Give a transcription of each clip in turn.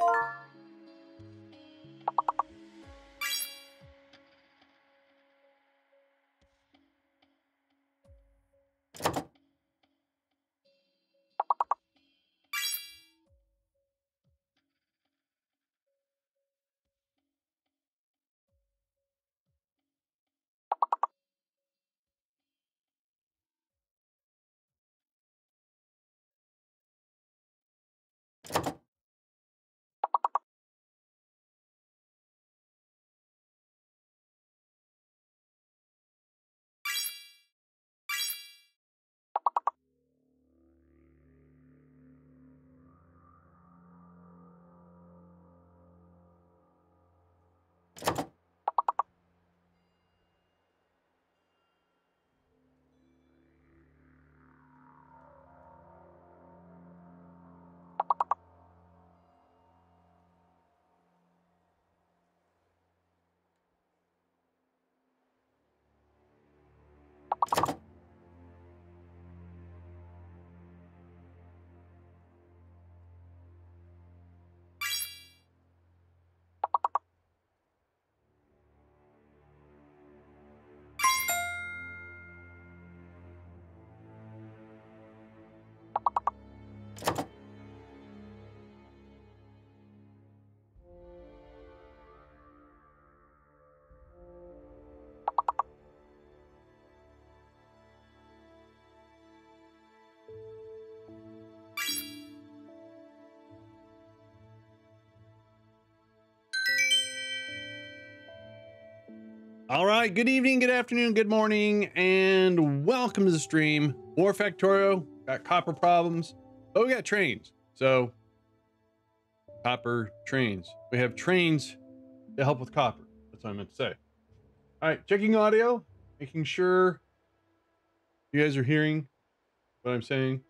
you All right, good evening, good afternoon, good morning, and welcome to the stream. War Factorio, got copper problems, but we got trains. So, copper trains. We have trains to help with copper. That's what I meant to say. All right, checking audio, making sure you guys are hearing what I'm saying.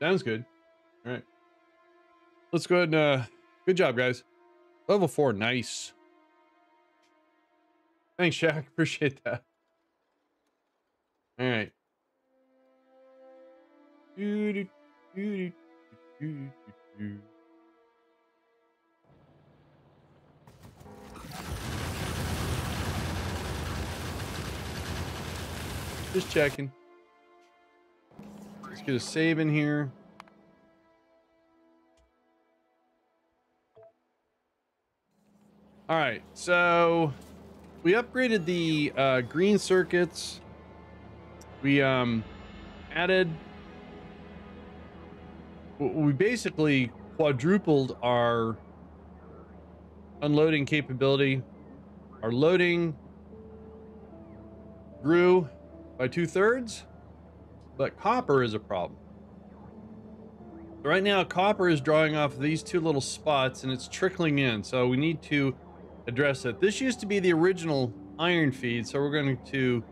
Sounds good. All right. Let's go ahead and, uh, good job, guys. Level four, nice. Thanks, Shaq. Appreciate that. All right. Just checking. Let's get a save in here. All right, so we upgraded the uh, green circuits. We um, added. We basically quadrupled our unloading capability. Our loading grew by two thirds, but copper is a problem. Right now, copper is drawing off these two little spots and it's trickling in. So we need to address it. This used to be the original iron feed, so we're going to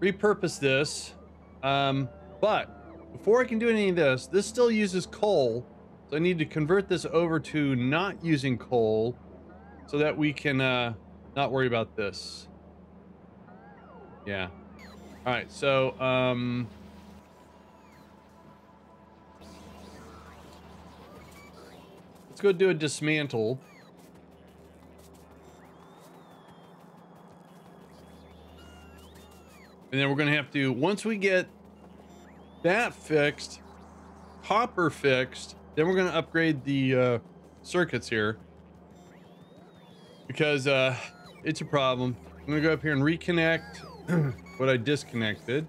repurpose this. Um, but before I can do any of this, this still uses coal. So I need to convert this over to not using coal so that we can uh, not worry about this. Yeah. All right, so um, let's go do a dismantle. And then we're going to have to, once we get that fixed, copper fixed, then we're going to upgrade the uh, circuits here. Because uh, it's a problem. I'm going to go up here and reconnect what I disconnected.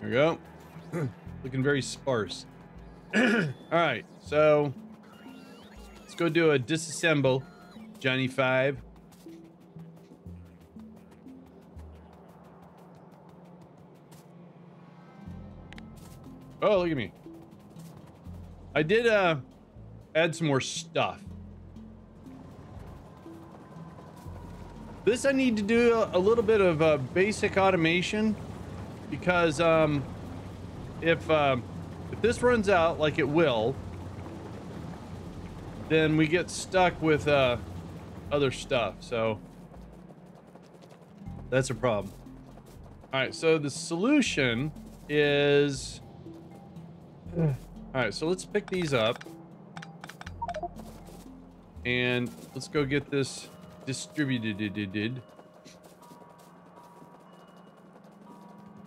There we go. Looking very sparse. All right, so let's go do a disassemble. Johnny Five. Oh, look at me. I did uh add some more stuff. This I need to do a, little bit of uh, basic automation because um, if uh, if this runs out like it will, then we get stuck with uh, other stuff. So that's a problem. All right, so the solution is... All right, so let's pick these up. And let's go get this distributed.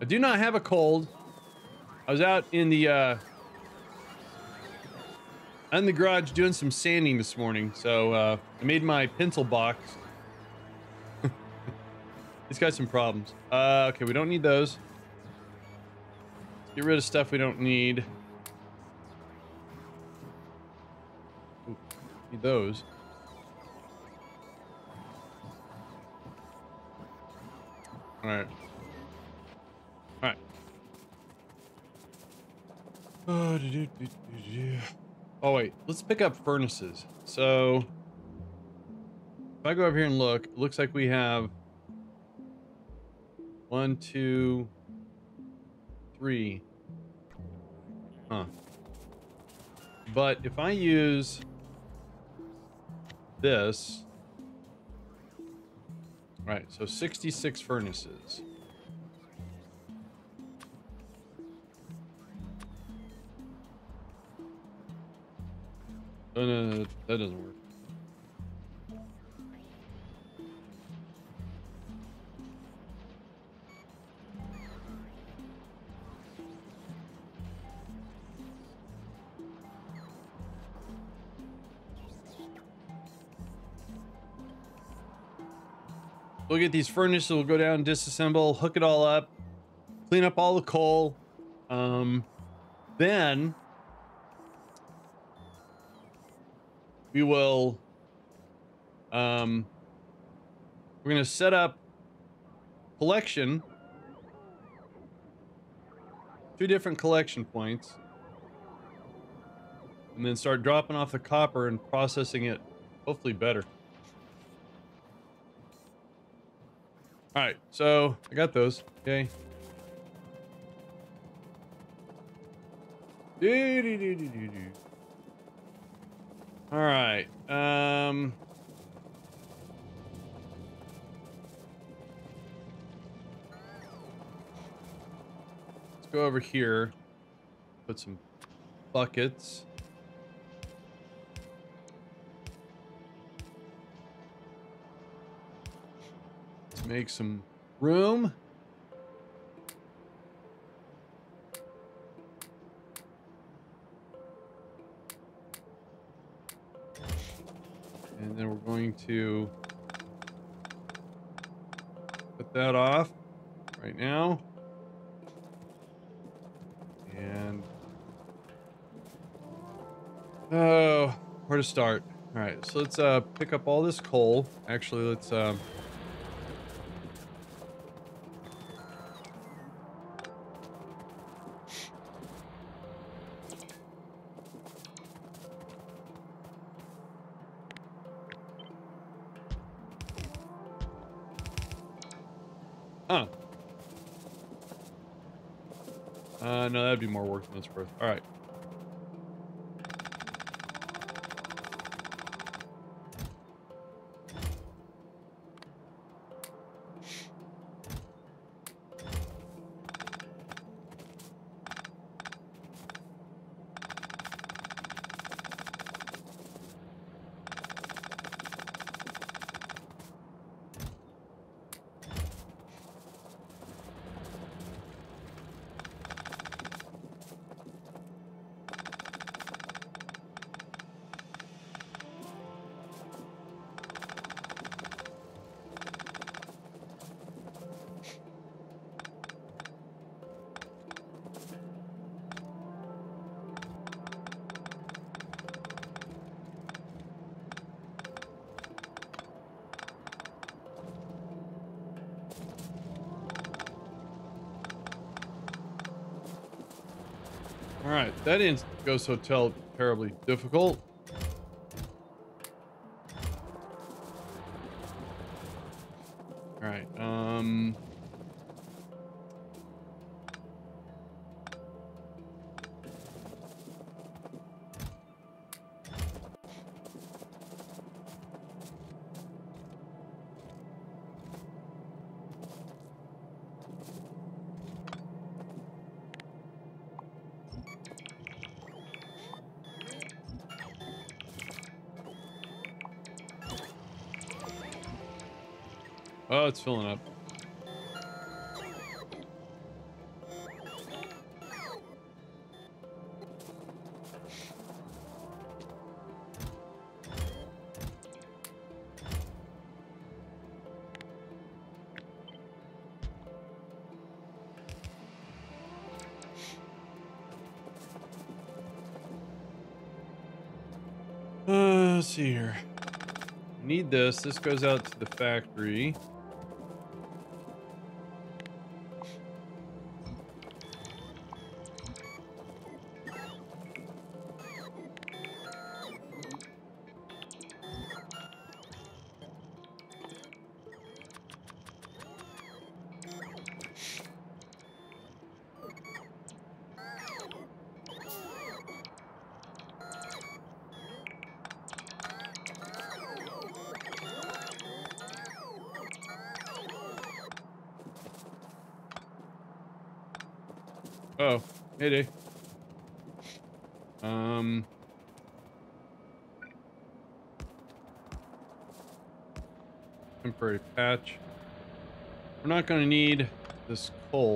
I do not have a cold. I was out in the uh in the garage doing some sanding this morning, so uh I made my pencil box. it's got some problems. Uh okay, we don't need those. Get rid of stuff we don't need. Ooh, need those. All right. All right. Oh, do, do, do, oh, wait. Let's pick up furnaces. So, if I go over here and look, it looks like we have one, two, three. Huh. But if I use this, right, so 66 furnaces. Oh, no, no, that doesn't work. We'll get these furnaces. We'll go down, disassemble, hook it all up, clean up all the coal. Um, then we will. Um, we're gonna set up collection. Two different collection points. And then start dropping off the copper and processing it hopefully better. All right, so I got those. Okay. Do, do, do, do, do, do. All right. Um. Let's go over here. Put some buckets. Let's make some room. And then we're going to put that off right now. And oh, where to start? All right, so let's uh, pick up all this coal. Actually, let's um, Huh. Be more work than it's worth. All right. All right, that didn't go so terribly difficult. Filling up. Uh, let's see here. Need this. This goes out to the factory. Going to need this coal.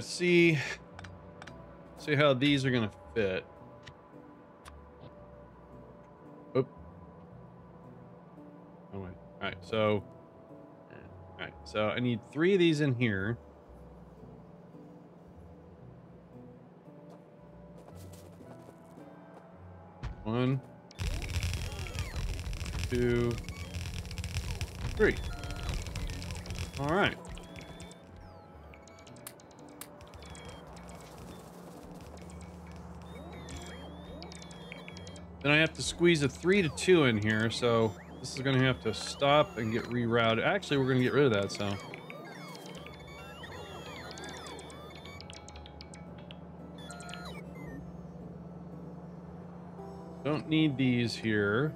See. See how these are gonna fit. Oop. Oh wait. All right. So. All right. So I need three of these in here. Squeeze a three to two in here, so this is gonna have to stop and get rerouted. Actually, we're gonna get rid of that, so. Don't need these here.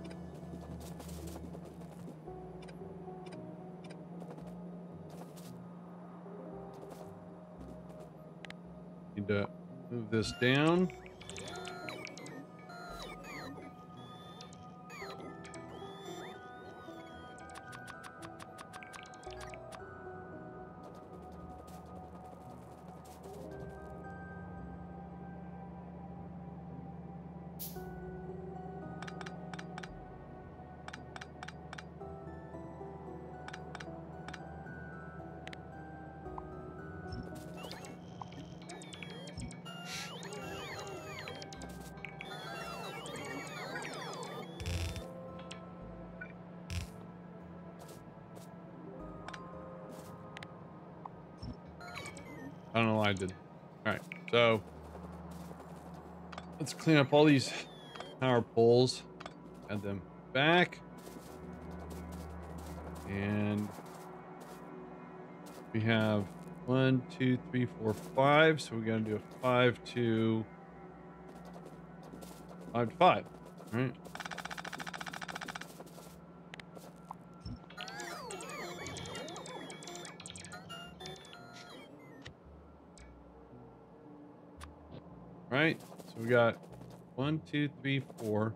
Need to move this down. Up all these power poles. Add them back. And we have one, two, three, four, five. So we're gonna do a five to five to five. Two, three, four,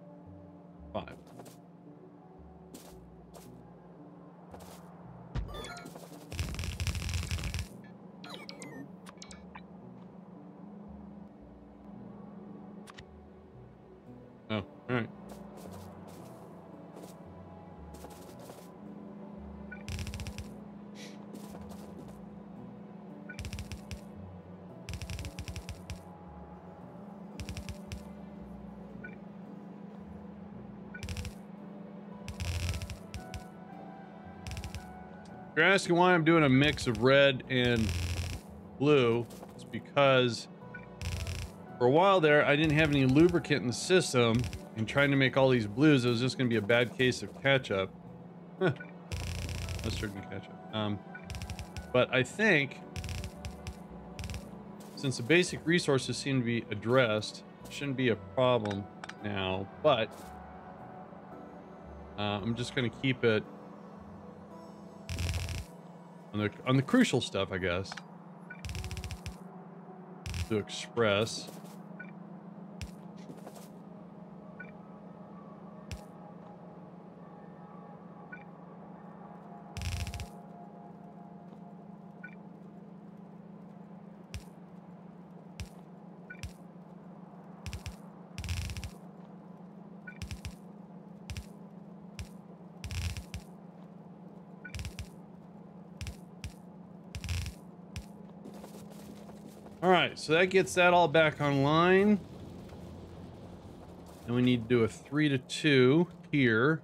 asking why I'm doing a mix of red and blue, it's because for a while there, I didn't have any lubricant in the system, and trying to make all these blues, it was just going to be a bad case of ketchup. Mustard and ketchup. Um, but I think, since the basic resources seem to be addressed, shouldn't be a problem now, but uh, I'm just going to keep it on the, on the crucial stuff, I guess. To express. All right, so that gets that all back online. And we need to do a three to two here.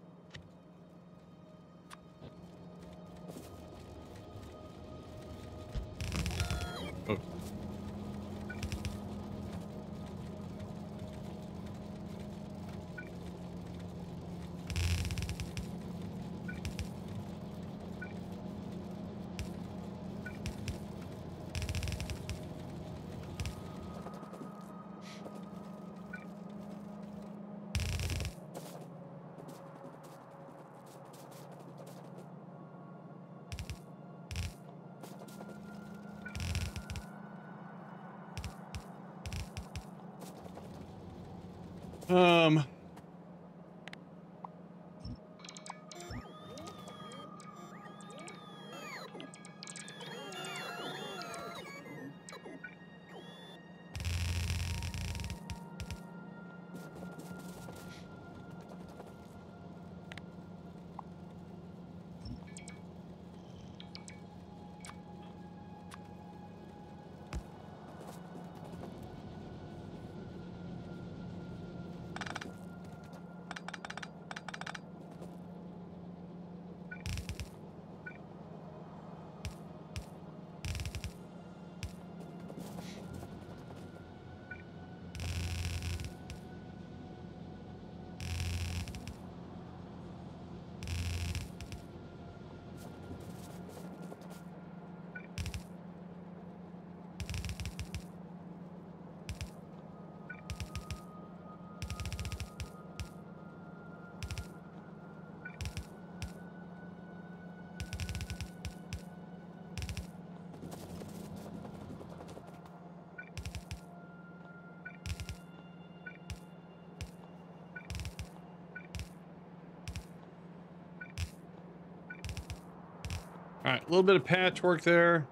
A little bit of patchwork there.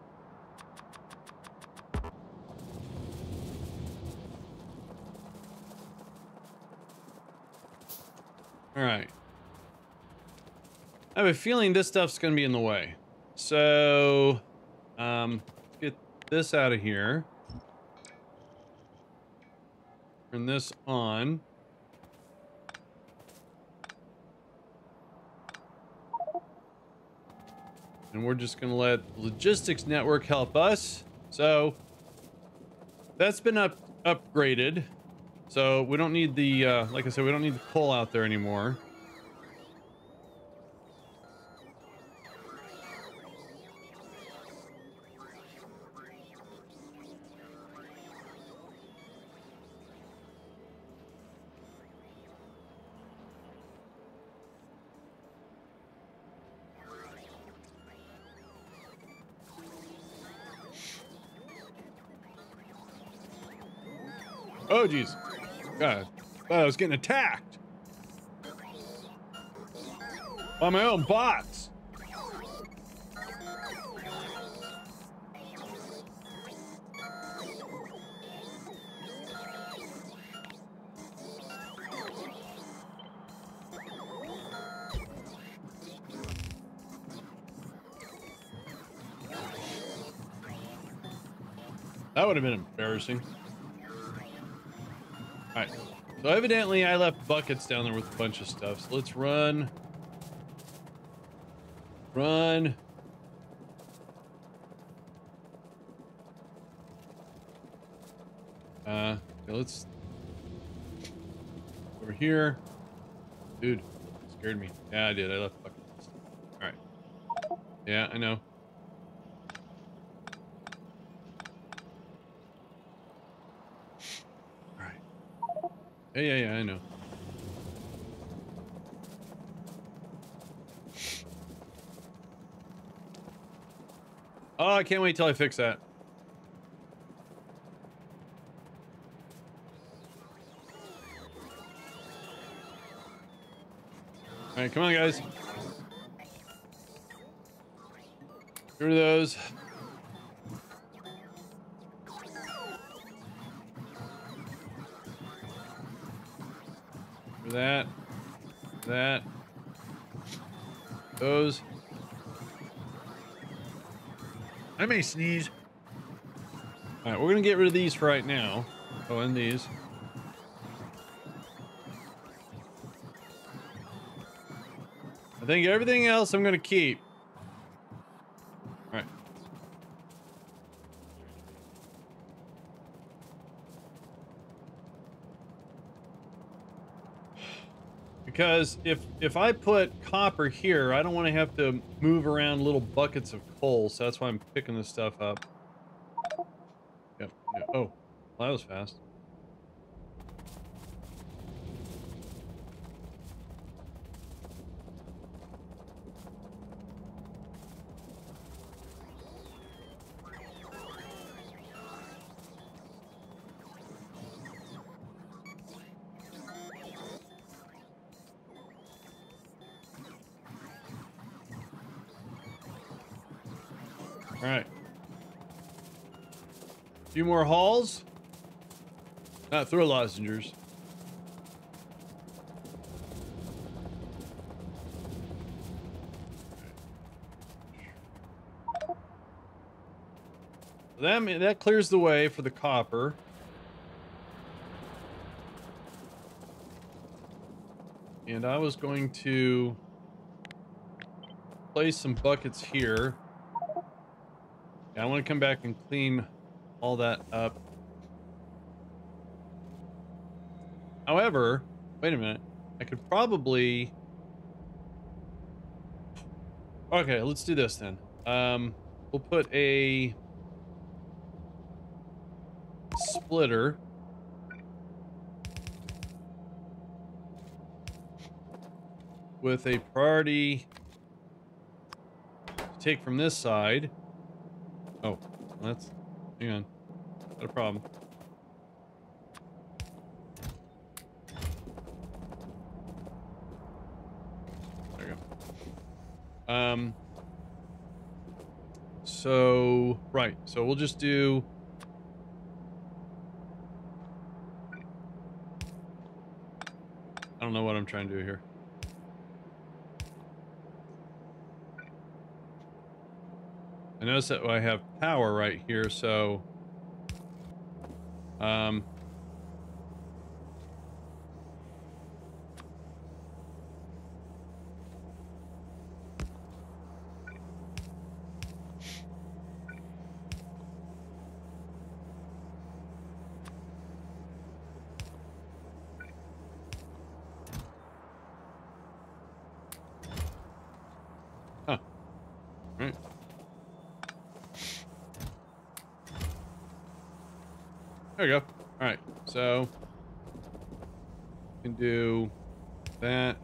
All right. I have a feeling this stuff's going to be in the way. So, um, get this out of here. Turn this on. And we're just going to let logistics network help us. So that's been up upgraded. So we don't need the, uh, like I said, we don't need the coal out there anymore. Oh, jeez. God. I was getting attacked. By my own bots. That would have been embarrassing. Alright. So evidently I left buckets down there with a bunch of stuff. So let's run. Run. Uh, okay, let's over here. Dude, scared me. Yeah, I did. I left buckets. All right. Yeah, I know. Yeah, yeah, yeah, I know. Oh, I can't wait till I fix that. All right, come on, guys. Of those. That, that, those. I may sneeze. All right, we're gonna get rid of these for right now. Oh, and these. I think everything else I'm gonna keep. Because if if I put copper here, I don't want to have to move around little buckets of coal, so that's why I'm picking this stuff up. Yep. yep. Oh, well, that was fast. More halls. Not throw lozengers. That, that clears the way for the copper. And I was going to place some buckets here. I want to come back and clean all that up. However, wait a minute. I could probably... Okay, let's do this then. Um, we'll put a splitter. With a priority take from this side. Oh, that's Hang on. Not a problem. There you go. Um. So, right. So we'll just do... I don't know what I'm trying to do here. I notice that I have power right here, so... Um... There we go. All right, so we can do that.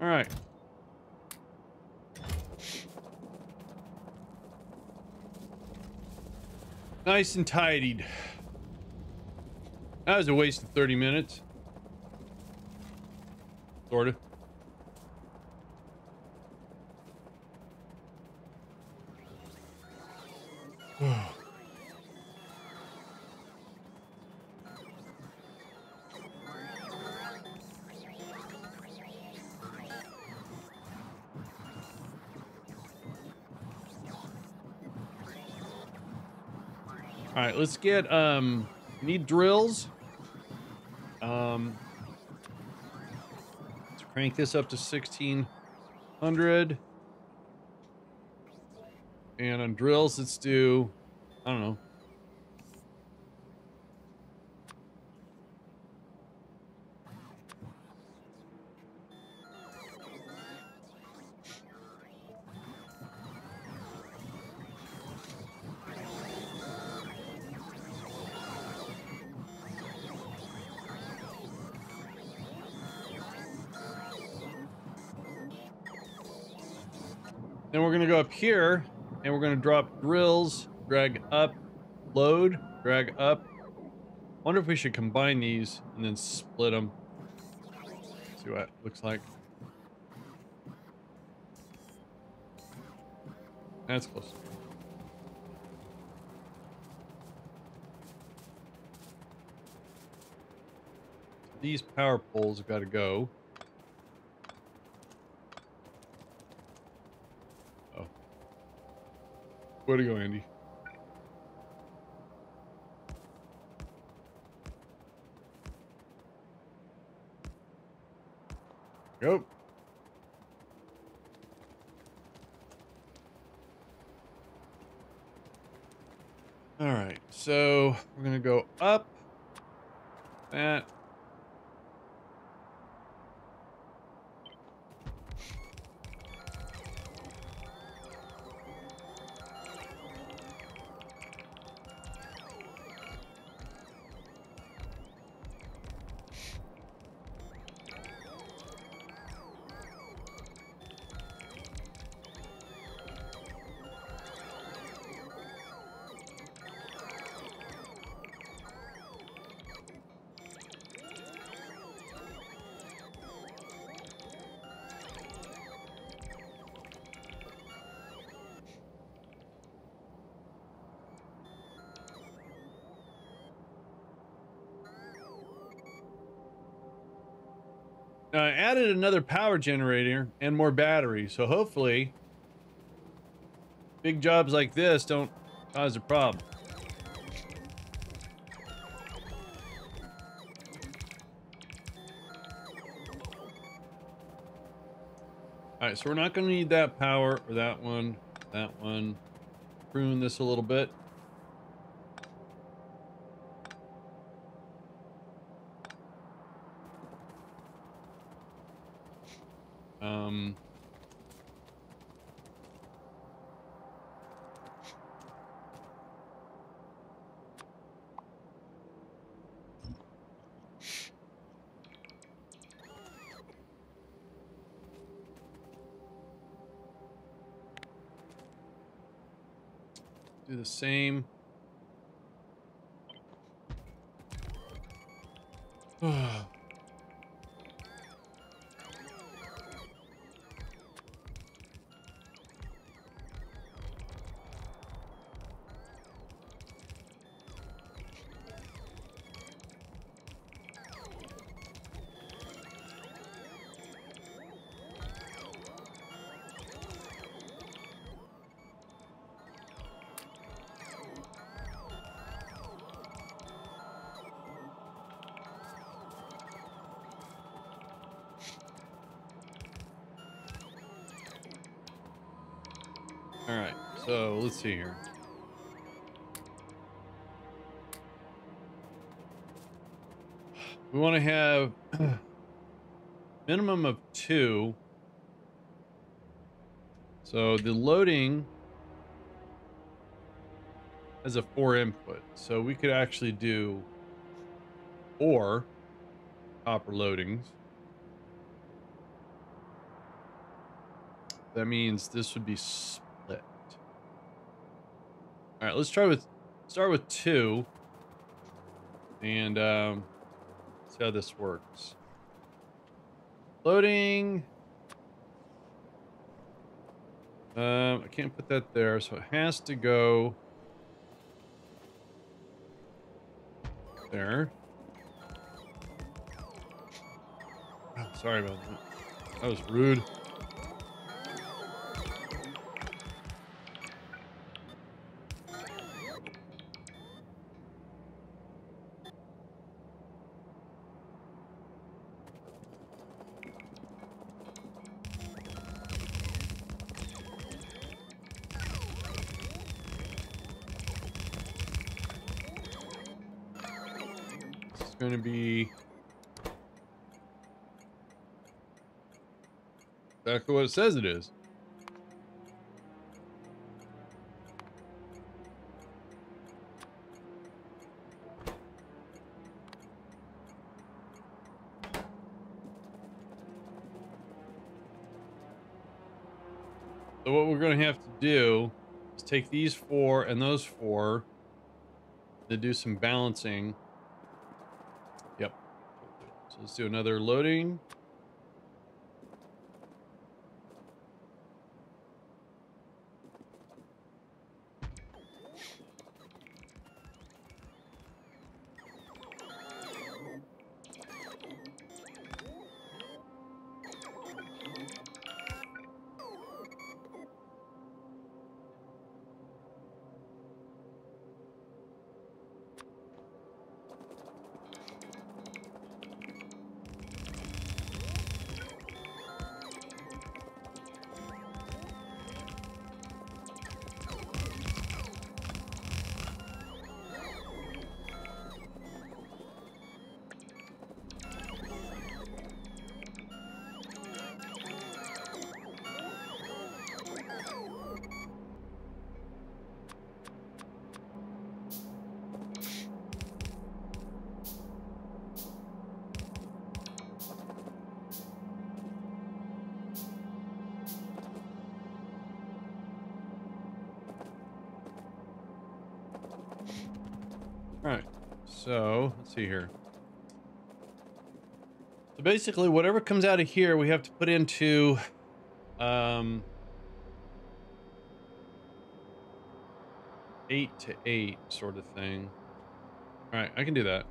All right. Nice and tidied. That was a waste of 30 minutes. Let's get um need drills. Um let's crank this up to 1600. And on drills, let's do I don't know. Here and we're gonna drop drills, drag up, load, drag up. Wonder if we should combine these and then split them. See what it looks like. That's close. These power poles have got to go. Way to go, Andy. Added another power generator and more batteries, so hopefully big jobs like this don't cause a problem. All right, so we're not going to need that power or that one, that one. Prune this a little bit. Um, do the same. See here. We want to have minimum of two. So the loading has a four input. So we could actually do four copper loadings. That means this would be right, let's try with start with two and um, see how this works. Loading. Um, I can't put that there, so it has to go there. Oh, sorry about that. That was rude. Exactly what it says it is. So what we're going to have to do is take these four and those four to do some balancing Yep. so let's do another loading. So let's see here. So basically, whatever comes out of here, we have to put into um, eight to eight sort of thing. All right, I can do that.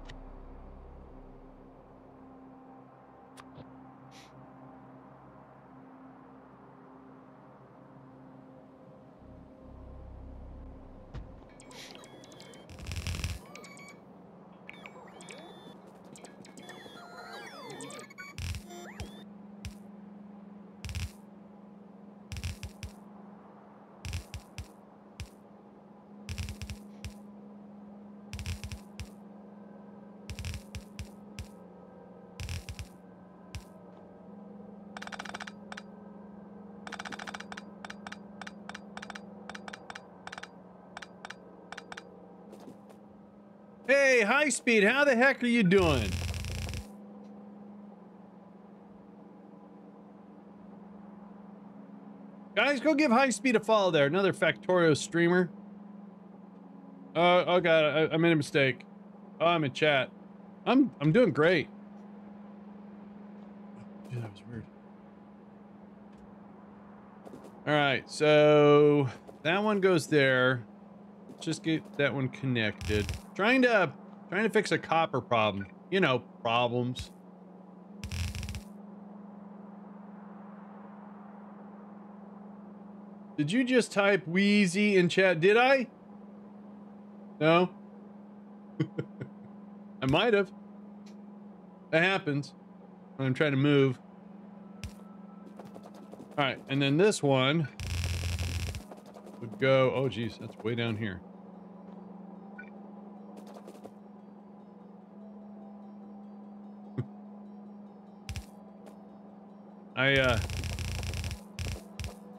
Hey, speed, how the heck are you doing? Guys, go give high speed a follow there. Another Factorio streamer. Uh, oh god, I, I made a mistake. Oh, I'm in chat. I'm I'm doing great. Dude, that was weird. All right, so that one goes there. Just get that one connected. Trying to trying to fix a copper problem. You know, problems. Did you just type Wheezy in chat? Did I? No? I might have. That happens when I'm trying to move. All right, and then this one would go, oh geez, that's way down here. I, uh,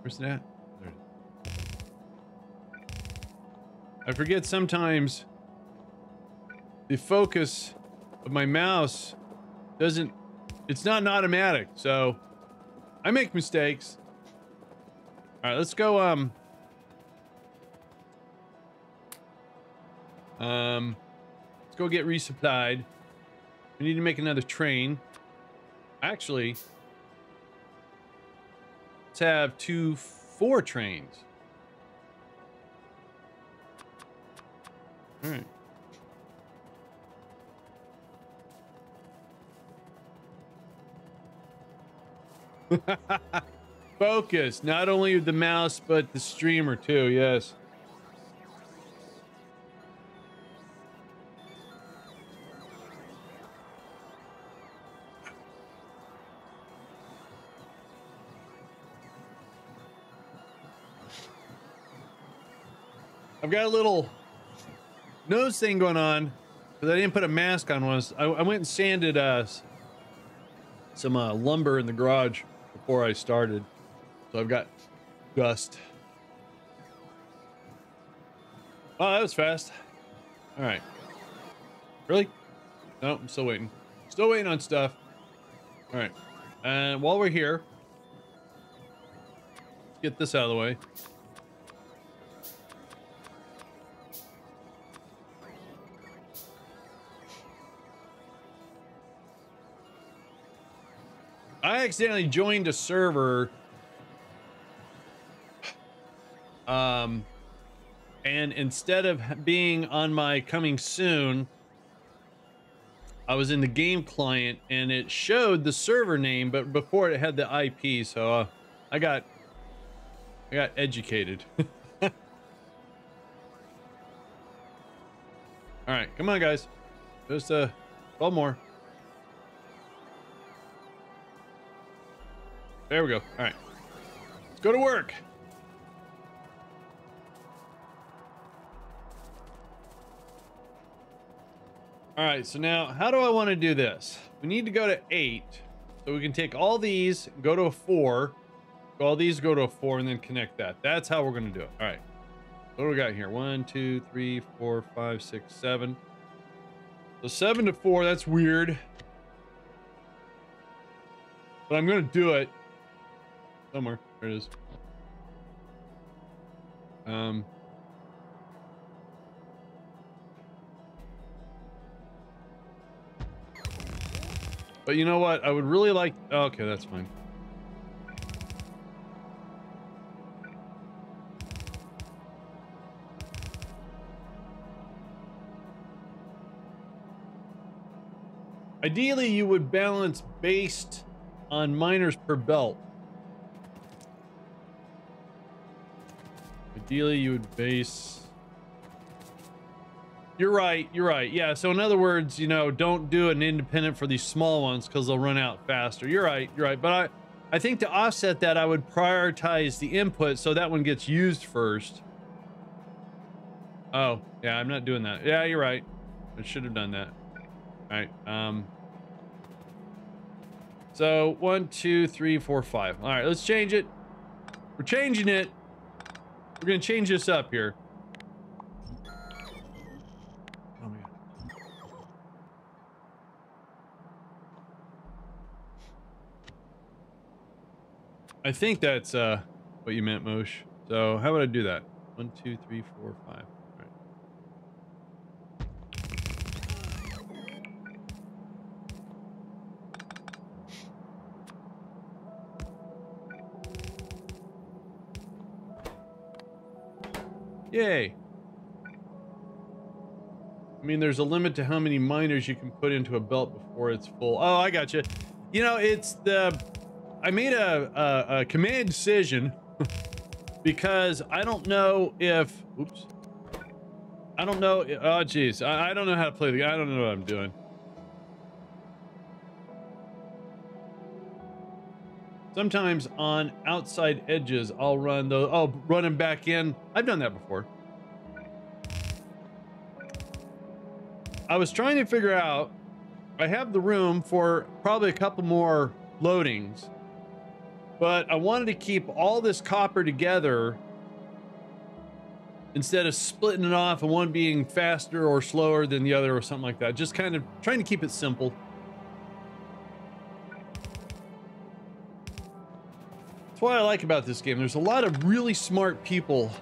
where's that? There. I forget sometimes the focus of my mouse doesn't, it's not an automatic, so I make mistakes. All right, let's go, um, um, let's go get resupplied. We need to make another train. Actually, let's have two, four trains. All right. Focus, not only the mouse, but the streamer too, yes. Got a little nose thing going on because I didn't put a mask on once. I, I went and sanded uh, some uh, lumber in the garage before I started. So I've got dust. Oh, that was fast. All right. Really? No, I'm still waiting. Still waiting on stuff. All right. And while we're here, get this out of the way. I accidentally joined a server. Um, and instead of being on my coming soon, I was in the game client and it showed the server name, but before it had the IP. So uh, I got, I got educated. All right, come on, guys. Just uh, 12 more. There we go. All right. Let's go to work. All right, so now how do I want to do this? We need to go to eight. So we can take all these, go to a four. All these go to a four and then connect that. That's how we're going to do it. All right. What do we got here? One, two, three, four, five, six, seven. So seven to four, that's weird. But I'm going to do it Somewhere. There it is. Um. But you know what? I would really like... Okay, that's fine. Ideally, you would balance based on miners per belt. Ideally, you would base... You're right. You're right. Yeah. So in other words, you know, don't do an independent for these small ones because they'll run out faster. You're right. You're right. But I, I think to offset that, I would prioritize the input so that one gets used first. Oh, yeah. I'm not doing that. Yeah, you're right. I should have done that. All right. Um. So one, two, three, four, five. All right. Let's change it. We're changing it. We're gonna change this up here. Oh. I think that's uh what you meant, Mosh. So how would I do that? One, two, three, four, five. Yay. I mean, there's a limit to how many miners you can put into a belt before it's full. Oh, I got you. You know, it's the... I made a, a, a command decision because I don't know if... Oops. I don't know... Oh, jeez. I, I don't know how to play the... I don't know what I'm doing. Sometimes on outside edges, I'll run those. Oh, running back in. I've done that before. I was trying to figure out, I have the room for probably a couple more loadings, but I wanted to keep all this copper together instead of splitting it off and one being faster or slower than the other or something like that. Just kind of trying to keep it simple. What I like about this game. There's a lot of really smart people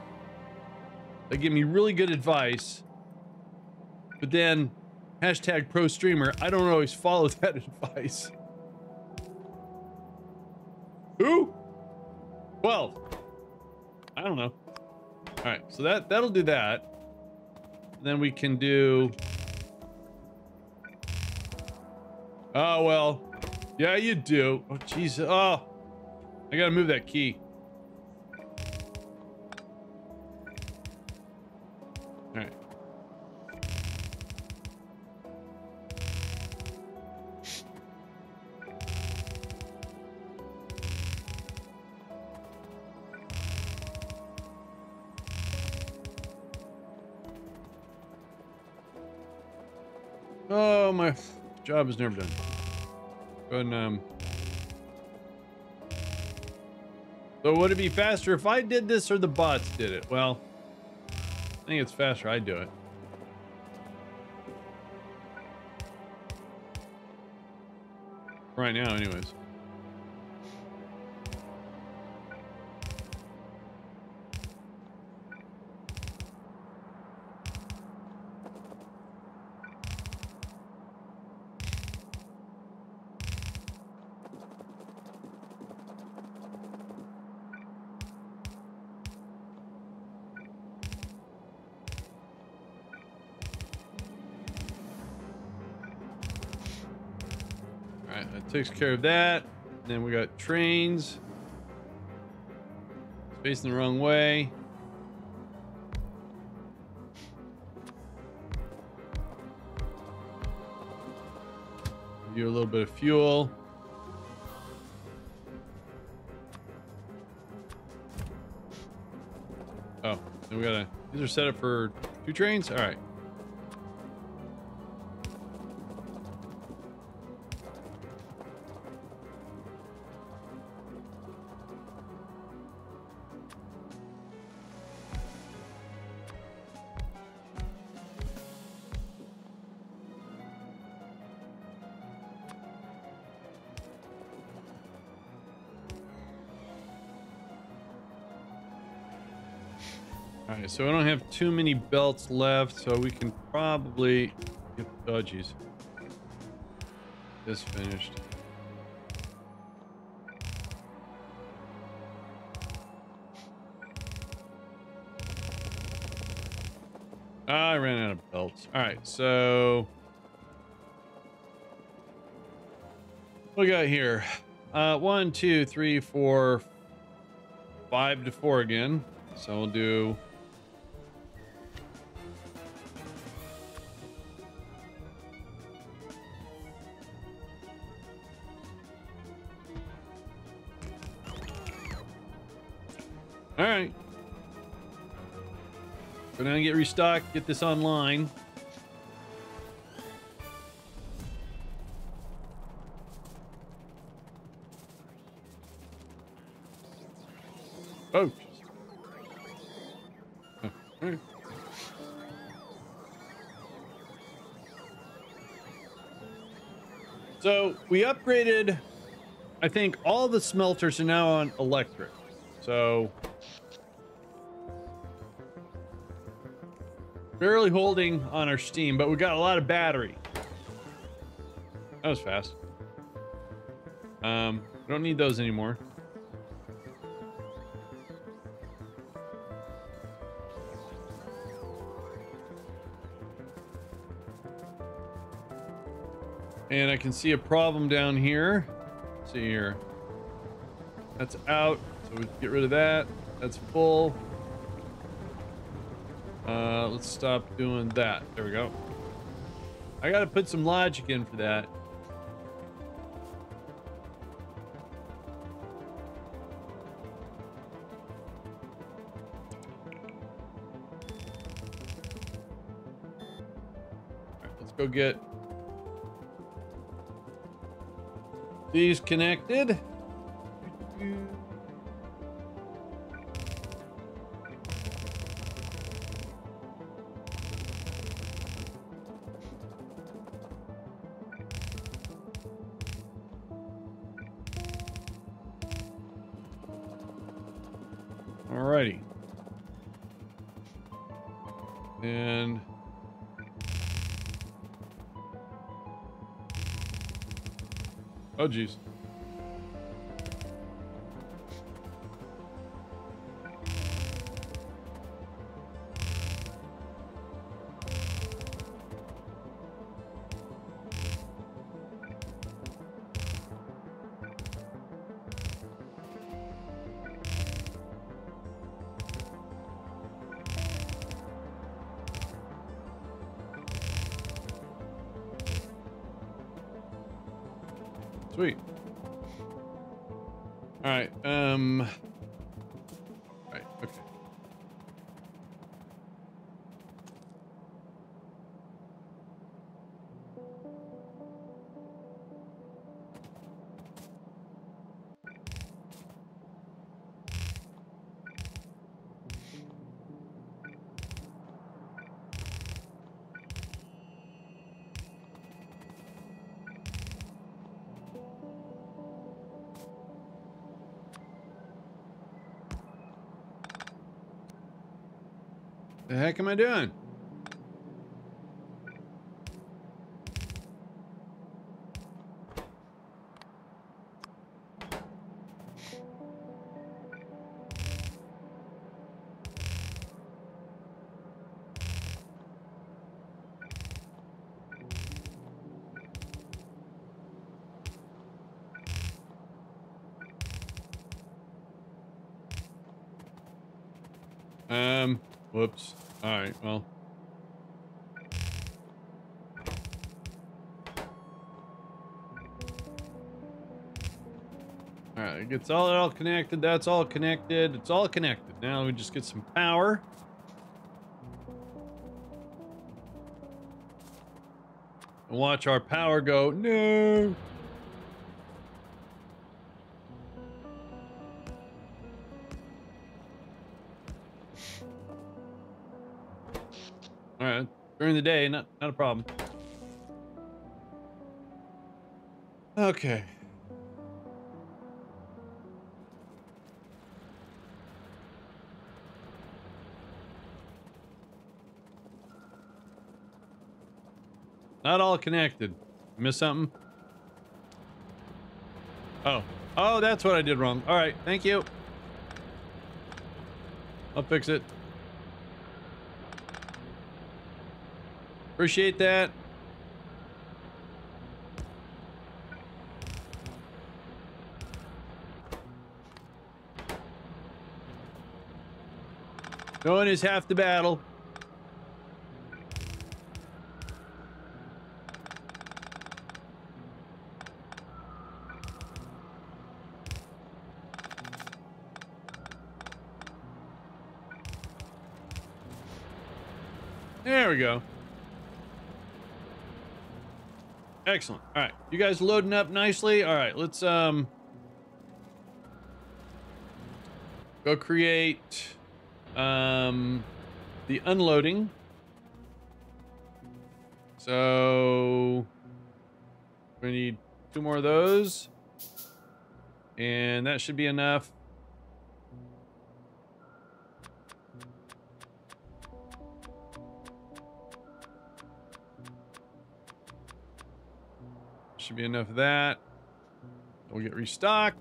that give me really good advice. But then, hashtag pro streamer, I don't always follow that advice. Who? 12. I don't know. All right, so that that'll do that. Then we can do. Oh well, yeah, you do. Oh Jesus! Oh, I gotta move that key. All right. Oh, my job is never done. But, um... So would it be faster if I did this or the bots did it? Well, I think it's faster I do it. Right now, anyways. Takes care of that. Then we got trains. It's facing the wrong way. Give you a little bit of fuel. Oh, then we gotta. These are set up for two trains? Alright. Alright, so I don't have too many belts left, so we can probably get, oh jeez. This finished. Ah, I ran out of belts. Alright, so what we got here? Uh one, two, three, four, five to four again. So we'll do And get this online. Oh. Oh. So we upgraded, I think all the smelters are now on electric. So barely holding on our steam, but we got a lot of battery. That was fast. Um, we don't need those anymore. And I can see a problem down here. Let's see here. That's out, so we get rid of that. That's full. Uh, let's stop doing that. There we go. I gotta put some logic in for that. Let's go get these connected. Oh heck am I doing? Um, whoops. It's all, all connected. That's all connected. It's all connected. Now we just get some power. And watch our power go. No. All right, during the day, not not a problem. Okay. Not all connected. Miss something? Oh. Oh, that's what I did wrong. All right, thank you. I'll fix it. Appreciate that. Knowing is half the battle. Go. Excellent. All right. You guys loading up nicely? All right. Let's um go create um the unloading. So we need two more of those. And that should be enough. Should be enough of that. We'll get restocked.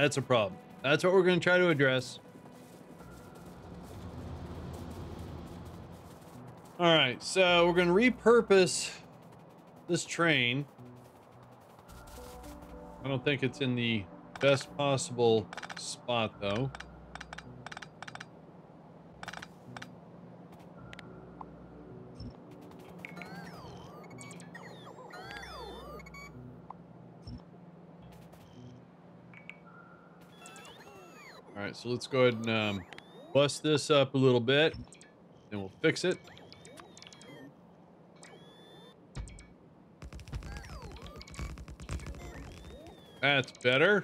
That's a problem. That's what we're going to try to address. All right, so we're going to repurpose this train. I don't think it's in the best possible spot, though. So let's go ahead and um, bust this up a little bit, and we'll fix it. That's better.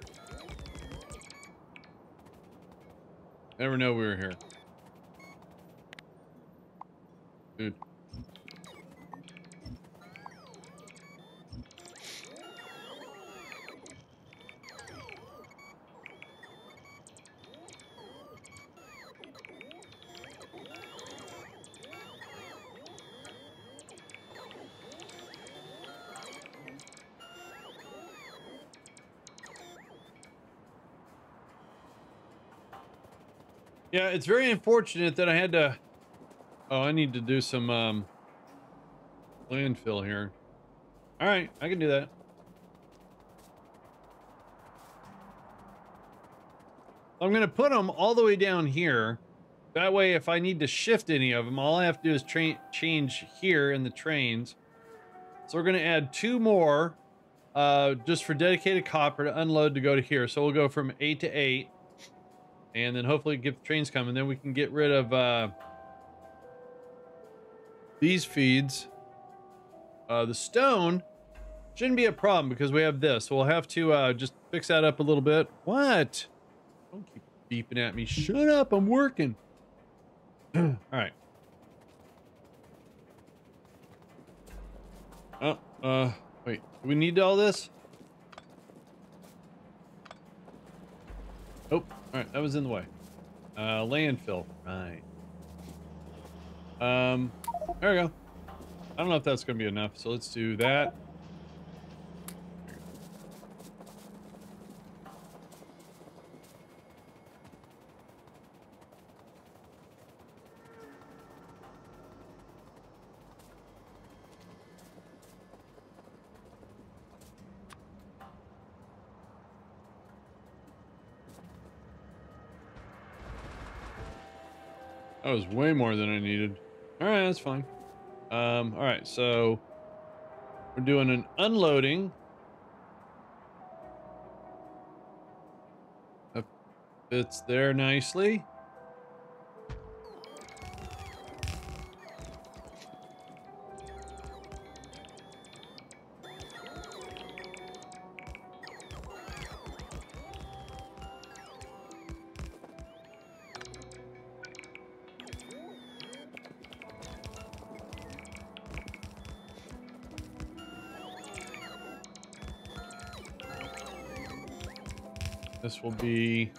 Never know we were here. Yeah, it's very unfortunate that I had to... Oh, I need to do some um, landfill here. All right, I can do that. I'm going to put them all the way down here. That way, if I need to shift any of them, all I have to do is change here in the trains. So we're going to add two more uh, just for dedicated copper to unload to go to here. So we'll go from 8 to 8 and then hopefully get the trains coming. Then we can get rid of uh, these feeds. Uh, the stone shouldn't be a problem because we have this. So we'll have to uh, just fix that up a little bit. What? Don't keep beeping at me. Shut up. I'm working. all right. Oh, uh, wait. Do we need all this? Oh, all right, that was in the way. Uh, landfill, right. Um, there we go. I don't know if that's going to be enough, so let's do that. Was way more than I needed. All right, that's fine. Um, all right, so we're doing an unloading. It's there nicely. This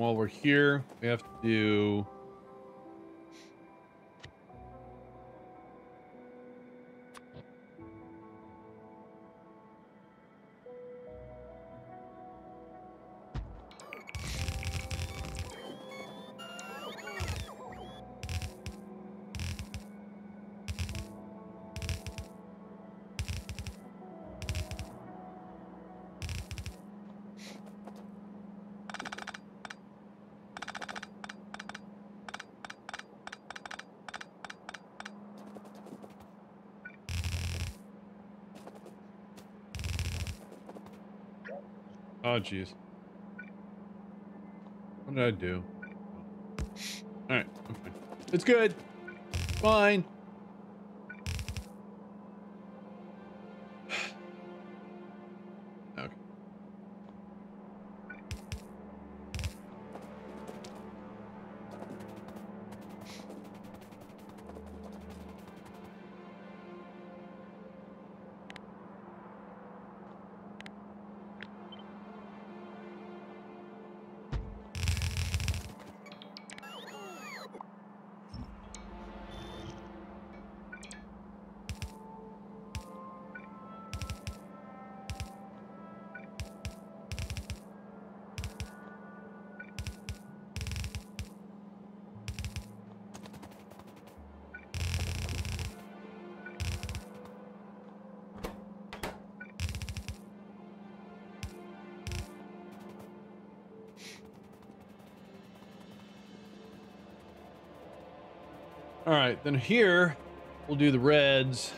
while we're here, we have to do... jeez. What did I do? All right, I'm fine. It's good. Fine. All right, then here we'll do the reds.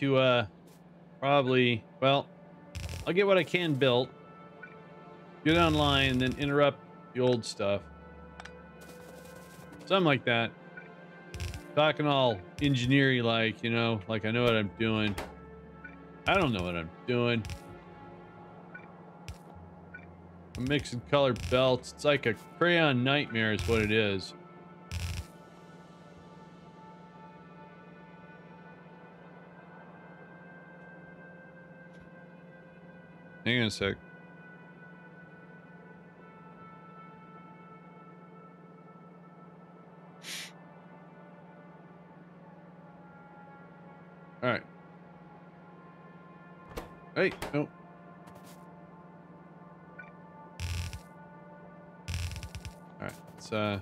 To uh probably well, I'll get what I can built. Get online, and then interrupt the old stuff. Something like that. Talking all engineering like, you know, like I know what I'm doing. I don't know what I'm doing. I'm mixing color belts. It's like a crayon nightmare is what it is. Hang on a sec. All right. Hey, no. All right, let's uh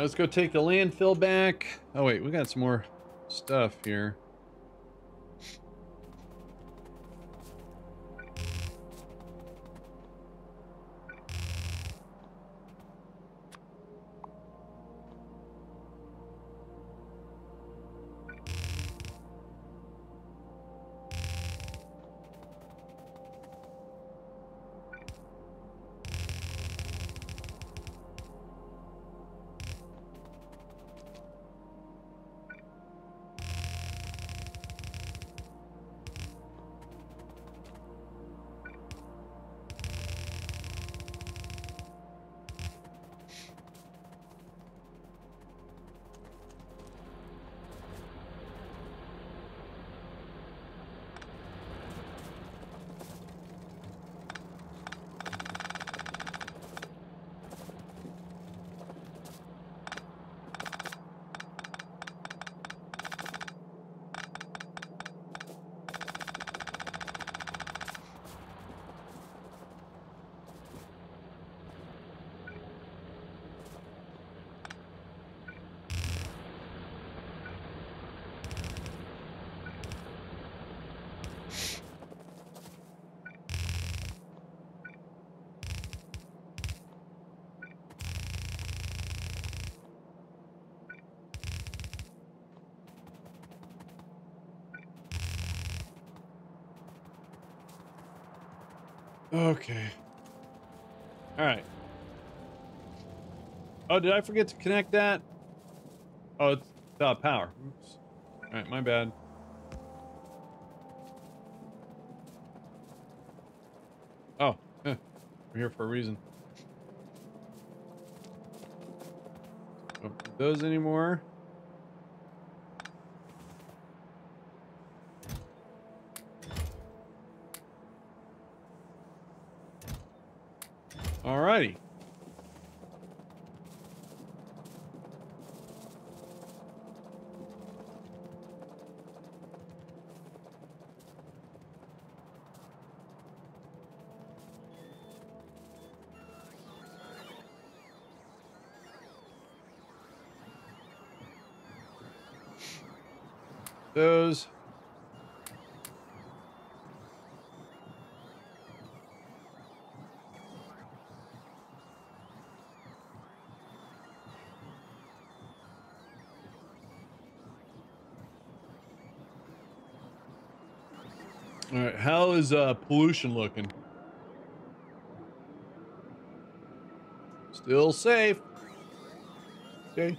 right, let's go take the landfill back. Oh, wait, we got some more stuff here. Okay. All right. Oh, did I forget to connect that? Oh, it's without power. Oops. All right, my bad. Oh, we're here for a reason. Don't need those anymore. Is uh, pollution looking? Still safe. Okay.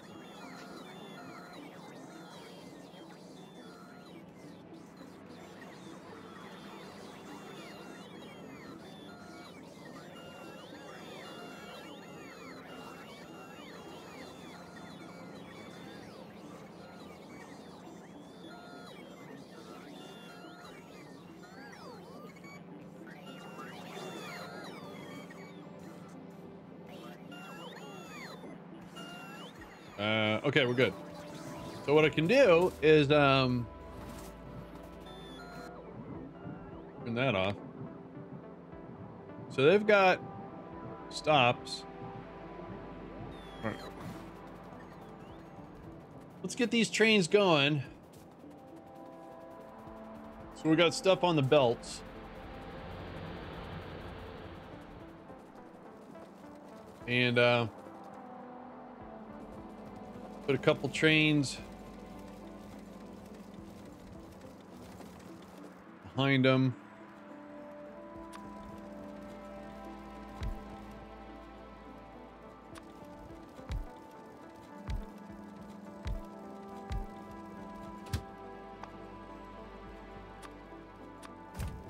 Okay, we're good. So what I can do is um, turn that off. So they've got stops. Let's get these trains going. So we got stuff on the belts. And uh Put a couple trains behind them.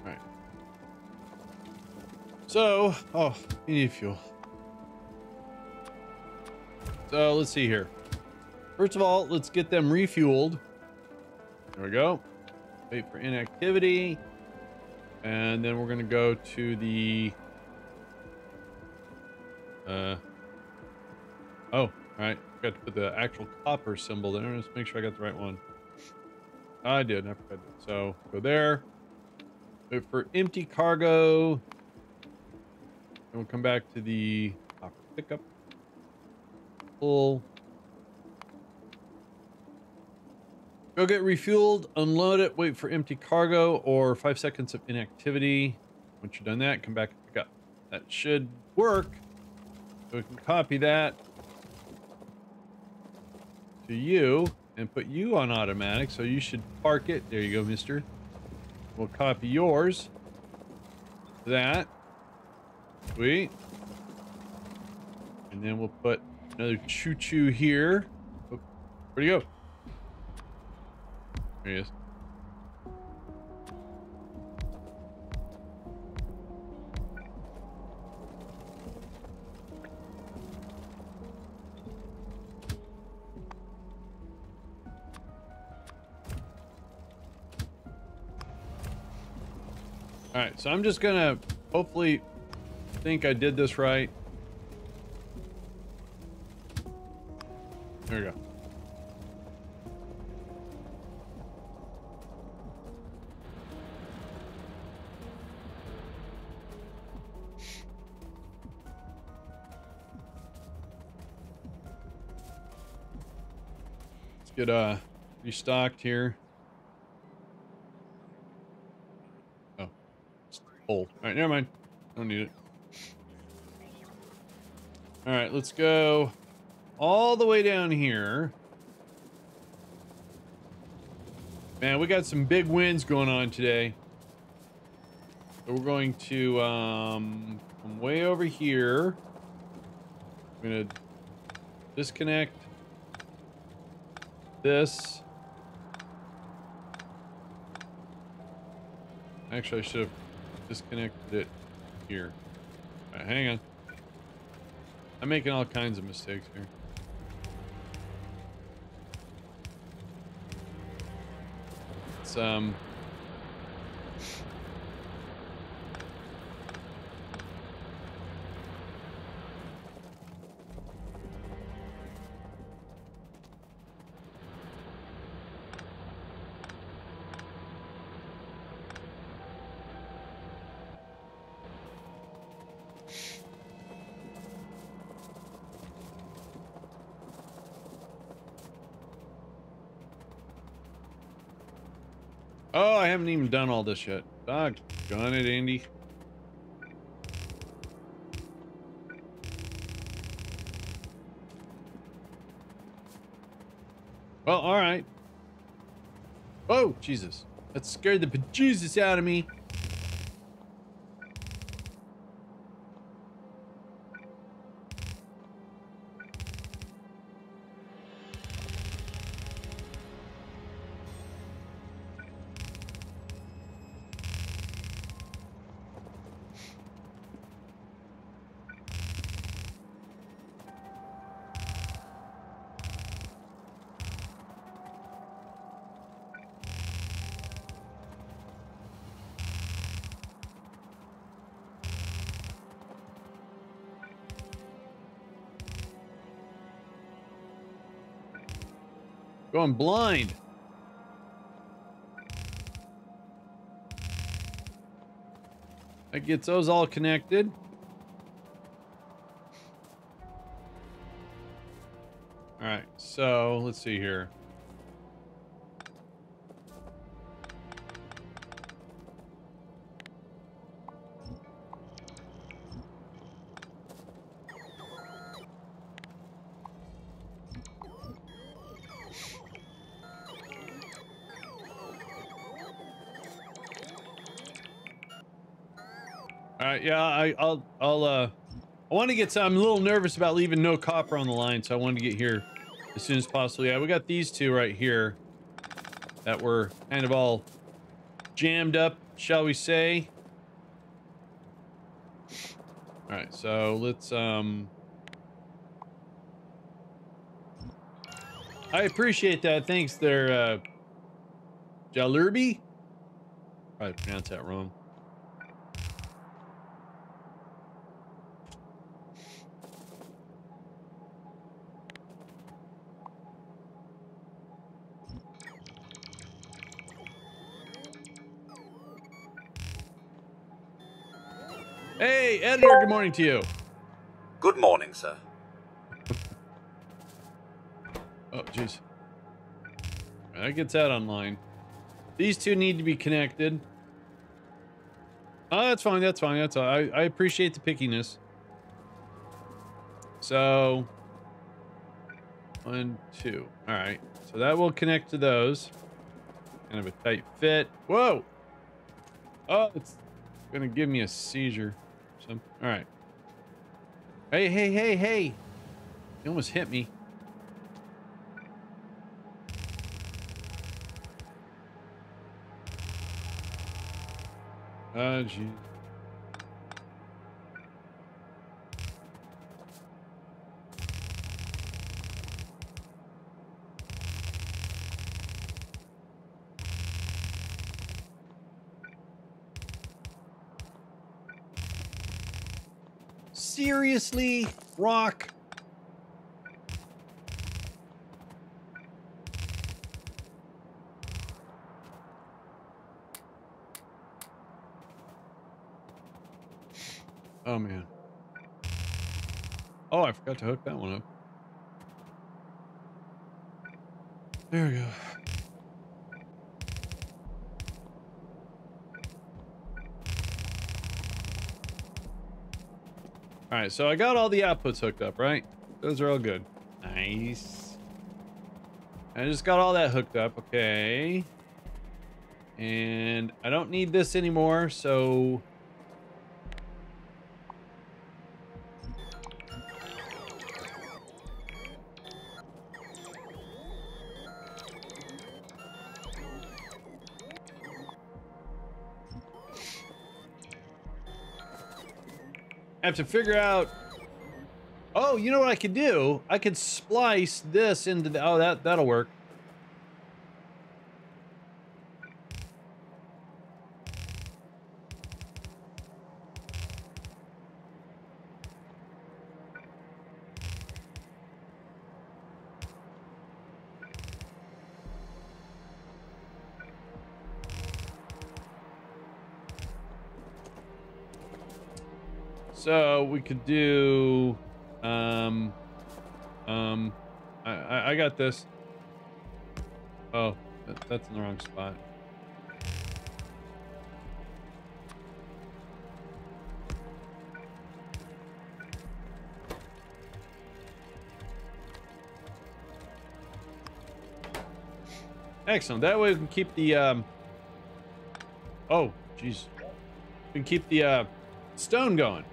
All right. So, oh, you need fuel. So let's see here. First of all, let's get them refueled. There we go. Wait for inactivity. And then we're going to go to the... Uh, oh, all right. Got to put the actual copper symbol there. Let's make sure I got the right one. I did. I forgot. So go there. Wait for empty cargo. And we'll come back to the copper pickup. Full. Go get refueled, unload it, wait for empty cargo or five seconds of inactivity. Once you've done that, come back and pick up. That should work. So we can copy that to you and put you on automatic. So you should park it. There you go, mister. We'll copy yours. That. Sweet. And then we'll put another choo-choo here. Oh, where'd he go? There he is. All right, so I'm just gonna hopefully think I did this right. Get uh restocked here. Oh, it's full. All right, never mind. I don't need it. All right, let's go all the way down here. Man, we got some big winds going on today. So we're going to um, come way over here. I'm to disconnect this. Actually, I should have disconnected it here. Right, hang on. I'm making all kinds of mistakes here. It's, um... done all this yet. Doggone it, Andy. Well, all right. Oh, Jesus. That scared the bejesus out of me. Going blind. That gets those all connected. All right, so let's see here. I, I'll, I'll, uh, I want to get I'm a little nervous about leaving no copper on the line, so I wanted to get here as soon as possible. Yeah, we got these two right here that were kind of all jammed up, shall we say. All right, so let's, um, I appreciate that. Thanks there, uh, Jalurbi. Probably pronounced that wrong. Hey, editor, good morning to you. Good morning, sir. Oh, jeez. That gets out online. These two need to be connected. Oh, that's fine. That's fine. That's all. I, I appreciate the pickiness. So, one, two. All right. So that will connect to those. Kind of a tight fit. Whoa. Oh, it's gonna give me a seizure. All right. Hey, hey, hey, hey! You almost hit me. Ah, gee. Seriously, Rock? Oh man. Oh, I forgot to hook that one up. There we go. All right, so I got all the outputs hooked up, right? Those are all good. Nice. I just got all that hooked up, okay. And I don't need this anymore, so have to figure out. Oh, you know what I could do? I could splice this into the. Oh, that that'll work. We could do, um, um, I, I, I got this. Oh, that, that's in the wrong spot. Excellent. That way we can keep the, um, oh, jeez. We can keep the, uh, stone going.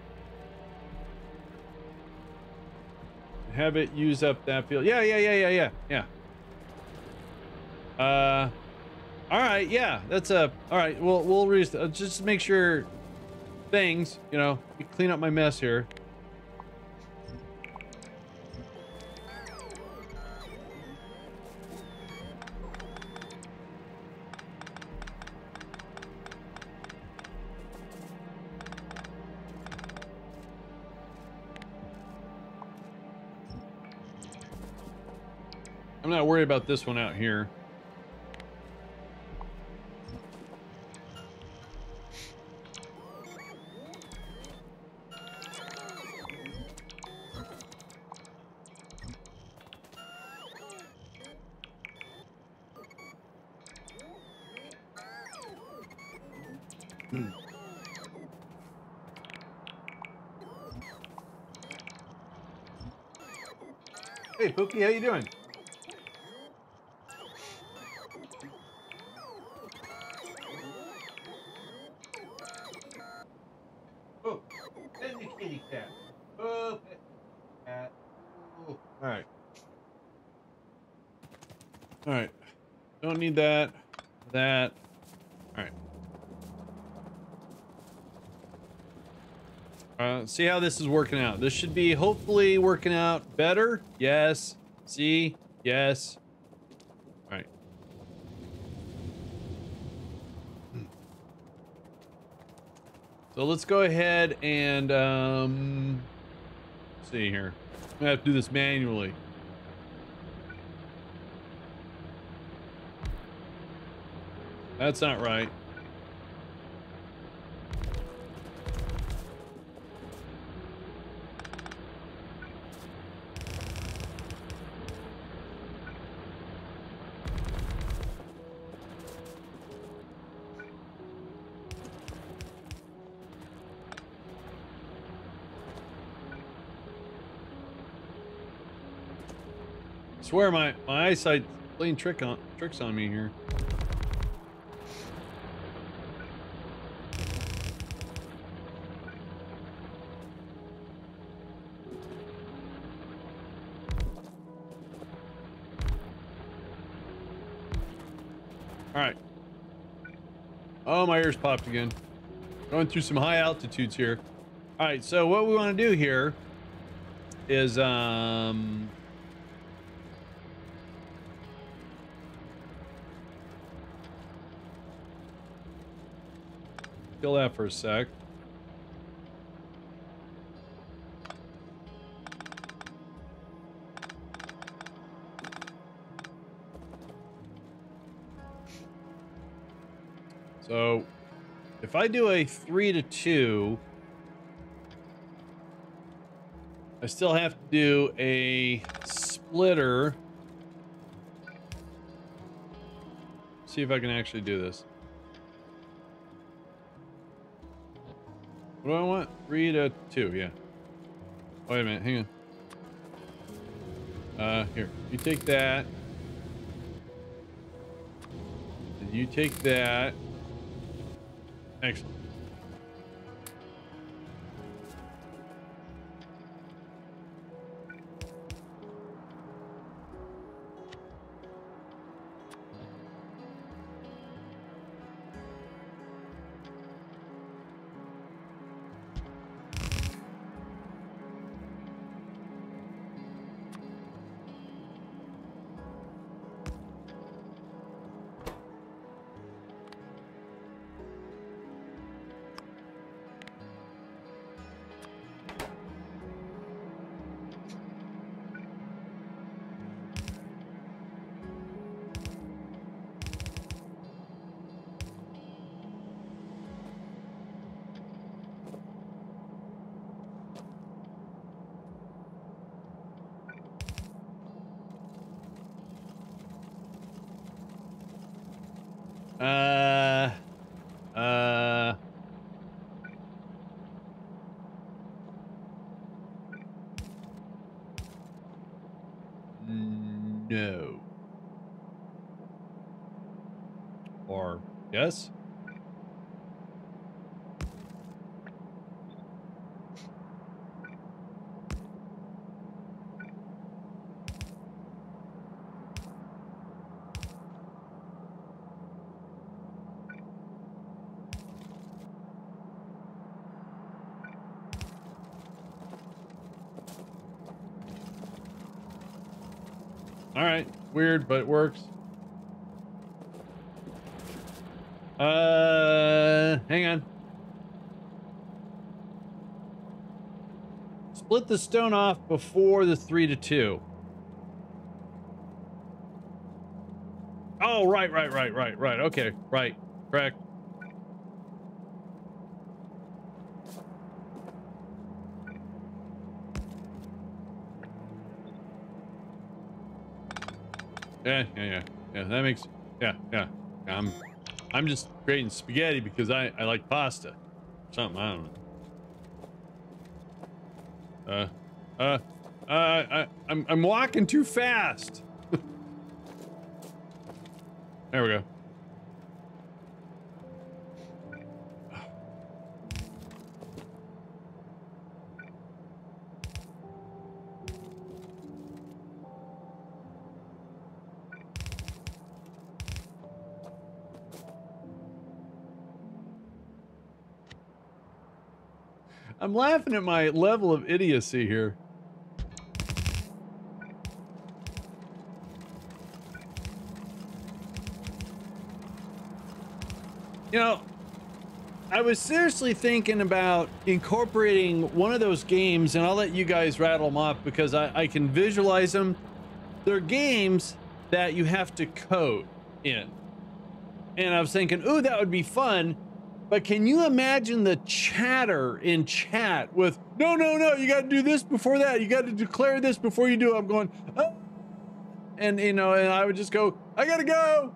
Have it use up that field. Yeah, yeah, yeah, yeah, yeah, yeah. Uh, all right, yeah, that's a all right. We'll we'll uh, just make sure things, you know, clean up my mess here. Worried about this one out here. Hey, Pookie, how you doing? don't need that. That. All right. Uh, see how this is working out. This should be hopefully working out better. Yes. See? Yes. All right. So let's go ahead and um, see here. I have to do this manually. That's not right. Swear my, my eyesight playing trick on tricks on me here. Ears popped again. Going through some high altitudes here. All right, so what we want to do here is um kill that for a sec. I do a three to two, I still have to do a splitter. See if I can actually do this. What do I want? Three to two, yeah. Wait a minute, hang on. Uh, here, you take that. And you take that. Excellent. Weird, but it works. Uh, hang on. Split the stone off before the three to two. Oh, right, right, right, right, right. Okay, right, correct. Yeah, yeah, yeah, yeah. That makes, yeah, yeah. I'm, I'm just creating spaghetti because I, I like pasta. Something I don't know. Uh, uh, uh, I, I'm, I'm walking too fast. there we go. I'm laughing at my level of idiocy here. You know, I was seriously thinking about incorporating one of those games, and I'll let you guys rattle them off because I, I can visualize them. They're games that you have to code in. And I was thinking, ooh, that would be fun. But can you imagine the chatter in chat with, no, no, no, you got to do this before that. You got to declare this before you do. I'm going, oh. and you know, and I would just go, I got to go.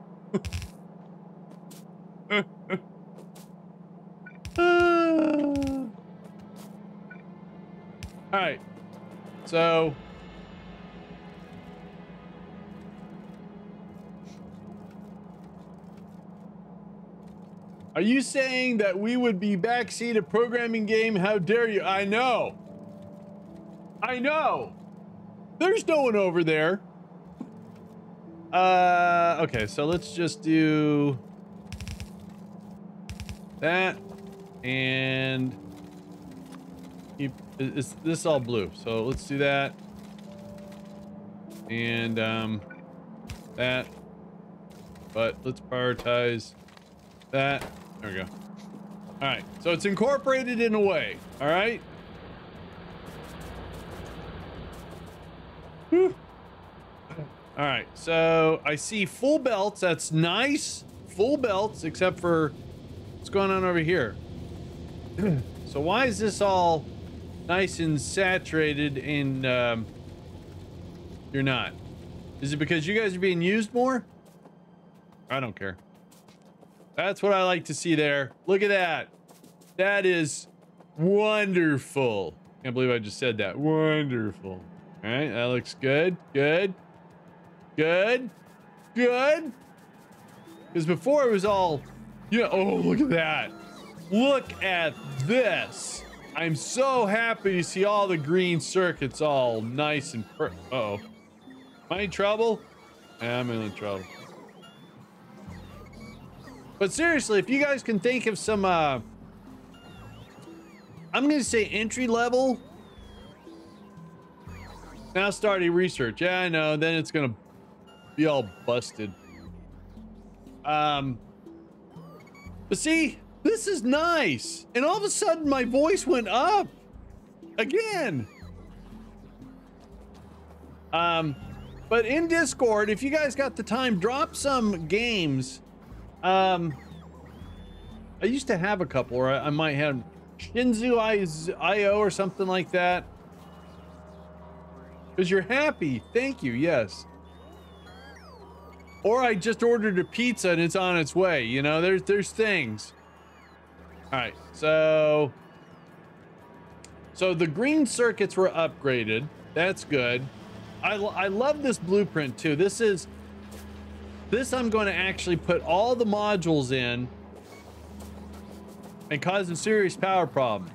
All right. So Are you saying that we would be backseat a programming game? How dare you? I know. I know. There's no one over there. Uh, okay, so let's just do that and keep, is this all blue? So let's do that and um, that, but let's prioritize that. There we go. All right, so it's incorporated in a way. All right. Whew. All right, so I see full belts. That's nice. Full belts, except for what's going on over here. so why is this all nice and saturated and um, you're not? Is it because you guys are being used more? I don't care. That's what I like to see there. Look at that. That is wonderful. Can't believe I just said that. Wonderful. All right, that looks good. Good. Good. Good. Because before it was all, yeah, oh, look at that. Look at this. I'm so happy to see all the green circuits all nice and per- uh oh Am I in trouble? Yeah, I'm in trouble. But seriously, if you guys can think of some, uh, I'm going to say entry level. Now starting research. Yeah, I know. Then it's going to be all busted. Um, but see, this is nice. And all of a sudden my voice went up again. Um, but in Discord, if you guys got the time, drop some games um, I used to have a couple, or I, I might have Shenzhen IO or something like that. Because you're happy. Thank you. Yes. Or I just ordered a pizza and it's on its way. You know, there's there's things. All right, so so the green circuits were upgraded. That's good. I, I love this blueprint too. This is this I'm going to actually put all the modules in and cause a serious power problem.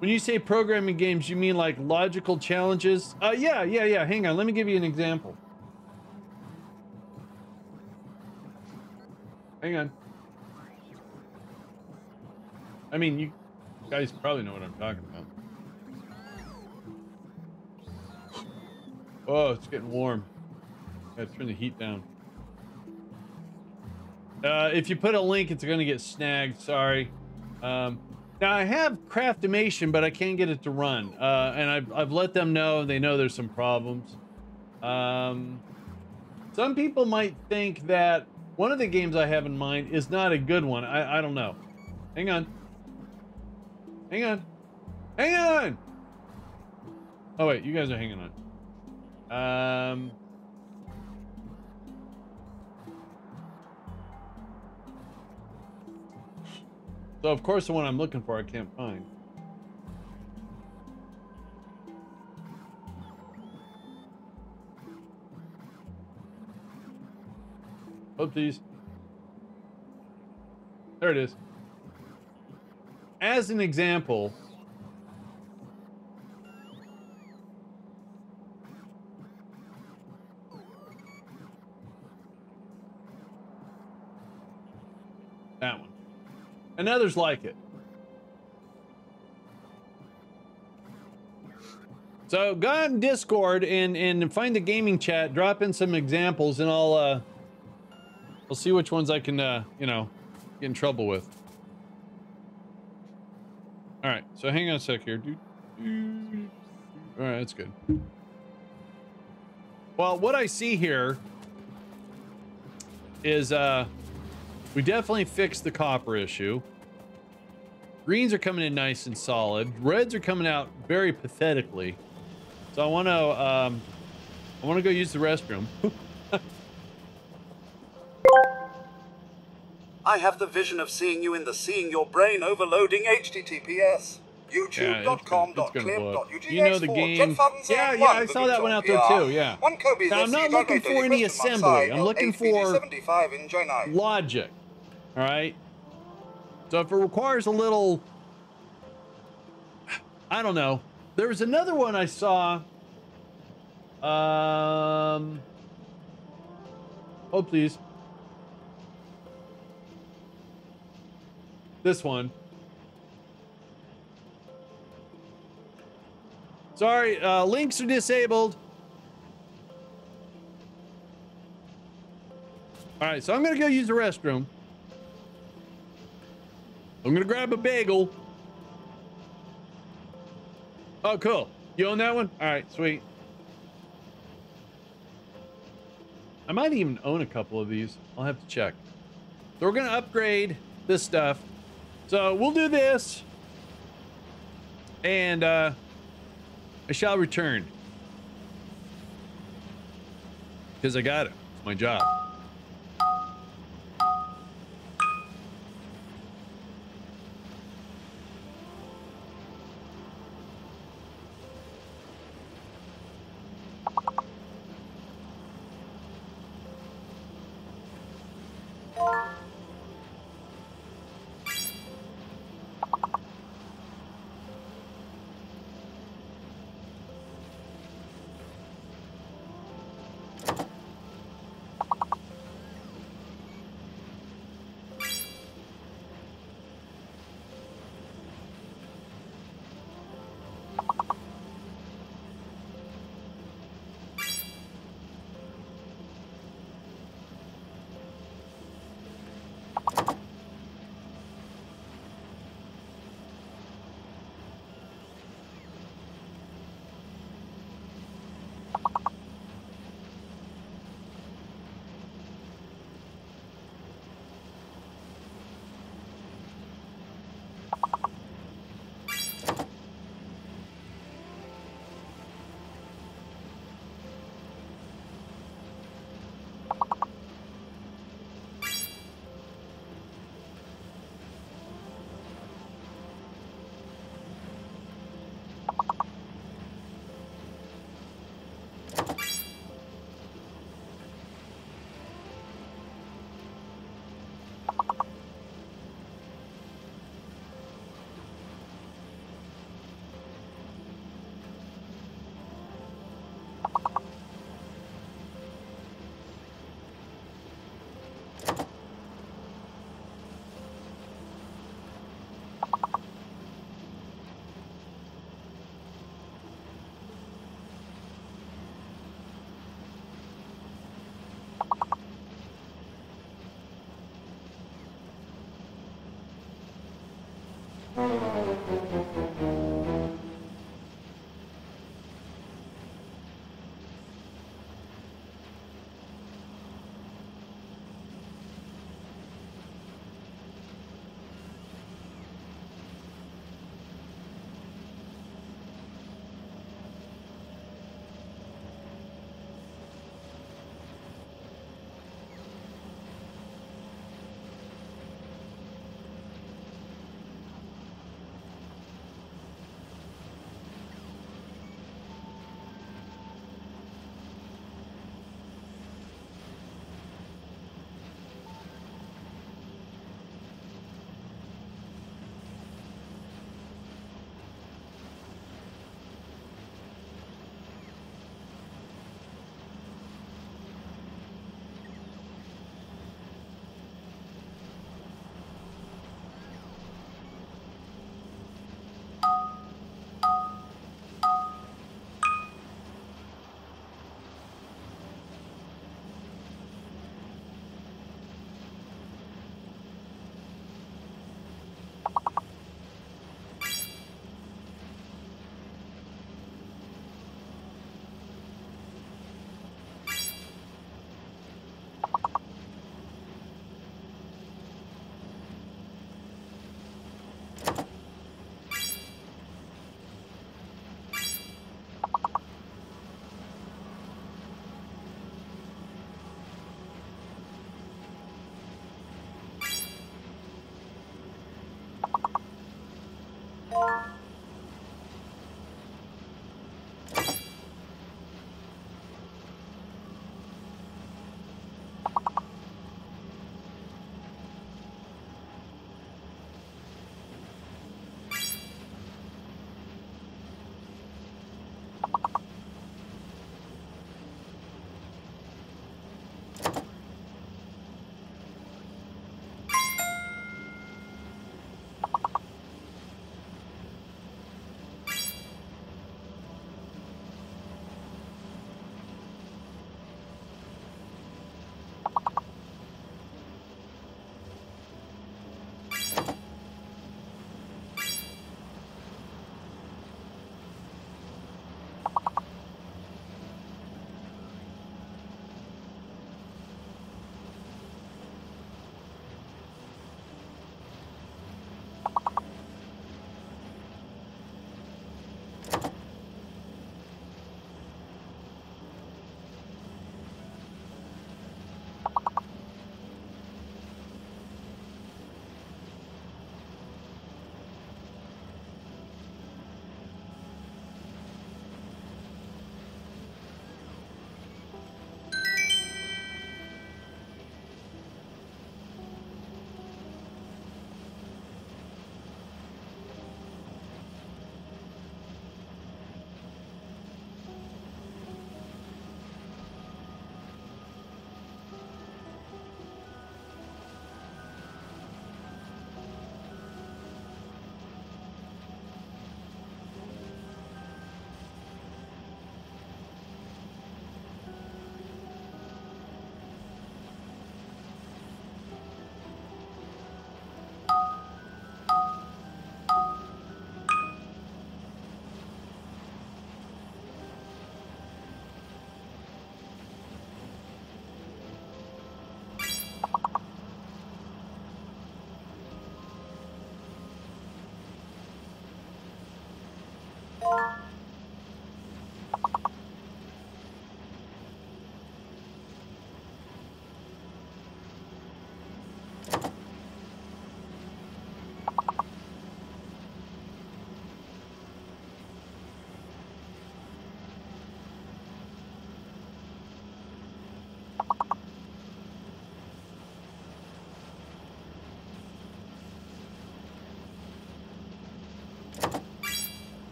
When you say programming games, you mean like logical challenges? Uh, yeah, yeah, yeah. Hang on. Let me give you an example. Hang on. I mean, you guys probably know what I'm talking about. Oh, it's getting warm. Turn the heat down. Uh, if you put a link, it's gonna get snagged. Sorry. Um, now I have Craftomation, but I can't get it to run. Uh, and I've, I've let them know. They know there's some problems. Um, some people might think that one of the games I have in mind is not a good one. I, I don't know. Hang on. Hang on. Hang on! Oh, wait. You guys are hanging on. Um... So, of course, the one I'm looking for I can't find. Oopsies. There it is. As an example, that one, and others like it. So go on Discord and and find the gaming chat. Drop in some examples, and I'll uh, I'll see which ones I can uh, you know get in trouble with. All right, so hang on a sec here. All right, that's good. Well, what I see here is uh, we definitely fixed the copper issue. Greens are coming in nice and solid. Reds are coming out very pathetically. So I want to um, I want to go use the restroom. I have the vision of seeing you in the seeing your brain overloading HTTPS. YouTube.com.clip.ugx You know the game. Yeah, yeah, I saw that one out there too. Yeah. Now, I'm not looking for any assembly. I'm looking for logic. All right. So if it requires a little, I don't know. There was another one I saw. Um. Oh, please. This one. Sorry, uh, links are disabled. All right, so I'm gonna go use the restroom. I'm gonna grab a bagel. Oh, cool. You own that one? All right, sweet. I might even own a couple of these. I'll have to check. So we're gonna upgrade this stuff. So we'll do this. And uh, I shall return. Because I got it. It's my job.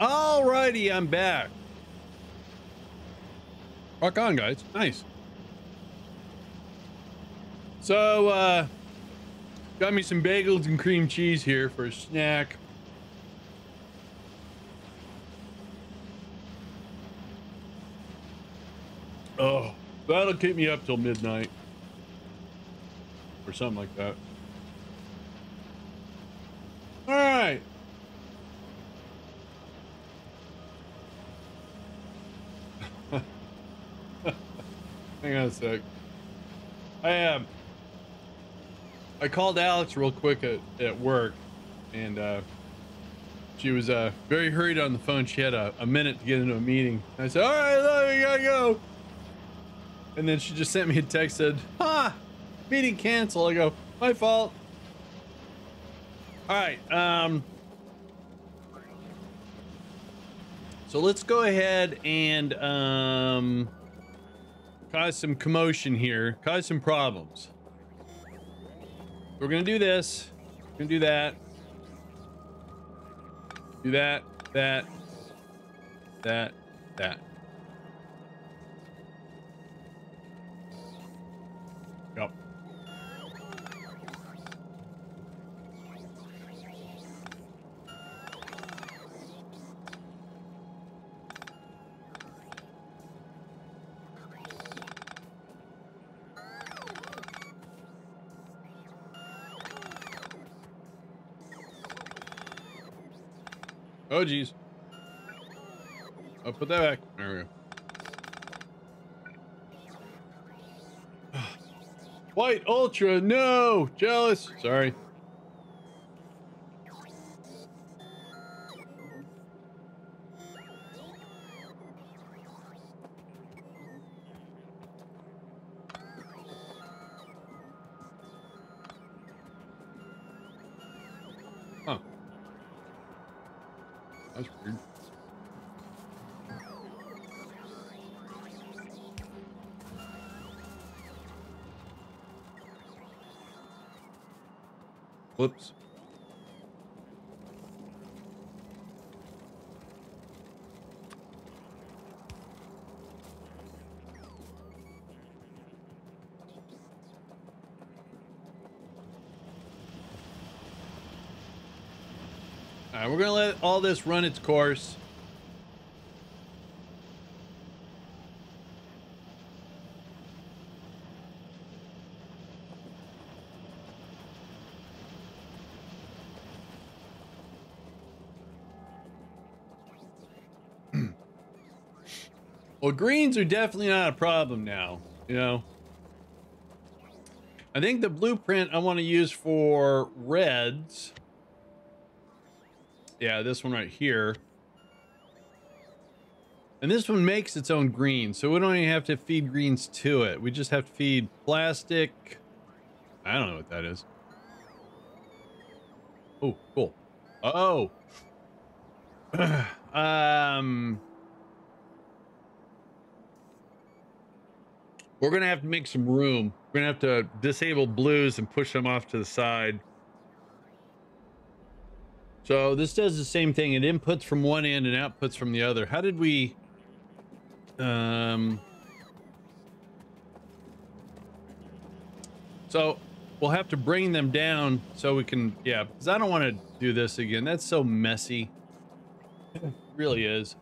Alrighty, I'm back. Rock on, guys. Nice. So, uh, got me some bagels and cream cheese here for a snack. Oh, that'll keep me up till midnight. Or something like that. All right. Hang on a sec. I am. Um, I called Alex real quick at, at work, and uh, she was uh, very hurried on the phone. She had a, a minute to get into a meeting. I said, "All right, love, we gotta go." And then she just sent me a text said, "Ha, meeting canceled." I go, "My fault." All right. Um. So let's go ahead and um cause some commotion here, cause some problems. We're gonna do this. We're gonna do that. Do that, that, that, that. Oh, geez. I'll put that back. There we go. White Ultra, no! Jealous. Sorry. Whoops. All right, we're gonna let all this run its course. Well, greens are definitely not a problem now, you know. I think the blueprint I want to use for reds. Yeah, this one right here. And this one makes its own green, so we don't even have to feed greens to it. We just have to feed plastic. I don't know what that is. Oh, cool. Oh. um We're going to have to make some room. We're going to have to disable blues and push them off to the side. So this does the same thing. It inputs from one end and outputs from the other. How did we... Um... So we'll have to bring them down so we can... Yeah, because I don't want to do this again. That's so messy. It really is.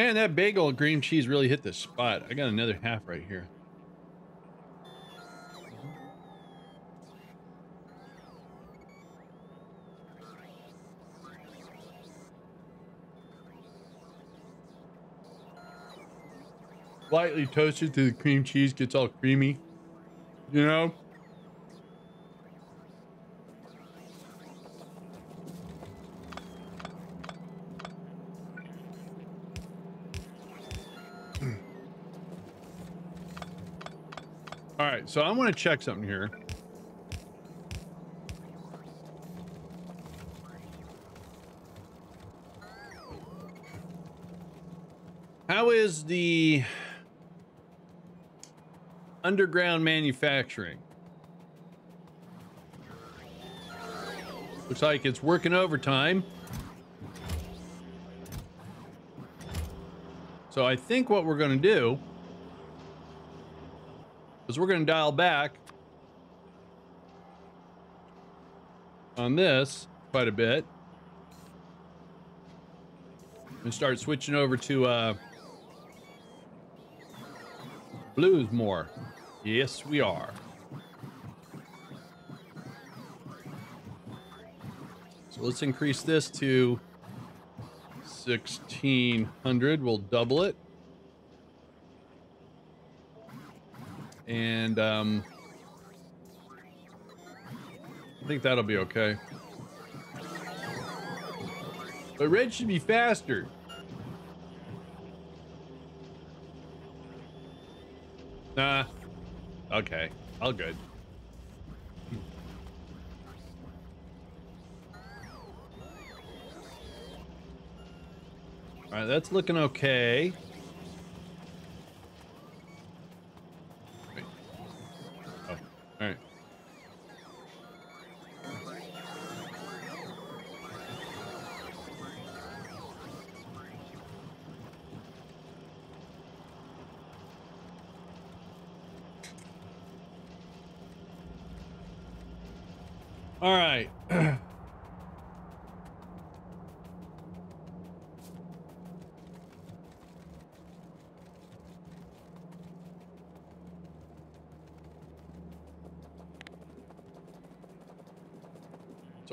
Man, that bagel cream cheese really hit the spot. I got another half right here. Lightly toasted to the cream cheese gets all creamy. You know? So I want to check something here. How is the underground manufacturing. Looks like it's working overtime. So I think what we're going to do is we're going to dial back on this quite a bit and start switching over to uh, blues more. Yes, we are. So let's increase this to 1600. We'll double it. And um, I think that'll be okay. But red should be faster. Nah. Okay. All good. All right, that's looking okay.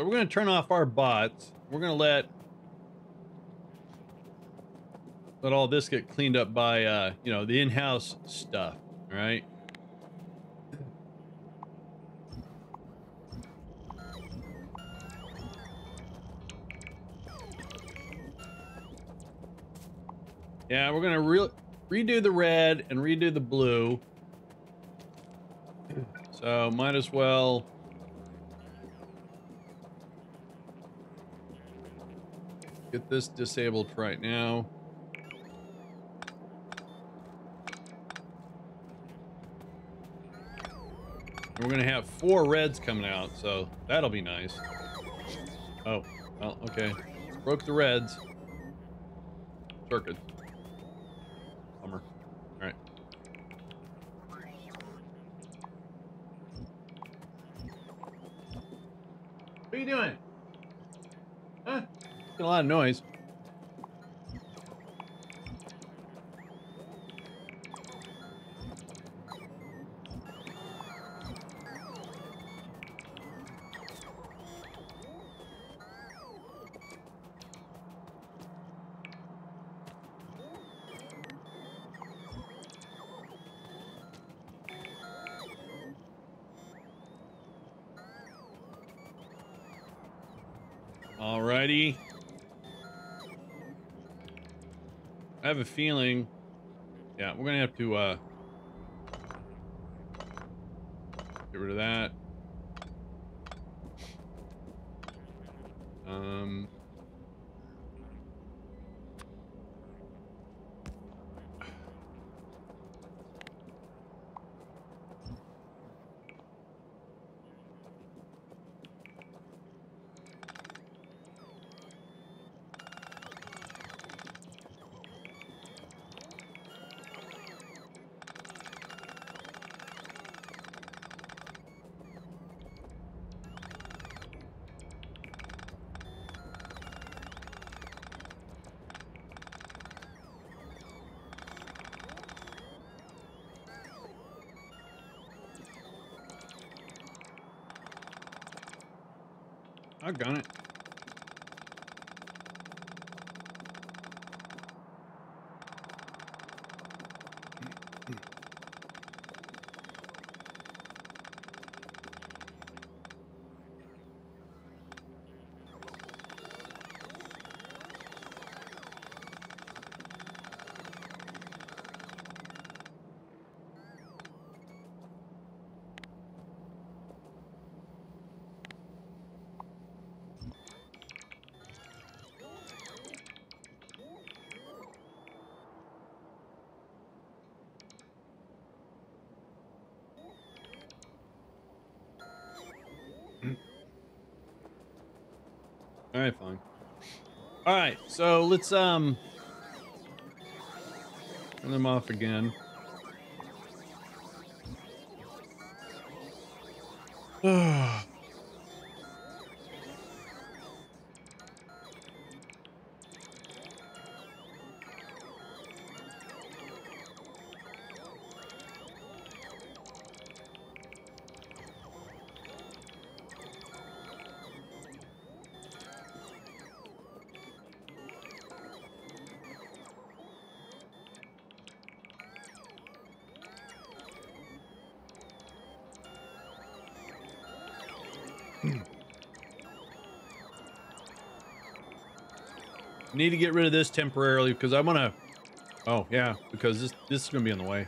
We're going to turn off our bots. We're going to let let all this get cleaned up by uh, you know, the in-house stuff, right? Yeah, we're gonna re redo the red and redo the blue. So might as well. This disabled right now. And we're gonna have four reds coming out, so that'll be nice. Oh, well, okay. Broke the reds. Circuit. Bummer. Alright. What are you doing? Huh? Making a lot of noise. Feeling. Yeah, we're gonna have to uh right, fine. All right, so let's um turn them off again. Need to get rid of this temporarily because I want to. Oh yeah, because this this is gonna be in the way.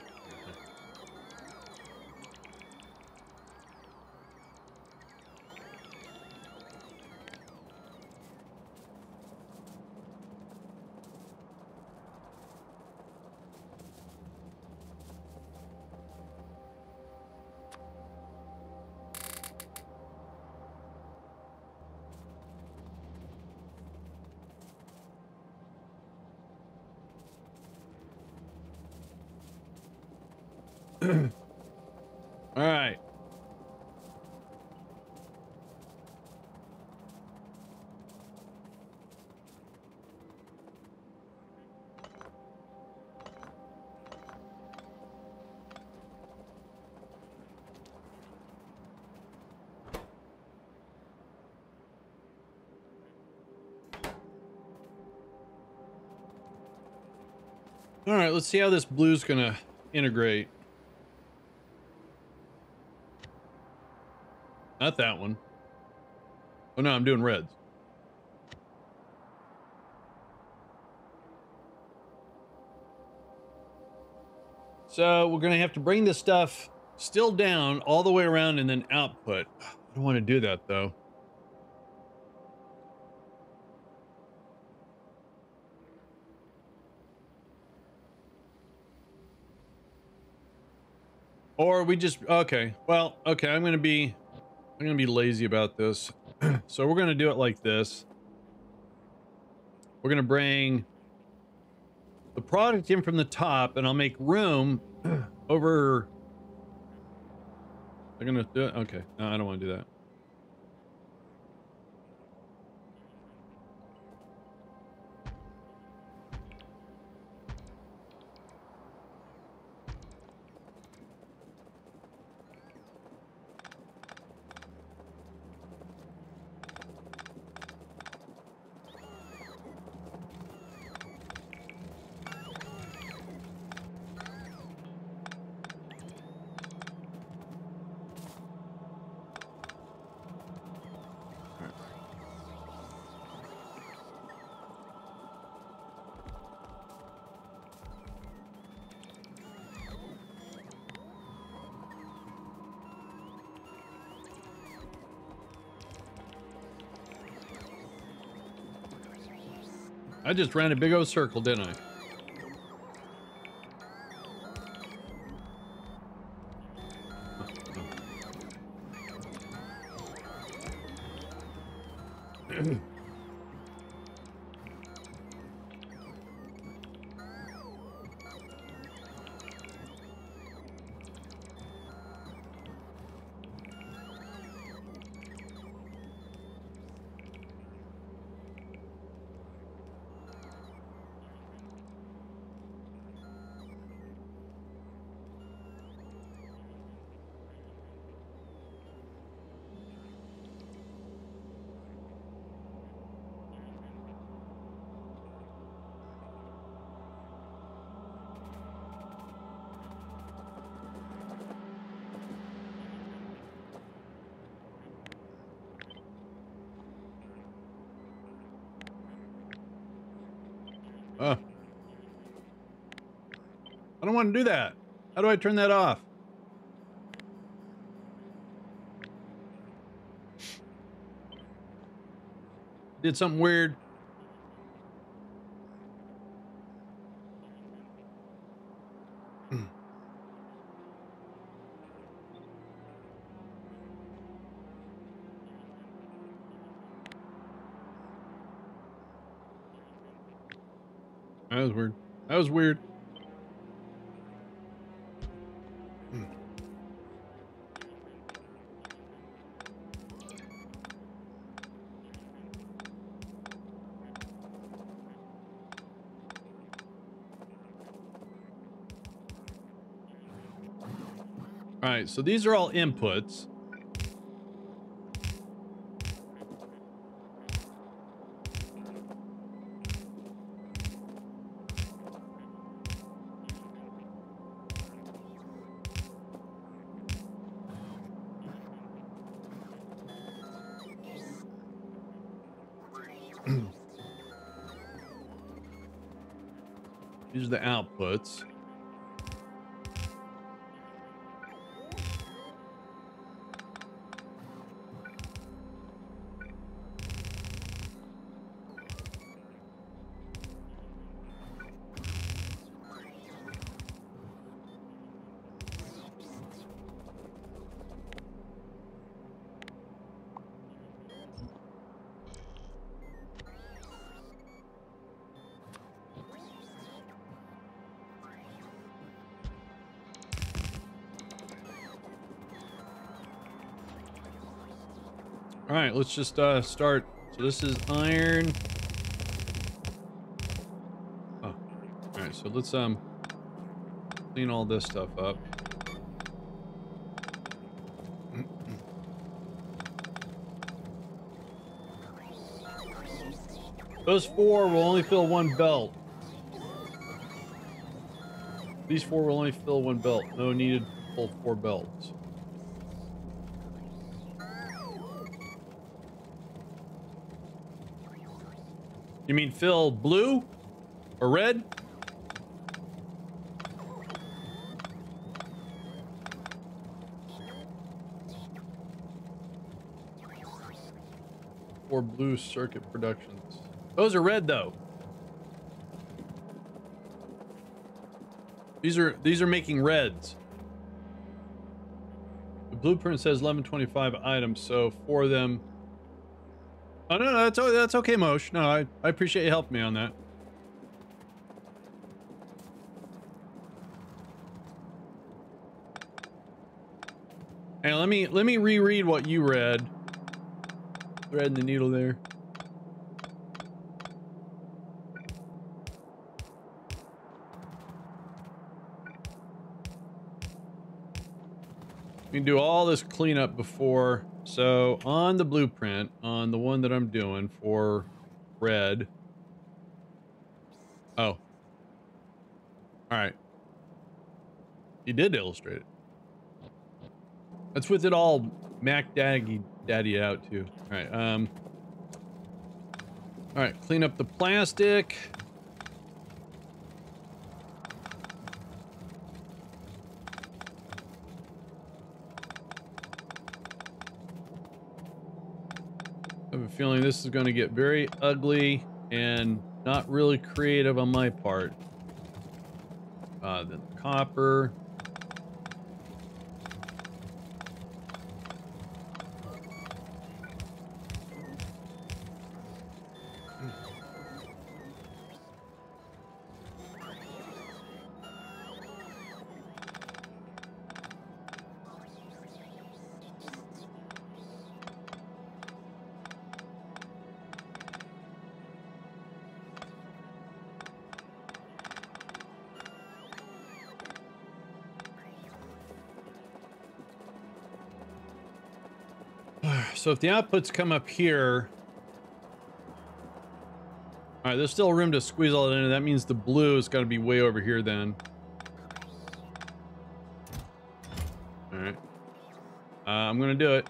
All right, let's see how this blue's gonna integrate. Not that one. Oh no, I'm doing reds. So we're gonna have to bring this stuff still down all the way around and then output. I don't want to do that though. Or we just okay. Well, okay, I'm gonna be I'm gonna be lazy about this. so we're gonna do it like this. We're gonna bring the product in from the top and I'll make room over. I'm gonna do it. Okay, no, I don't want to do that. I just ran a big old circle, didn't I? Want to do that. How do I turn that off? Did something weird. So these are all inputs. These are the outputs. Right, let's just uh, start. So this is iron. Oh, all right. So let's um clean all this stuff up. Those four will only fill one belt. These four will only fill one belt. No needed full four belts. You mean fill blue or red? Or blue circuit productions. Those are red though. These are these are making reds. The blueprint says 1125 items, so for them Oh no, no, that's that's okay, Mosh. No, I, I appreciate you helping me on that. Hey, let me let me reread what you read. Thread the needle there. We can do all this cleanup before so on the blueprint, on the one that I'm doing for red. Oh. All right. He did illustrate it. That's with it all Mac Daddy Daddy out too. All right. Um. All right. Clean up the plastic. Feeling this is going to get very ugly and not really creative on my part. Uh, the copper. So if the outputs come up here... Alright, there's still room to squeeze all that in. That means the blue is going to be way over here then. Alright. Uh, I'm going to do it.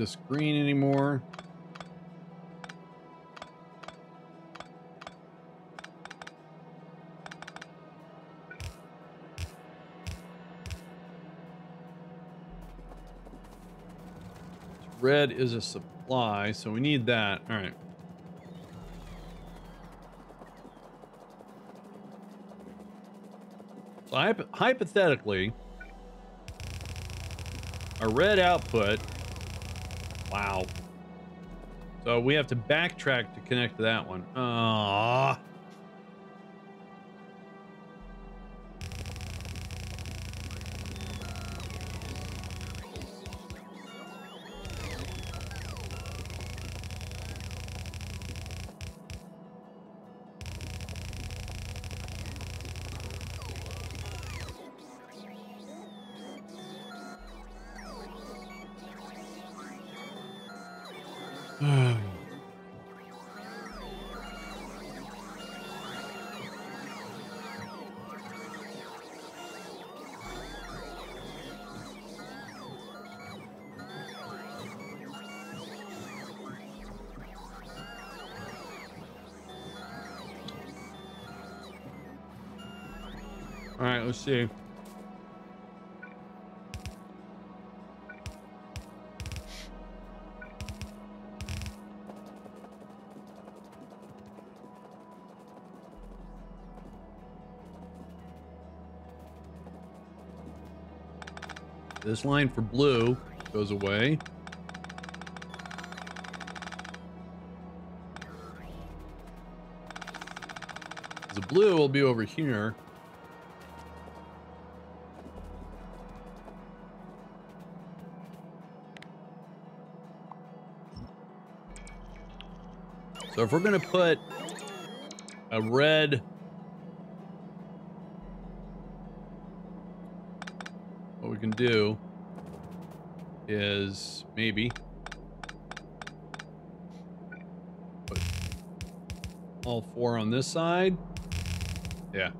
The screen anymore. Red is a supply, so we need that. All right. So hypothetically, a red output. Wow. So we have to backtrack to connect to that one. Ah. This line for blue goes away. The blue will be over here. So if we're going to put a red what we can do is maybe put all four on this side. Yeah.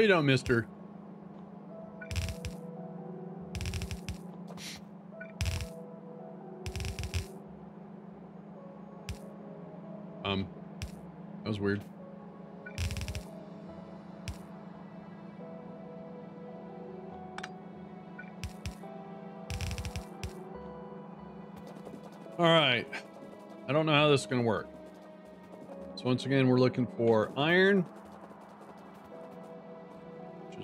You don't, mister. Um, that was weird. All right. I don't know how this is going to work. So once again, we're looking for iron,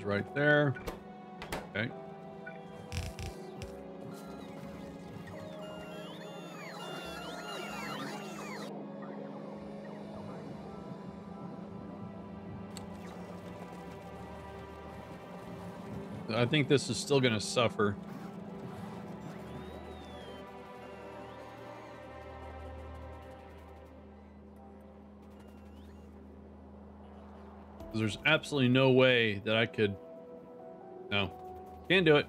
right there. Okay. I think this is still going to suffer. There's absolutely no way that I could. No. Can't do it.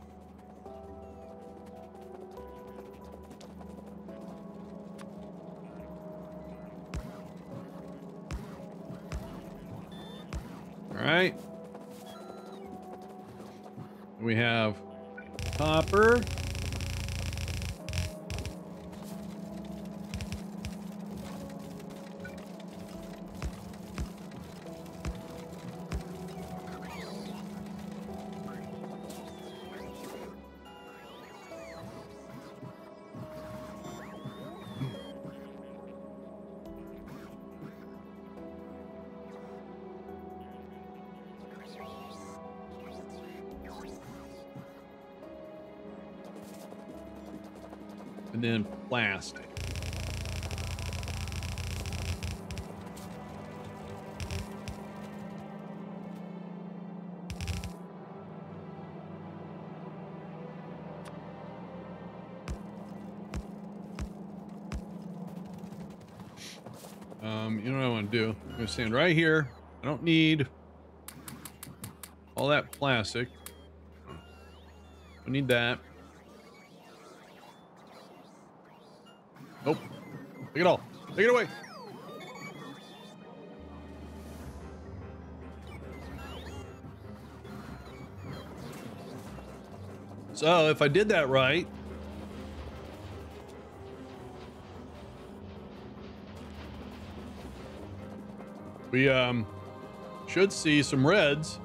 To stand right here. I don't need all that plastic. I need that. Nope. Take it all. Take it away. So if I did that right, we um should see some reds.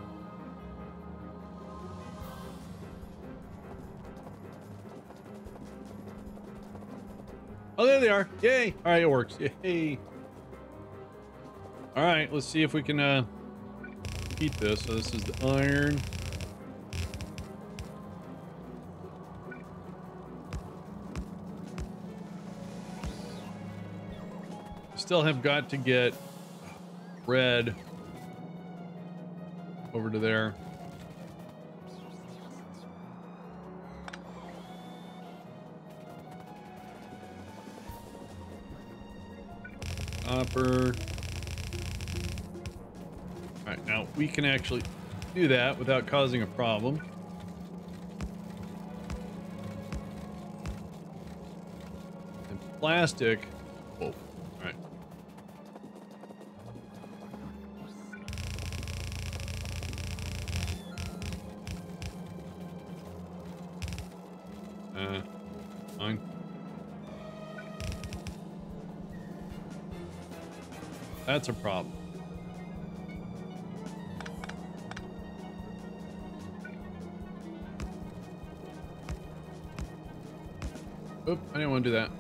Oh, there they are. Yay. All right, it works. Yay. All right, let's see if we can uh, heat this. So this is the iron. Still have got to get red over to there. Copper. Alright, now we can actually do that without causing a problem. And plastic. Whoa. That's a problem. Oop, I didn't want to do that.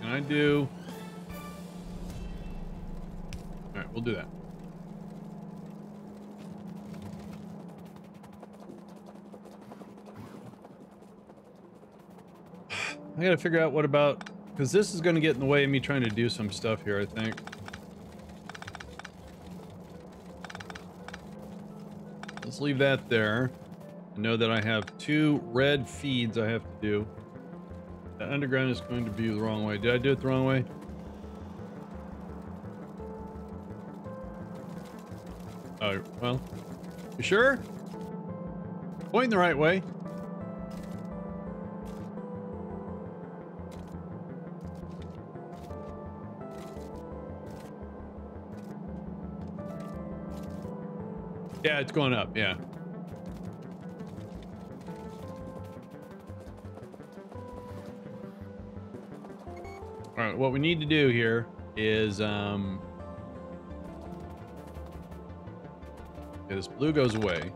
Can I do... Alright, we'll do that. I gotta figure out what about... Because this is gonna get in the way of me trying to do some stuff here, I think. Let's leave that there. I know that I have two red feeds I have to do. The underground is going to be the wrong way. Did I do it the wrong way? Oh, well. You sure? Pointing the right way. Yeah, it's going up, yeah. All right, what we need to do here is, um, this blue goes away.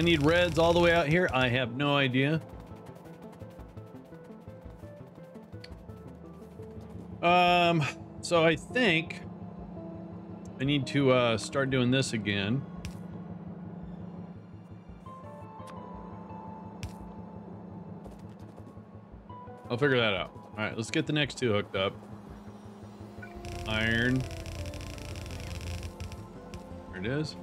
I need reds all the way out here? I have no idea. Um, so I think I need to uh, start doing this again. I'll figure that out. All right, let's get the next two hooked up. Iron. There it is.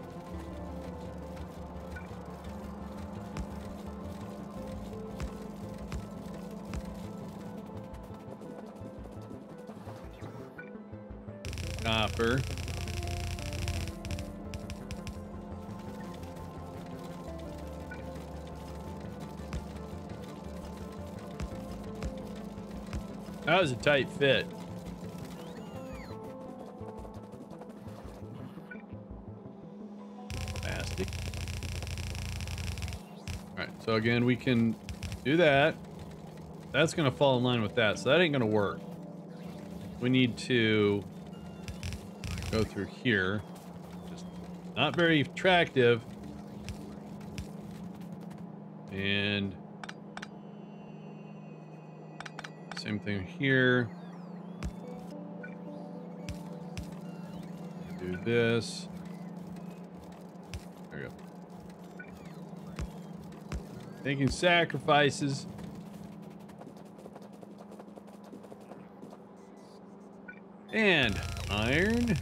Copper. That was a tight fit. Plastic. Alright, so again, we can do that. That's going to fall in line with that, so that ain't going to work. We need to go through here. Just not very attractive. And same thing here. Do this. There we go. Making sacrifices. And iron.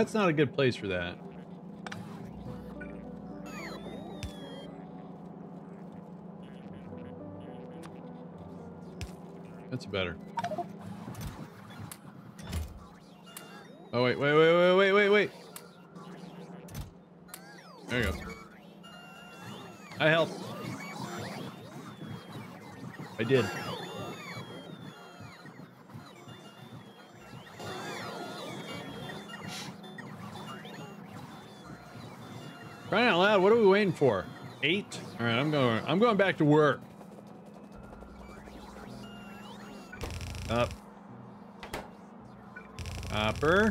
That's not a good place for that. That's better. Oh, wait, wait, wait, wait, wait, wait, wait. There you go. I helped. I did. For? Eight? All right, I'm going. I'm going back to work. Up. Hopper.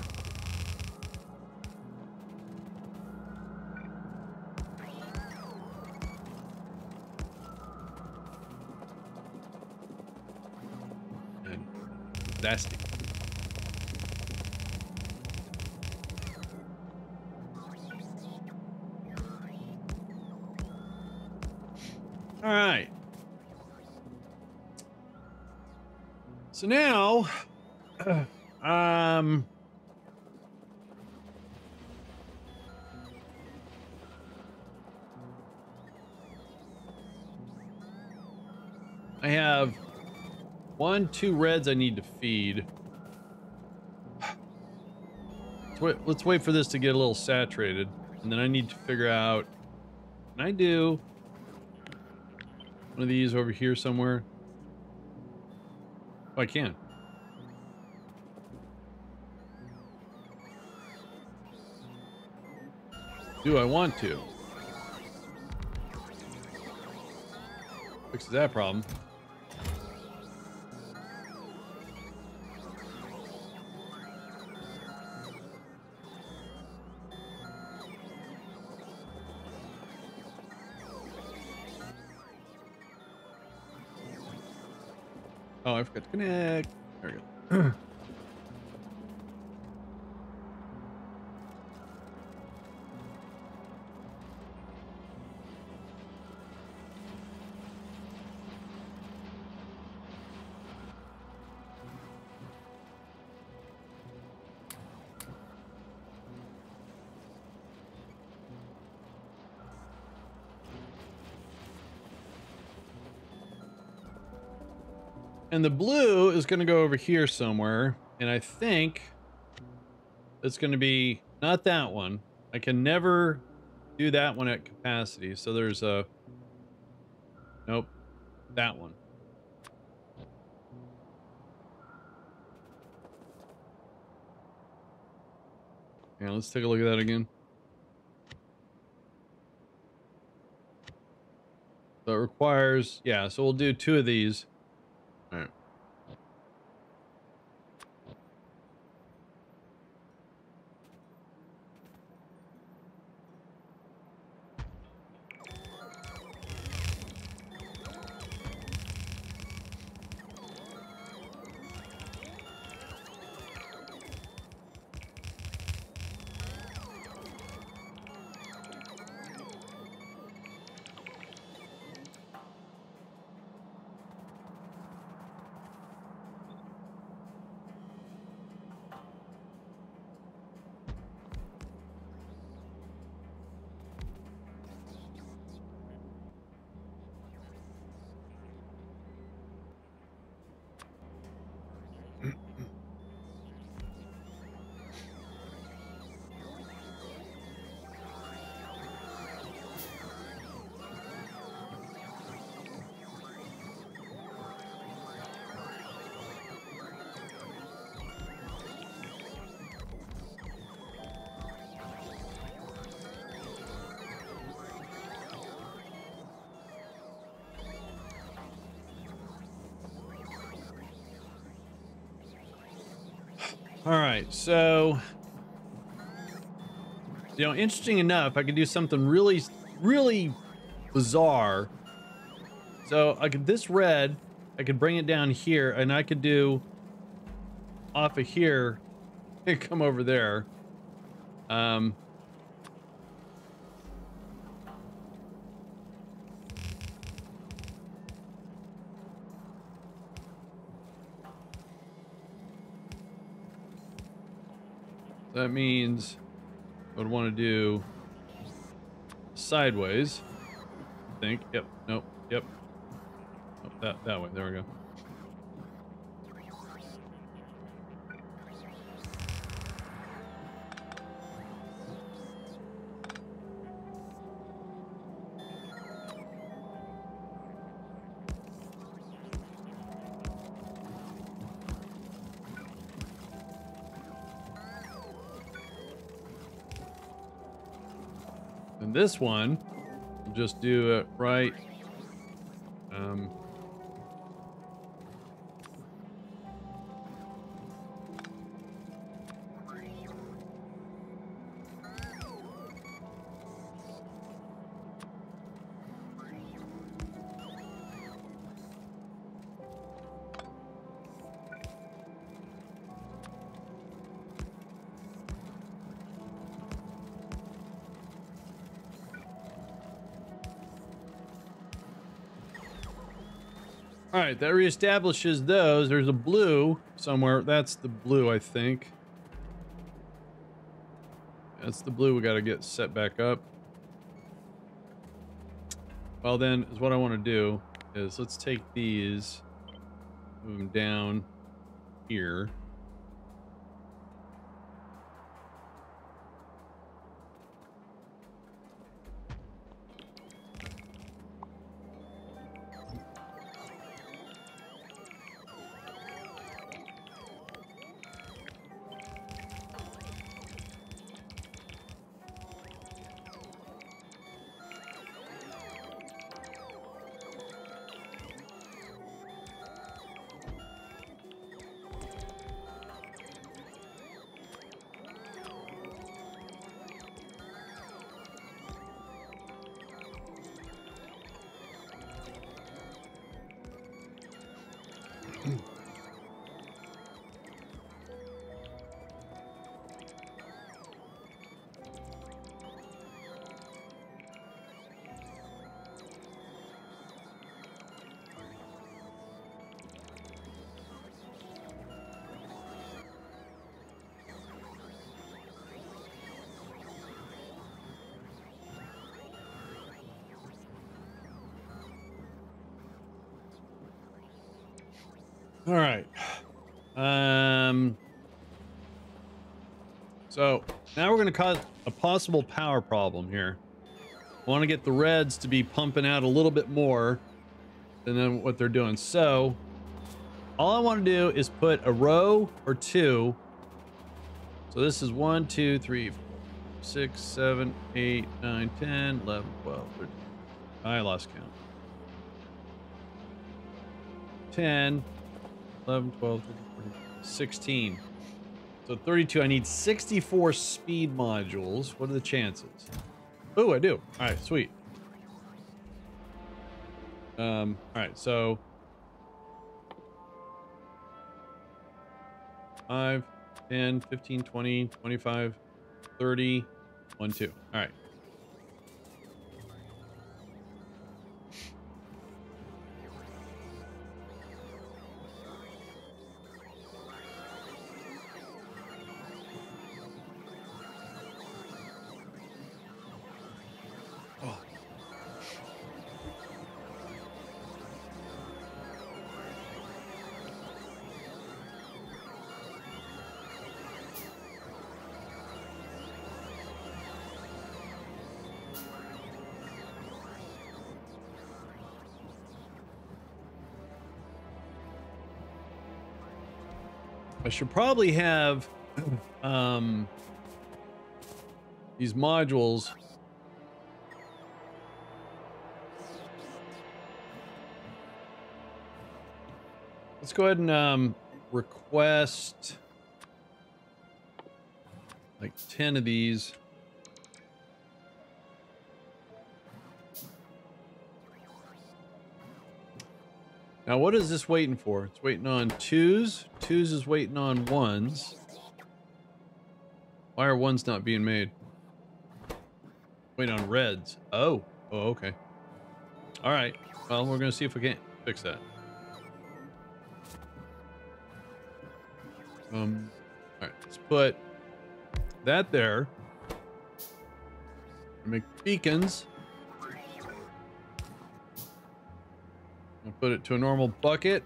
One, two reds I need to feed. Let's wait, let's wait for this to get a little saturated, and then I need to figure out. Can I do one of these over here somewhere? Oh, I can. Do I want to? Fixes that problem. Forgot to connect. And the blue is going to go over here somewhere. And I think it's going to be not that one. I can never do that one at capacity. So there's a... Nope. That one. Yeah, let's take a look at that again. It requires... Yeah, so we'll do two of these. All right. So you know, interesting enough, I could do something really, really bizarre. So I could this red, I could bring it down here, and I could do off of here and come over there. Um, that means I would want to do sideways. I think. Yep. Nope. Yep. Oh, that that way. There we go. This one, just do it right. Um, right, that reestablishes those. There's a blue somewhere. That's the blue, I think. That's the blue we got to get set back up. Well, then, is what I want to do is let's take these, move them down here. So now we're going to cause a possible power problem here. I want to get the reds to be pumping out a little bit more than what they're doing. So all I want to do is put a row or two. So this is one, two, three, four, six, seven, eight, nine, 10, 11, 12, 13. I lost count. 10, 11, 12, 13, 14, 16. So 32, I need 64 speed modules. What are the chances? Oh, I do. All right, sweet. Um, all right, so 5, 10, 15, 20, 25, 30, 1, 2. All right. I should probably have um, these modules. Let's go ahead and um, request like 10 of these. Now, what is this waiting for? It's waiting on twos. Twos is waiting on ones. Why are ones not being made? Wait on reds. Oh. Oh, okay. All right. Well, we're going to see if we can't fix that. Um, all right, let's put that there. Make beacons. I'll put it to a normal bucket.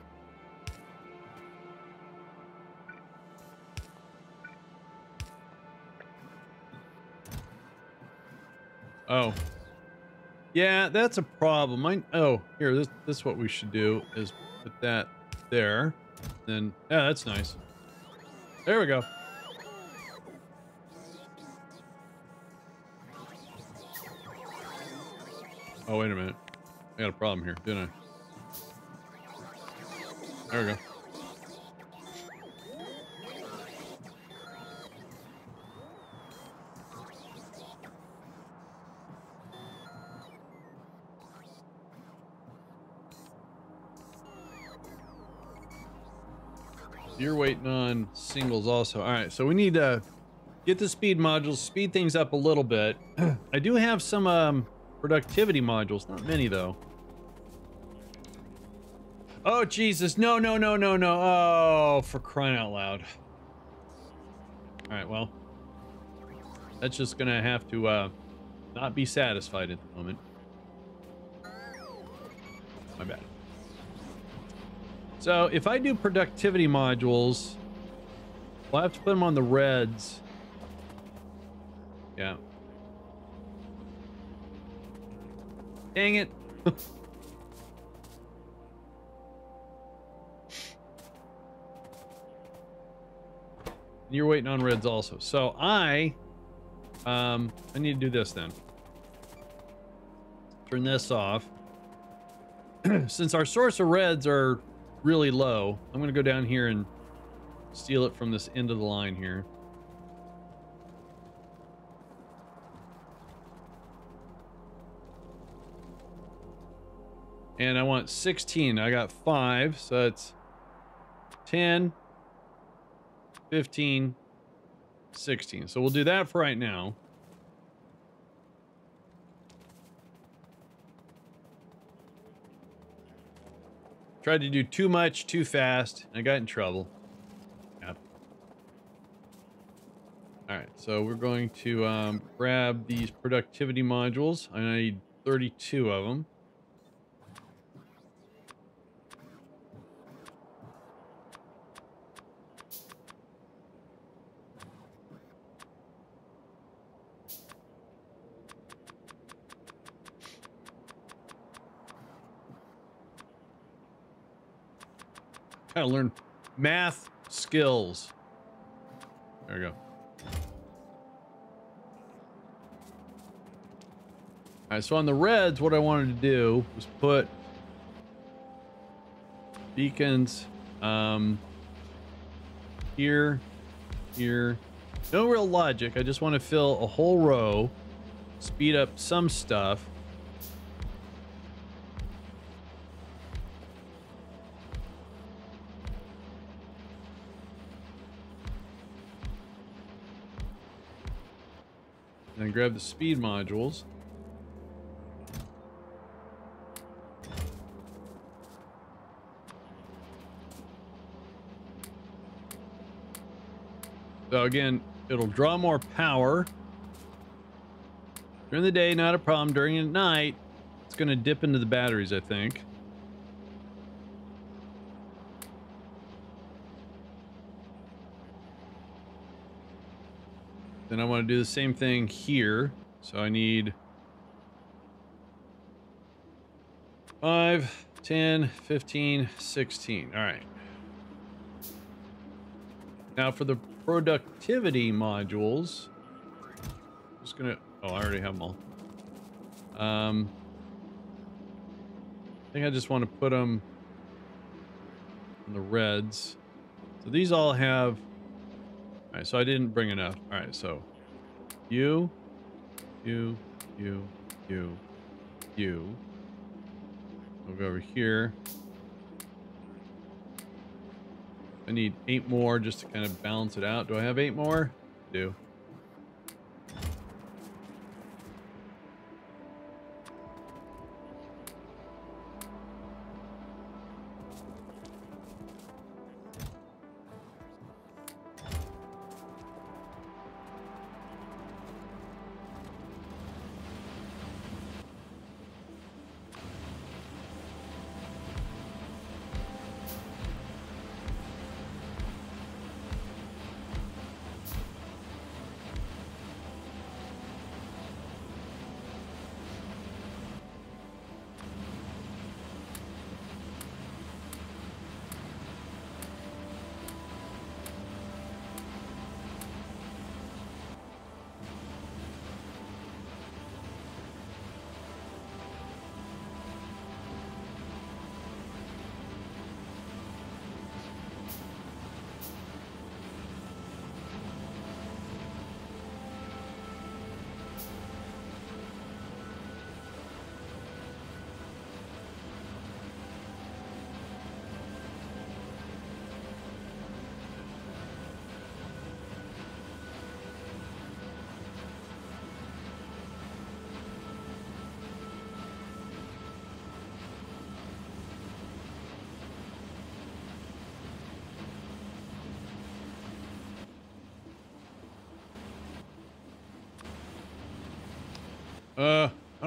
Oh. Yeah, that's a problem. I, oh, here, this, this is what we should do is put that there. Then, yeah, that's nice. There we go. Oh, wait a minute. I got a problem here, didn't I? There we go. You're waiting on singles also. All right, so we need to get the speed modules, speed things up a little bit. I do have some um, productivity modules, not many though. Oh, Jesus. No, no, no, no, no. Oh, for crying out loud. All right, well. That's just going to have to uh, not be satisfied at the moment. My bad. So if I do productivity modules, we'll have to put them on the reds. Yeah. Dang it. You're waiting on reds also. So I, um, I need to do this then. Turn this off. Since our source of reds are really low, I'm going to go down here and steal it from this end of the line here. And I want 16. I got five, so that's 10, 15, 16. So we'll do that for right now. Tried to do too much too fast. And I got in trouble. Yep. All right, so we're going to um, grab these productivity modules. I need 32 of them. Gotta learn math skills. There we go. All right, so on the reds, what I wanted to do was put beacons um, here, here. No real logic. I just want to fill a whole row, speed up some stuff, And grab the speed modules. So again, it'll draw more power. During the day, not a problem. During the night, it's going to dip into the batteries, I think. Then I want to do the same thing here. So I need 5, 10, 15, 16. All right. Now for the productivity modules, I'm just gonna, oh, I already have them all. Um, I think I just want to put them in the reds. So these all have All right, so I didn't bring enough. All right, so you, you, you, you, you. We'll go over here. I need eight more just to kind of balance it out. Do I have eight more? I do.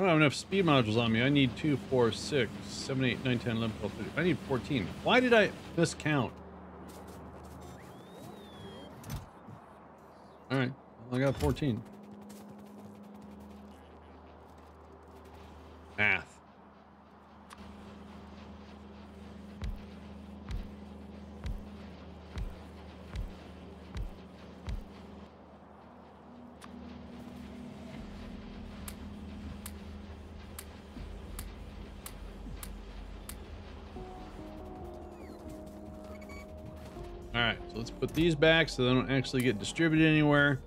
Don't have enough speed modules on me. I need 2, 4, 6, 7, 8, 9, 10, 11, 12, 13. I need 14. Why did I miscount? All right, I got 14. Put these back so they don't actually get distributed anywhere.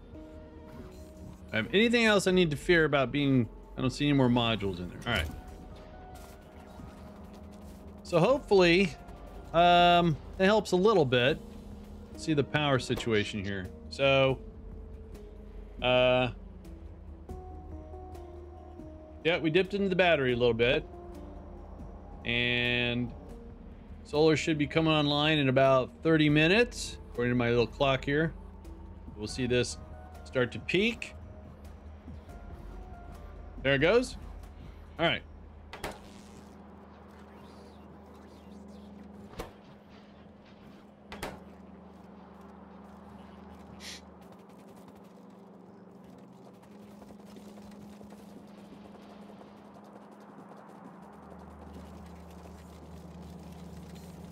I have anything else I need to fear about being, I don't see any more modules in there. All right. So hopefully, um, that helps a little bit. See the power situation here. So, uh, yeah, we dipped into the battery a little bit. And Solar should be coming online in about 30 minutes, according to my little clock here. We'll see this start to peak. There it goes. All right.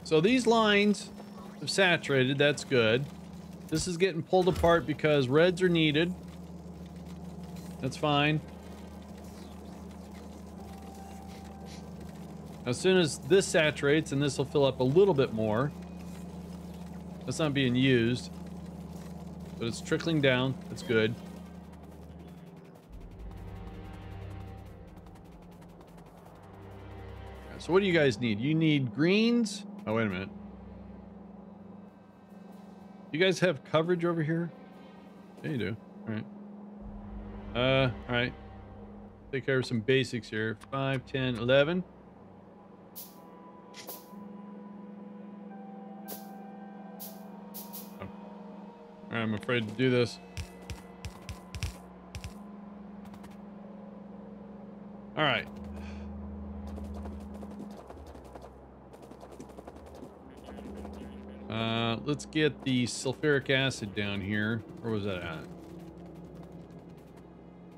So these lines saturated, that's good. This is getting pulled apart because reds are needed. That's fine. As soon as this saturates, and this will fill up a little bit more. That's not being used. But it's trickling down. That's good. So what do you guys need? You need greens. Oh, wait a minute. You guys have coverage over here? Yeah, you do. All right. Uh, all right. Take care of some basics here. 5, 10, 11. Oh. I'm afraid to do this. All right. Uh, let's get the sulfuric acid down here. Where was that at?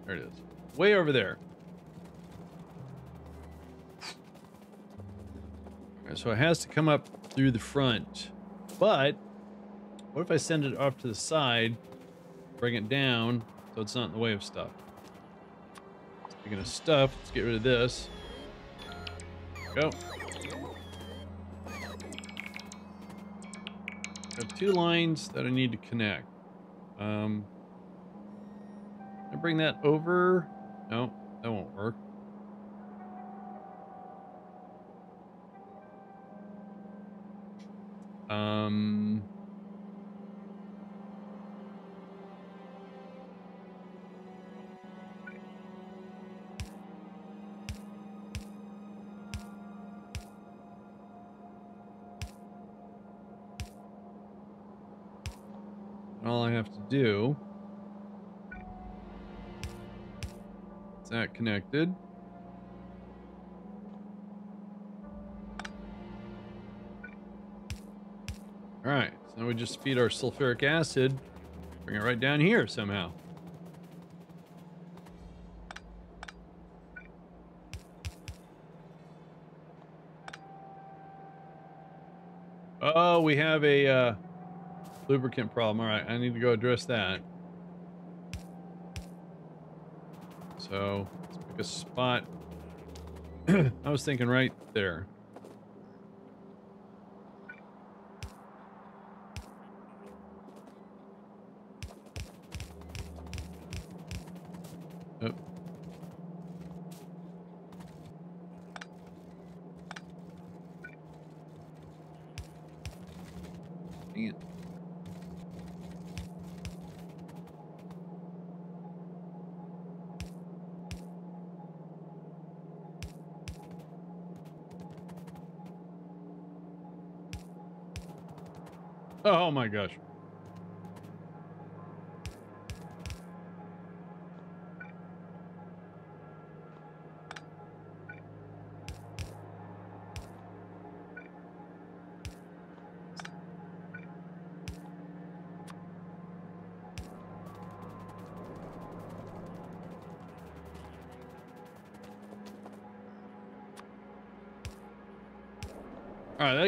There it is. Way over there. Right, so it has to come up through the front. But, what if I send it off to the side, bring it down, so it's not in the way of stuff? Speaking of stuff, let's get rid of this. Go. I have two lines that I need to connect. Um, I bring that over. No, that won't work. Um, all I have to do is that connected. All right, so now we just feed our sulfuric acid, bring it right down here somehow. Oh, we have a uh, lubricant problem. All right, I need to go address that. So let's pick a spot. I was thinking right there.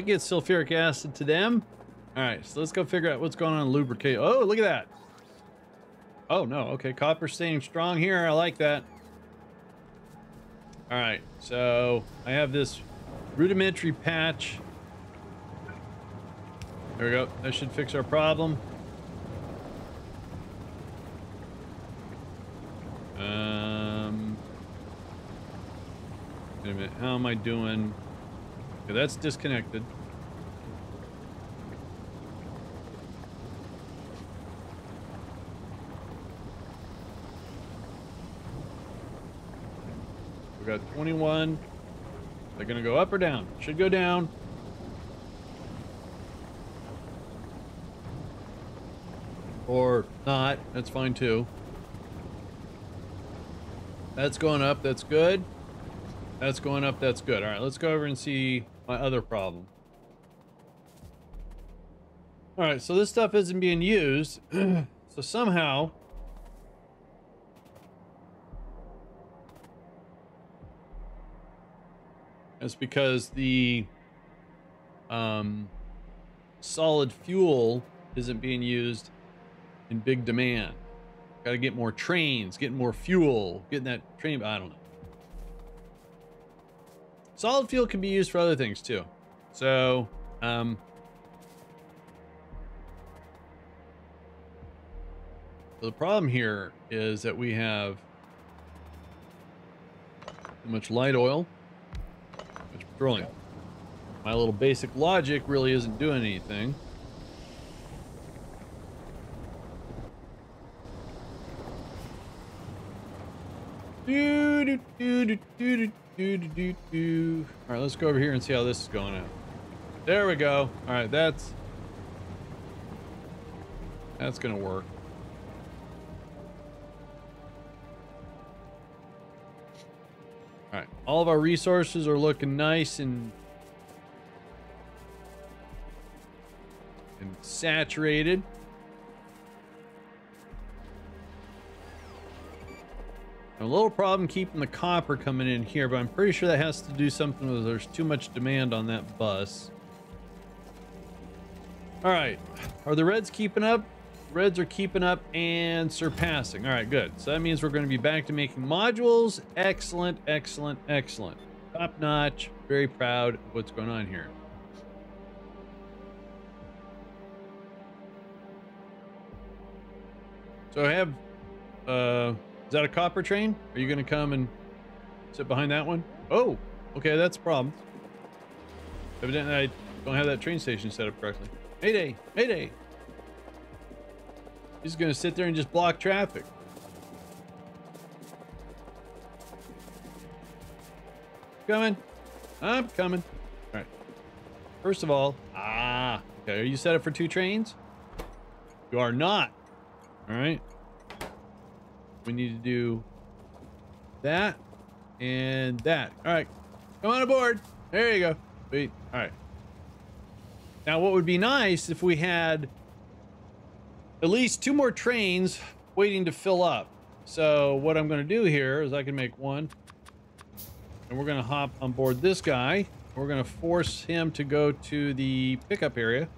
That gets sulfuric acid to them. All right, so let's go figure out what's going on in lubricate. Oh, look at that. Oh, no. Okay, copper staying strong here. I like that. All right, so I have this rudimentary patch. There we go. That should fix our problem. Um, wait a minute. How am I doing? Okay, that's disconnected. We got 21. They're gonna go up or down? Should go down. Or not, that's fine too. That's going up, that's good. That's going up, that's good. All right, let's go over and see my other problem. All right, so this stuff isn't being used. so somehow It's because the um, solid fuel isn't being used in big demand. Got to get more trains, get more fuel, getting that train. I don't know. Solid fuel can be used for other things too. So, um, the problem here is that we have too much light oil much petroleum. My little basic logic really isn't doing anything. Do, do, do, do, do, do, do, do, do. All right, let's go over here and see how this is going out. There we go. All right, that's that's gonna work. All right, all of our resources are looking nice and and saturated. A little problem keeping the copper coming in here, but I'm pretty sure that has to do something with there's too much demand on that bus. All right, are the Reds keeping up? Reds are keeping up and surpassing. All right, good. So that means we're going to be back to making modules. Excellent, excellent, excellent. Top notch. Very proud of what's going on here. So I have, uh, is that a copper train? Are you gonna come and sit behind that one? Oh, okay, that's a problem. Evidently I don't have that train station set up correctly. Mayday, mayday. He's gonna sit there and just block traffic. Coming. I'm coming. All right. First of all, ah, okay. Are you set up for two trains? You are not. All right. We need to do that and that. All right. Come on aboard. There you go. Wait. All right. Now, what would be nice if we had at least two more trains waiting to fill up. So what I'm going to do here is I can make one and we're going to hop on board this guy. We're going to force him to go to the pickup area.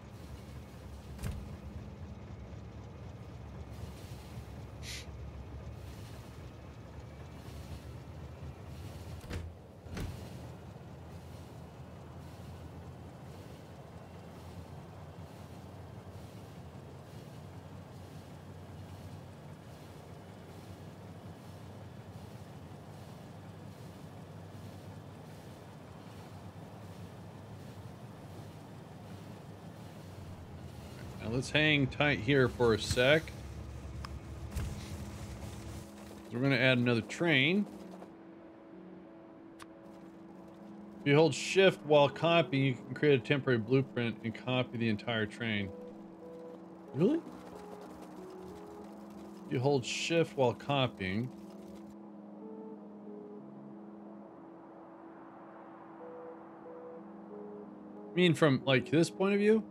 Let's hang tight here for a sec. We're going to add another train. If you hold shift while copying, you can create a temporary blueprint and copy the entire train. Really? You hold shift while copying. I mean from like this point of view?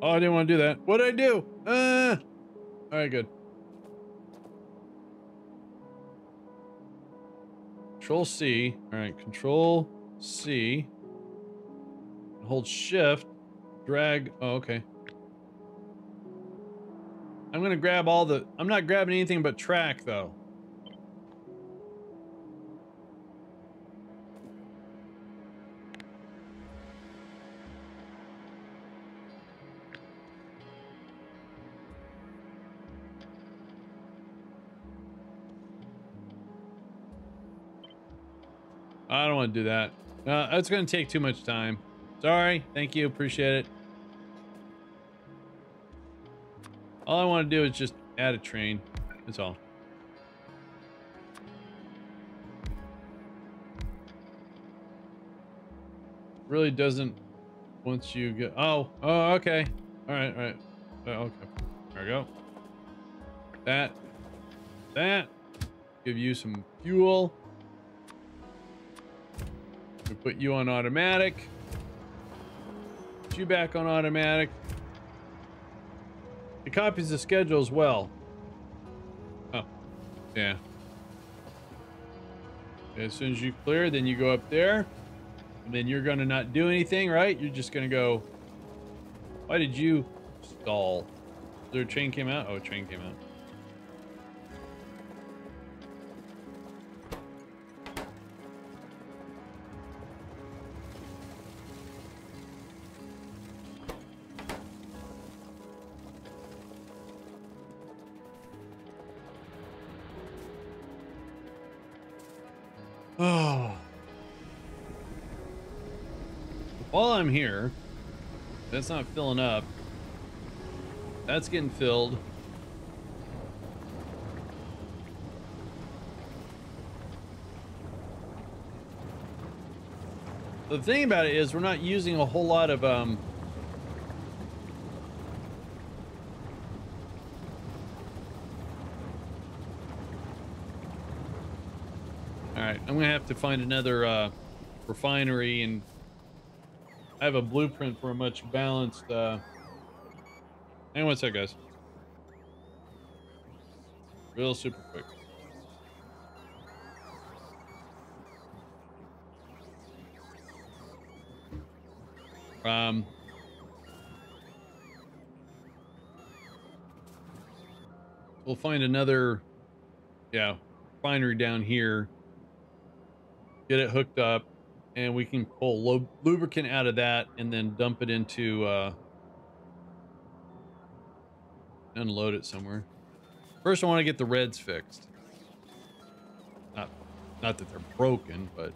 Oh, I didn't want to do that. What did I do? Uh, all right, good. Control C. All right, Control C. Hold Shift. Drag. Oh, okay. I'm gonna grab all the. I'm not grabbing anything but track though. I don't want to do that. Uh, it's going to take too much time. Sorry. Thank you. Appreciate it. All I want to do is just add a train. That's all. Really doesn't once you get... Oh, oh, okay. All right, all right. Oh, okay. There we go. That. That. Give you some fuel. Put you on automatic. Put you back on automatic. It copies the schedule as well. Oh, yeah. As soon as you clear, then you go up there. And then you're going to not do anything, right? You're just going to go... Why did you stall? There a train came out? Oh, train came out. That's not filling up. That's getting filled. The thing about it is we're not using a whole lot of um, Alright, I'm gonna have to find another uh, refinery and I have a blueprint for a much balanced uh hang on one sec guys. Real super quick. Um We'll find another yeah, refinery down here get it hooked up and we can pull lu- lubricant out of that and then dump it into uh, unload it somewhere. First, I want to get the reds fixed. Not, not that they're broken, but.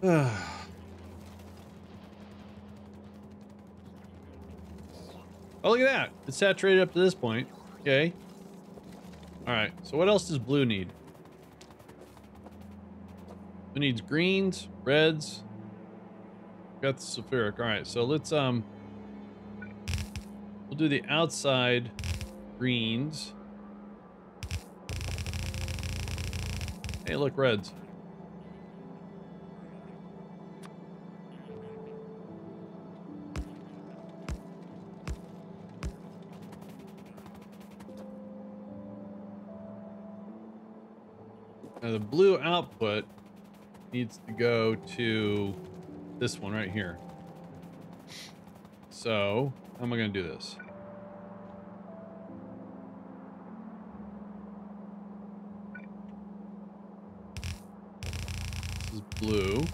oh, look at that! It's saturated up to this point. Okay. All right. So what else does blue need? It needs greens, reds. Got the sulfuric. All right. So let's um. We'll do the outside greens. Hey, look, reds. Now the blue output needs to go to this one right here. So, how am I going to do this? This is blue.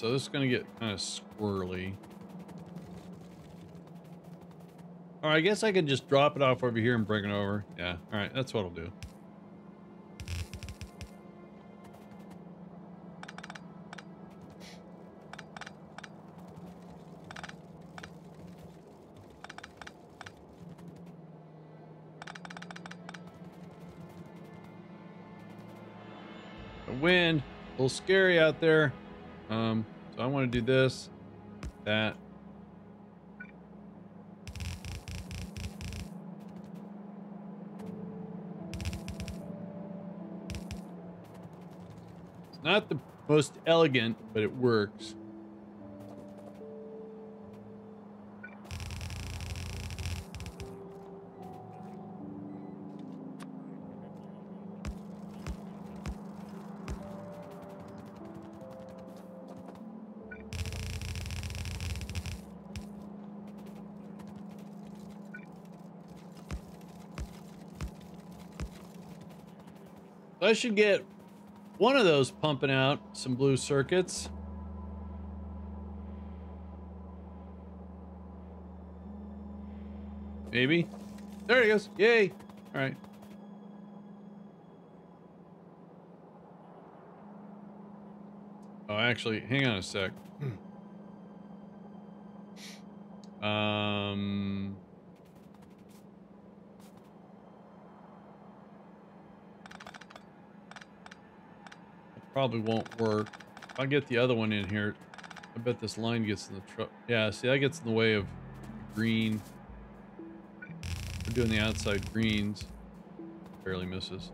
So this is going to get kind of squirrely. All right, I guess I could just drop it off over here and bring it over. Yeah, all right, that's what I'll do. The wind, a little scary out there. Um, so I want to do this, that. It's not the most elegant, but it works. I should get one of those pumping out some blue circuits. Maybe. There he goes. Yay. All right. Oh, actually, hang on a sec. um... probably won't work. If I get the other one in here, I bet this line gets in the truck. Yeah, see, that gets in the way of green. We're doing the outside greens. Barely misses.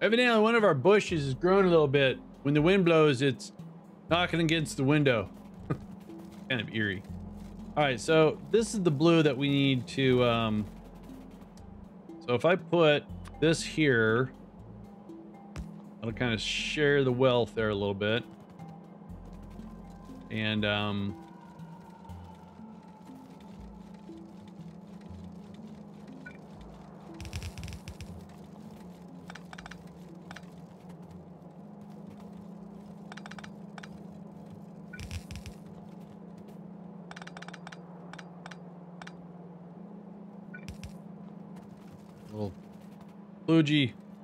Evidently, one of our bushes has grown a little bit. When the wind blows, it's knocking against the window. kind of eerie. All right, so this is the blue that we need to, um, so if I put this here, that'll kind of share the wealth there a little bit. And, um,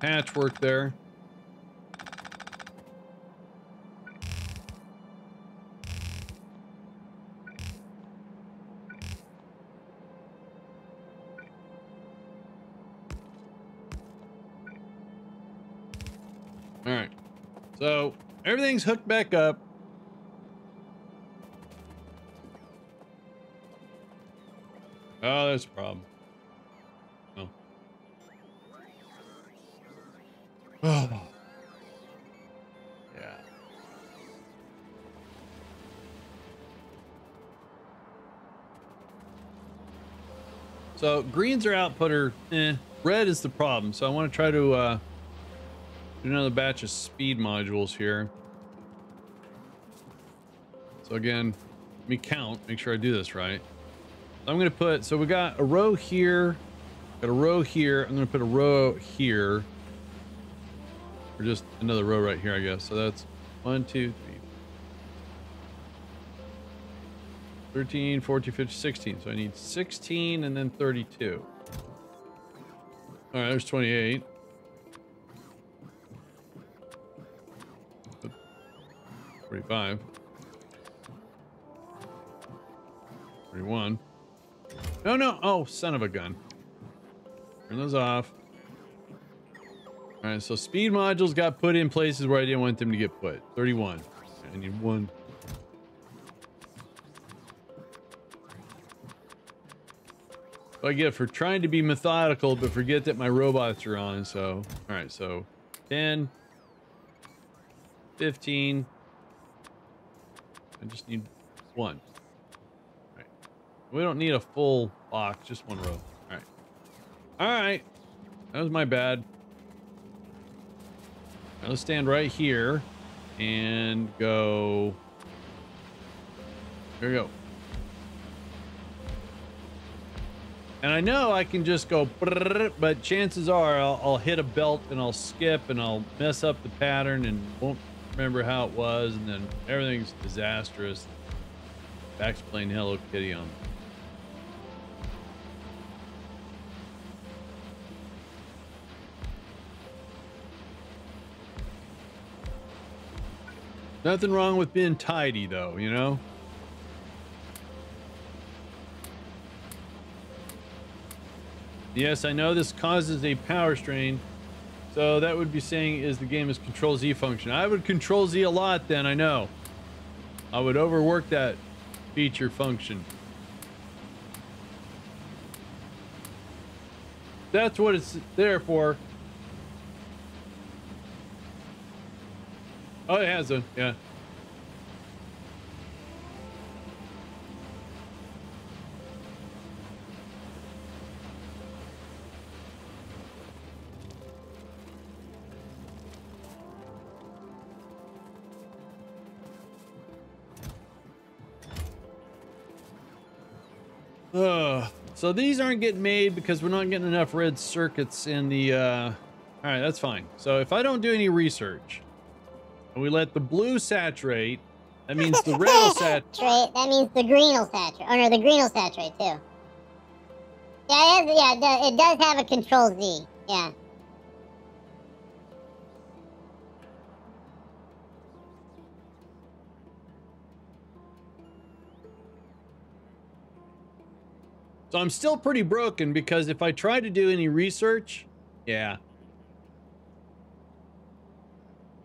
Patchwork there. All right. So everything's hooked back up. Oh, there's a problem. So greens are outputter. Eh. Red is the problem. So I want to try to uh, do another batch of speed modules here. So again, let me count. Make sure I do this right. I'm going to put, so we got a row here, got a row here. I'm going to put a row here. Or just another row right here, I guess. So that's one, two, 13, 14, 15, 16. So I need 16 and then 32. All right, there's 28. Forty-five. Forty-one. No, no. Oh, son of a gun. Turn those off. All right, so speed modules got put in places where I didn't want them to get put. 31. I need one. I get for trying to be methodical, but forget that my robots are on. So, all right, so 10, 15. I just need one. All right. We don't need a full box, just one row. All right. All right. That was my bad. Now let's stand right here and go. Here we go. And I know I can just go, but chances are I'll, I'll, hit a belt and I'll skip and I'll mess up the pattern and won't remember how it was. And then everything's disastrous. Back's playing Hello Kitty on. Nothing wrong with being tidy though, you know? Yes, I know this causes a power strain. So that would be saying is the game is control Z function. I would control Z a lot then, I know. I would overwork that feature function. That's what it's there for. Oh, it has a, yeah. So these aren't getting made because we're not getting enough red circuits in the, uh, all right, that's fine. So if I don't do any research and we let the blue saturate, that means the red will saturate. That means the green will saturate. Oh no, the green will saturate too. Yeah, it, is, yeah, it does have a control Z. Yeah. So I'm still pretty broken because if I try to do any research, yeah.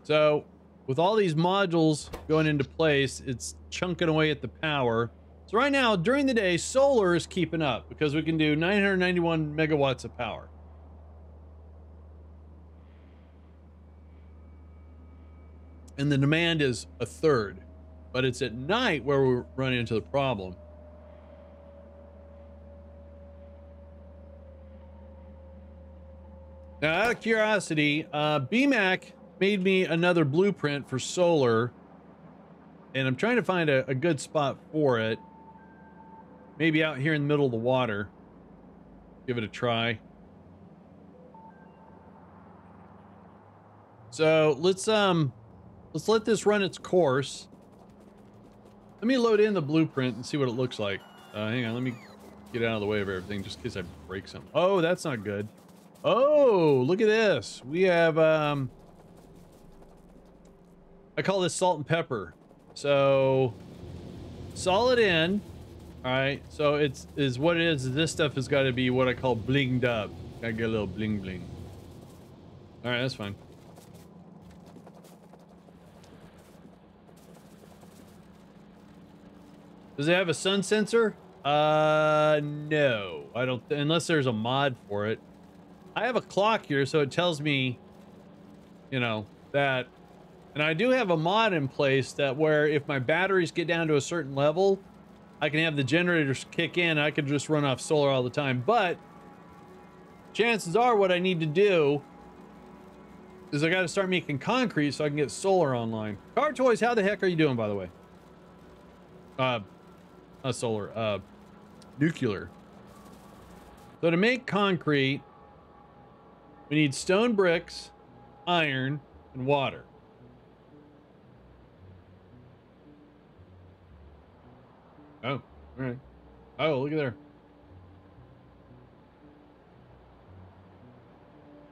So with all these modules going into place, it's chunking away at the power. So right now, during the day, solar is keeping up because we can do 991 megawatts of power. and the demand is a third. But it's at night where we're running into the problem. Now, out of curiosity, uh, BMAC made me another blueprint for solar, and I'm trying to find a, a good spot for it. Maybe out here in the middle of the water. Give it a try. So let's um let's let this run its course. Let me load in the blueprint and see what it looks like. Uh, hang on, let me get out of the way of everything just in case I break something. Oh, that's not good. Oh, look at this. We have um I call this salt and pepper. So solid in. All right. So it's is what it is. This stuff has got to be what I call blinged up. Gotta get a little bling bling. All right, that's fine. Does it have a sun sensor? Uh, no. I don't, unless there's a mod for it. I have a clock here, so it tells me, you know, that, and I do have a mod in place that where if my batteries get down to a certain level, I can have the generators kick in. I can just run off solar all the time. But chances are what I need to do is I got to start making concrete so I can get solar online. Car Toys, how the heck are you doing, by the way? Uh, not solar, uh, nuclear. So to make concrete, we need stone bricks, iron, and water. Oh, all right. Oh, look at there.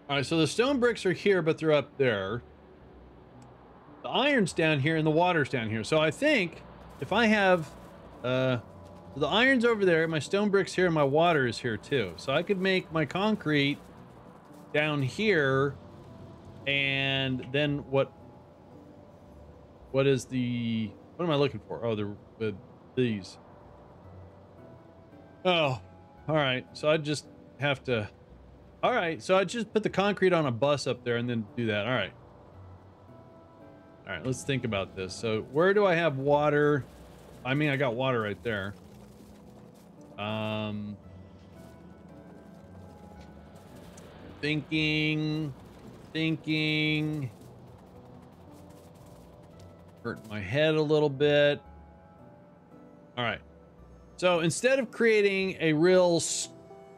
All right, so the stone bricks are here, but they're up there. The iron's down here and the water's down here. So I think if I have, uh, the iron's over there, my stone bricks here, and my water is here too. So I could make my concrete down here, and then what? What is the? What am I looking for? Oh, the, the these. Oh, all right. So I just have to. All right. So I just put the concrete on a bus up there and then do that. All right. All right. Let's think about this. So where do I have water? I mean, I got water right there. Um, thinking, thinking. Hurt my head a little bit. All right. So instead of creating a real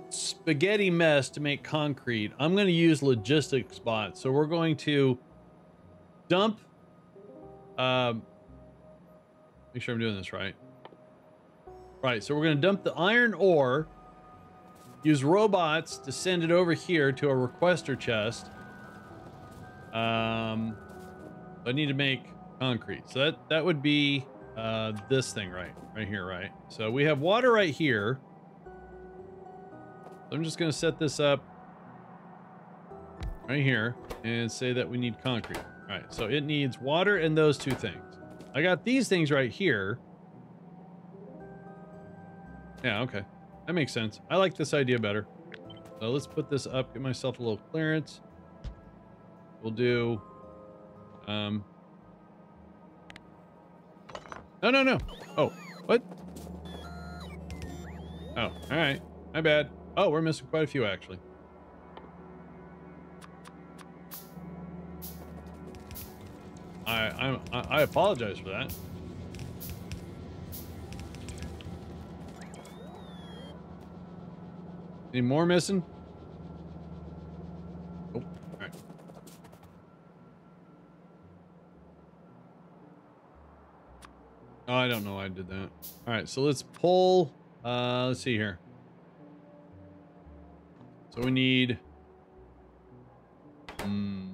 spaghetti mess to make concrete, I'm going to use logistic bots. So we're going to dump, um, make sure I'm doing this right. Right, so we're going to dump the iron ore, use robots to send it over here to a requester chest. Um, I need to make concrete. So that, that would be uh, this thing right, right here, right? So we have water right here. I'm just going to set this up right here and say that we need concrete. All right, so it needs water and those two things. I got these things right here. Yeah, okay. That makes sense. I like this idea better. So let's put this up, get myself a little clearance. We'll do... Um, no, no, no. Oh, what? Oh, all right. My bad. Oh, we're missing quite a few, actually. I, I, I apologize for that. Any more missing? Oh, all right. Oh, I don't know why I did that. All right, so let's pull, uh, let's see here. So we need, hmm,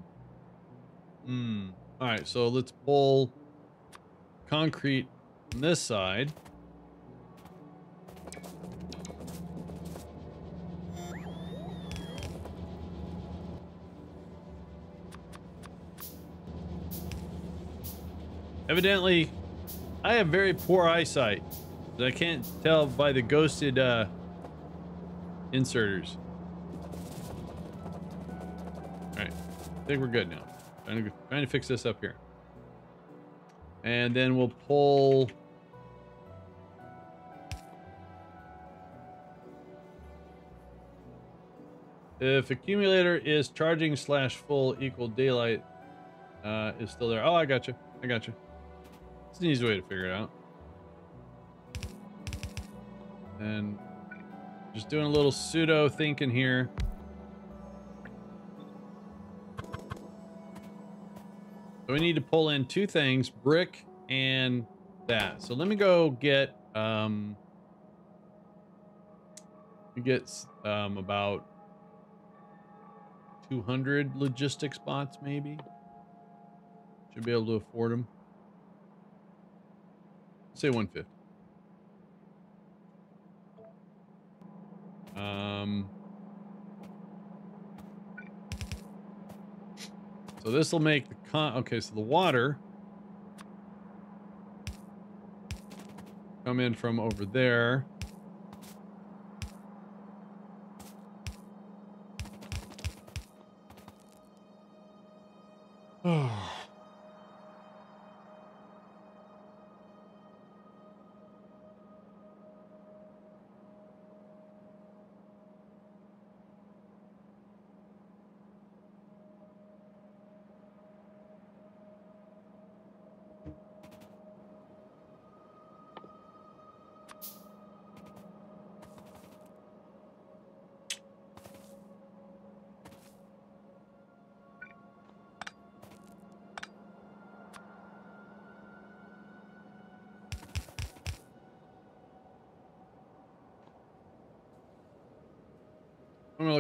hmm. All right, so let's pull concrete on this side. Evidently, I have very poor eyesight. I can't tell by the ghosted uh, inserters. All right, I think we're good now. Trying to, trying to fix this up here. And then we'll pull If accumulator is charging slash full equal daylight uh, is still there. Oh, I got you. I got you. It's an easy way to figure it out. And just doing a little pseudo thinking here. So we need to pull in two things, brick and that. So let me go get um get um about 200 logistic bots, maybe. Should be able to afford them. Say 150. Um. So this will make the con. Okay, so the water come in from over there. Oh.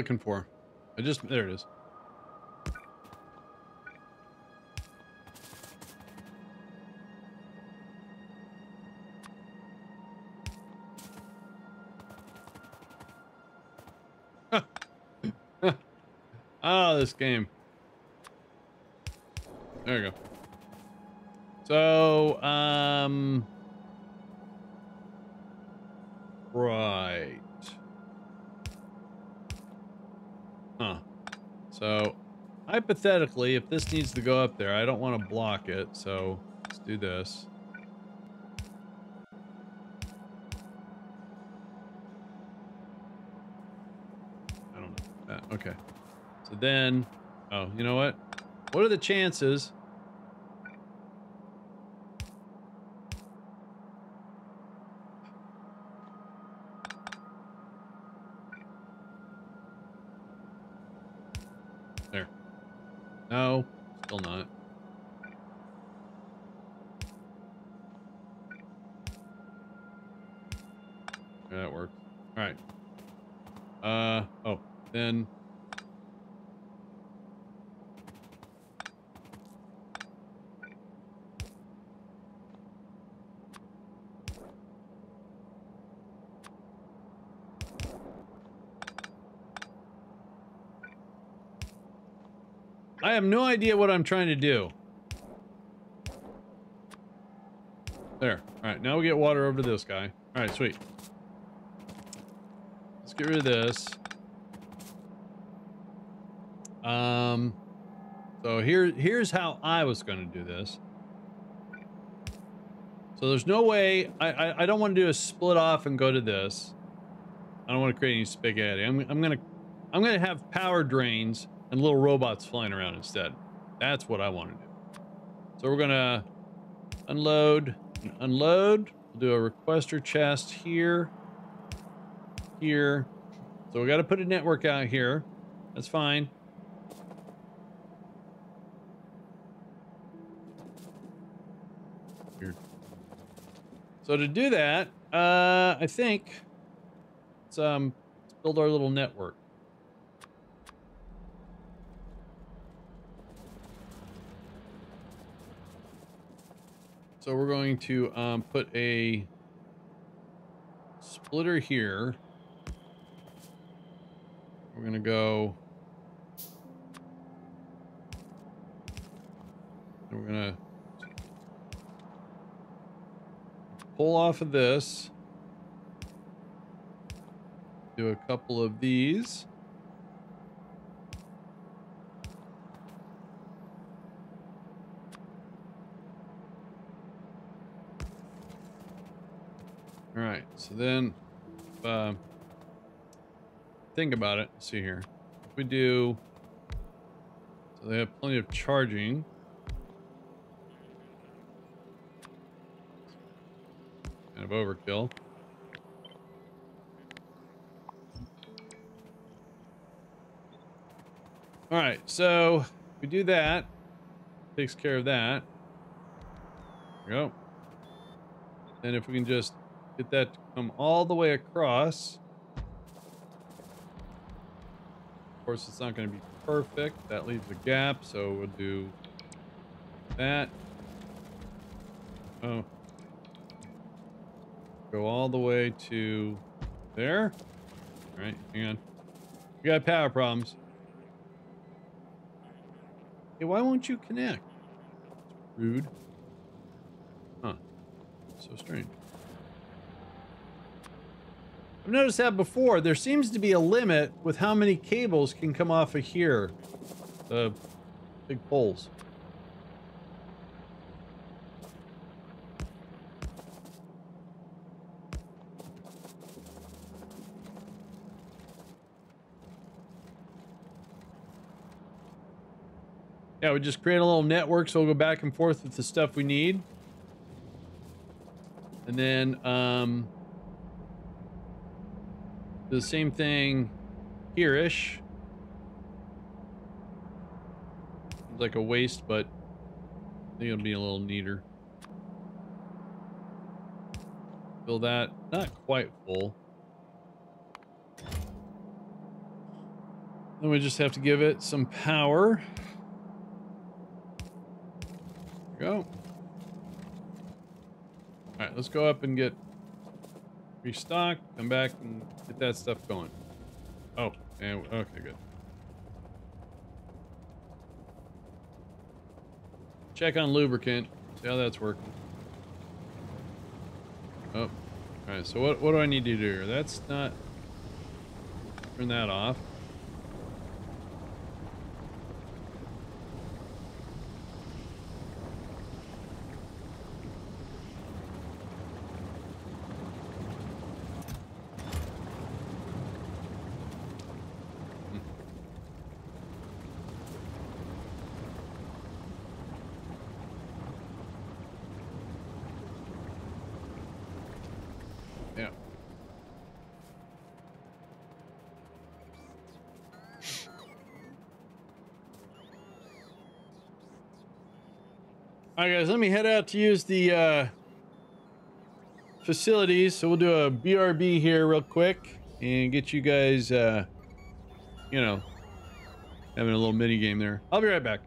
Looking for? I just there it is. oh, this game. Hypothetically, if this needs to go up there, I don't want to block it, so let's do this. I don't know. That. Okay. So then, oh, you know what? What are the chances? There. No, still not. Yeah, that works. All right. Uh, oh, then I have no idea what I'm trying to do. There. All right, now we get water over to this guy. All right, sweet. Let's get rid of this. Um, so here, here's how I was going to do this. So there's no way, I, I, I don't want to do a split off and go to this. I don't want to create any spaghetti. I'm, I'm going to, I'm going to have power drains and little robots flying around instead. That's what I want to do. So we're going to unload unload. We'll do a requester chest here, here. So we got to put a network out here. That's fine. So to do that, uh, I think let's um let's build our little network. So we're going to um, put a splitter here. We're going to go. We're going to pull off of this. Do a couple of these. Right, so then, uh, think about it. Let's see here. If we do, so they have plenty of charging. Kind of overkill. All right, so we do that. Takes care of that. Go. And if we can just get that to come all the way across. Of course, it's not going to be perfect. That leaves a gap, so we'll do that. Oh. Go all the way to there. All right, hang on. We got power problems. Hey, why won't you connect? rude. Huh. So strange. I've noticed that before. There seems to be a limit with how many cables can come off of here. The big poles. Yeah, we just create a little network so we'll go back and forth with the stuff we need. And then um, the same thing here-ish. Like a waste, but I think it'll be a little neater. Fill that, not quite full. Then we just have to give it some power go. Alright, let's go up and get restocked, come back and get that stuff going. Oh, and okay, good. Check on lubricant, see how that's working. Oh, alright, so what, what do I need to do here? That's not... Turn that off. Right, guys, let me head out to use the uh, facilities. So we'll do a BRB here real quick and get you guys, uh, you know, having a little mini game there. I'll be right back.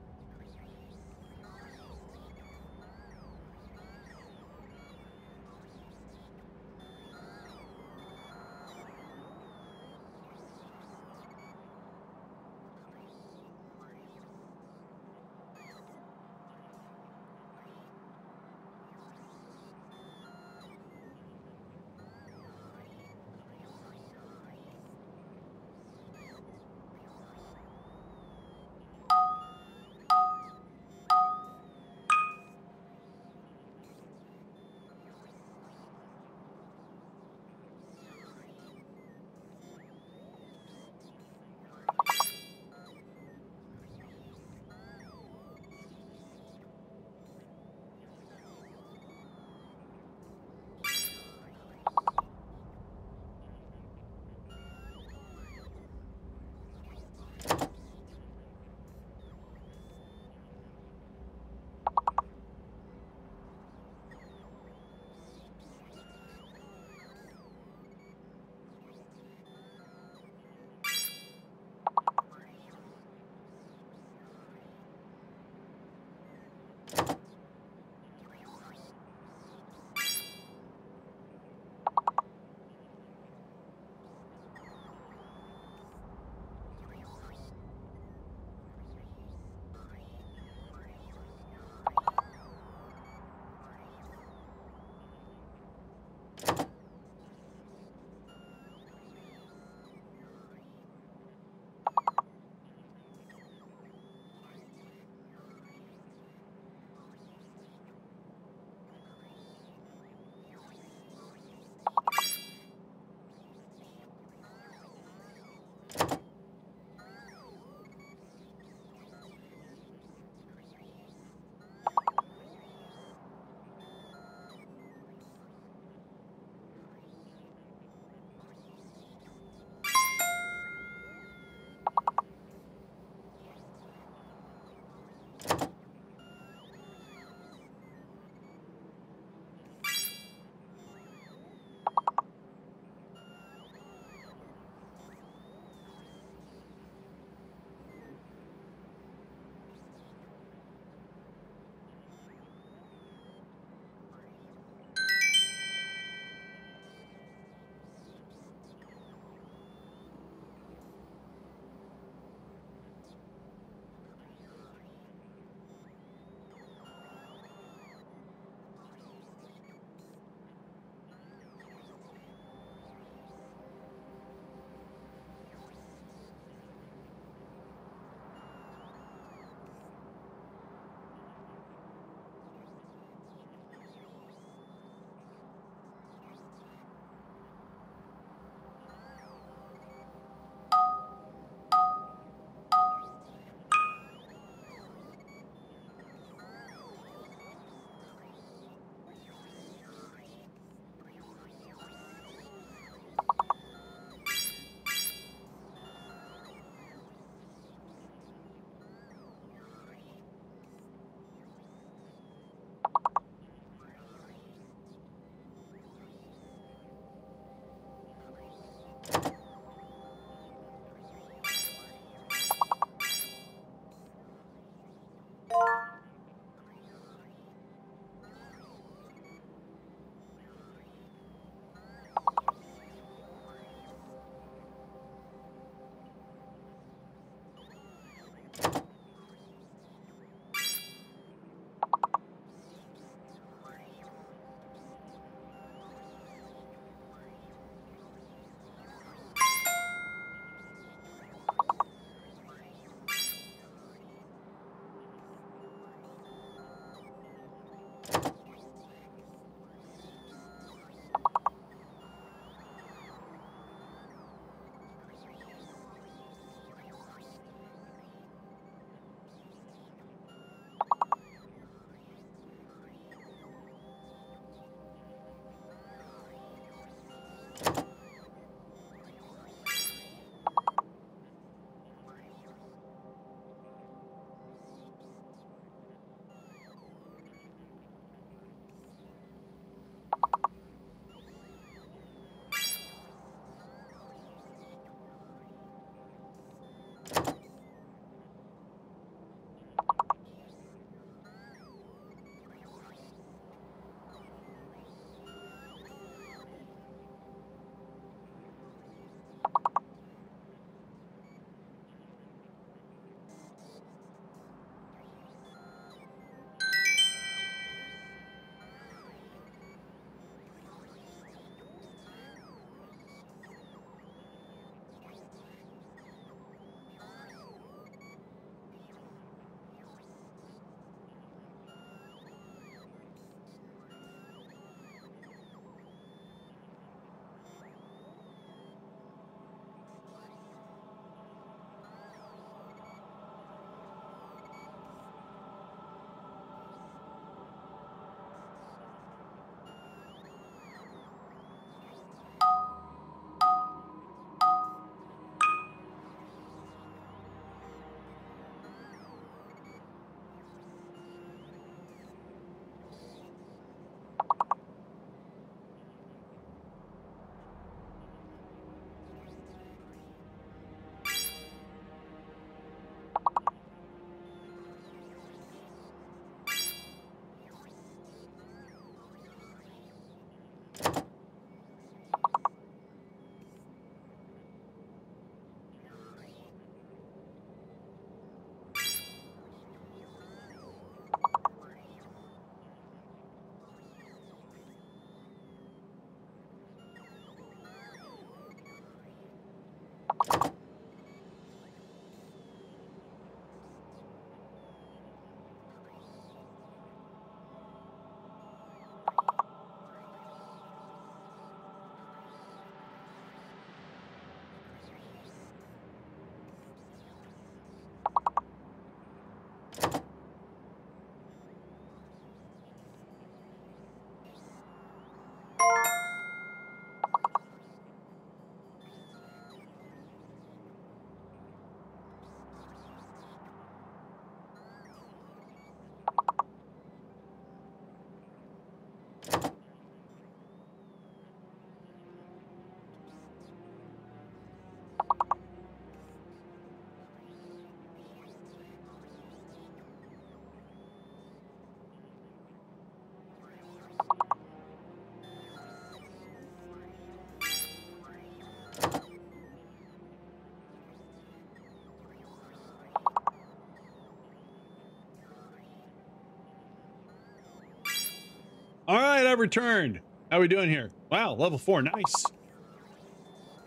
I've returned. How we doing here? Wow, level four, nice.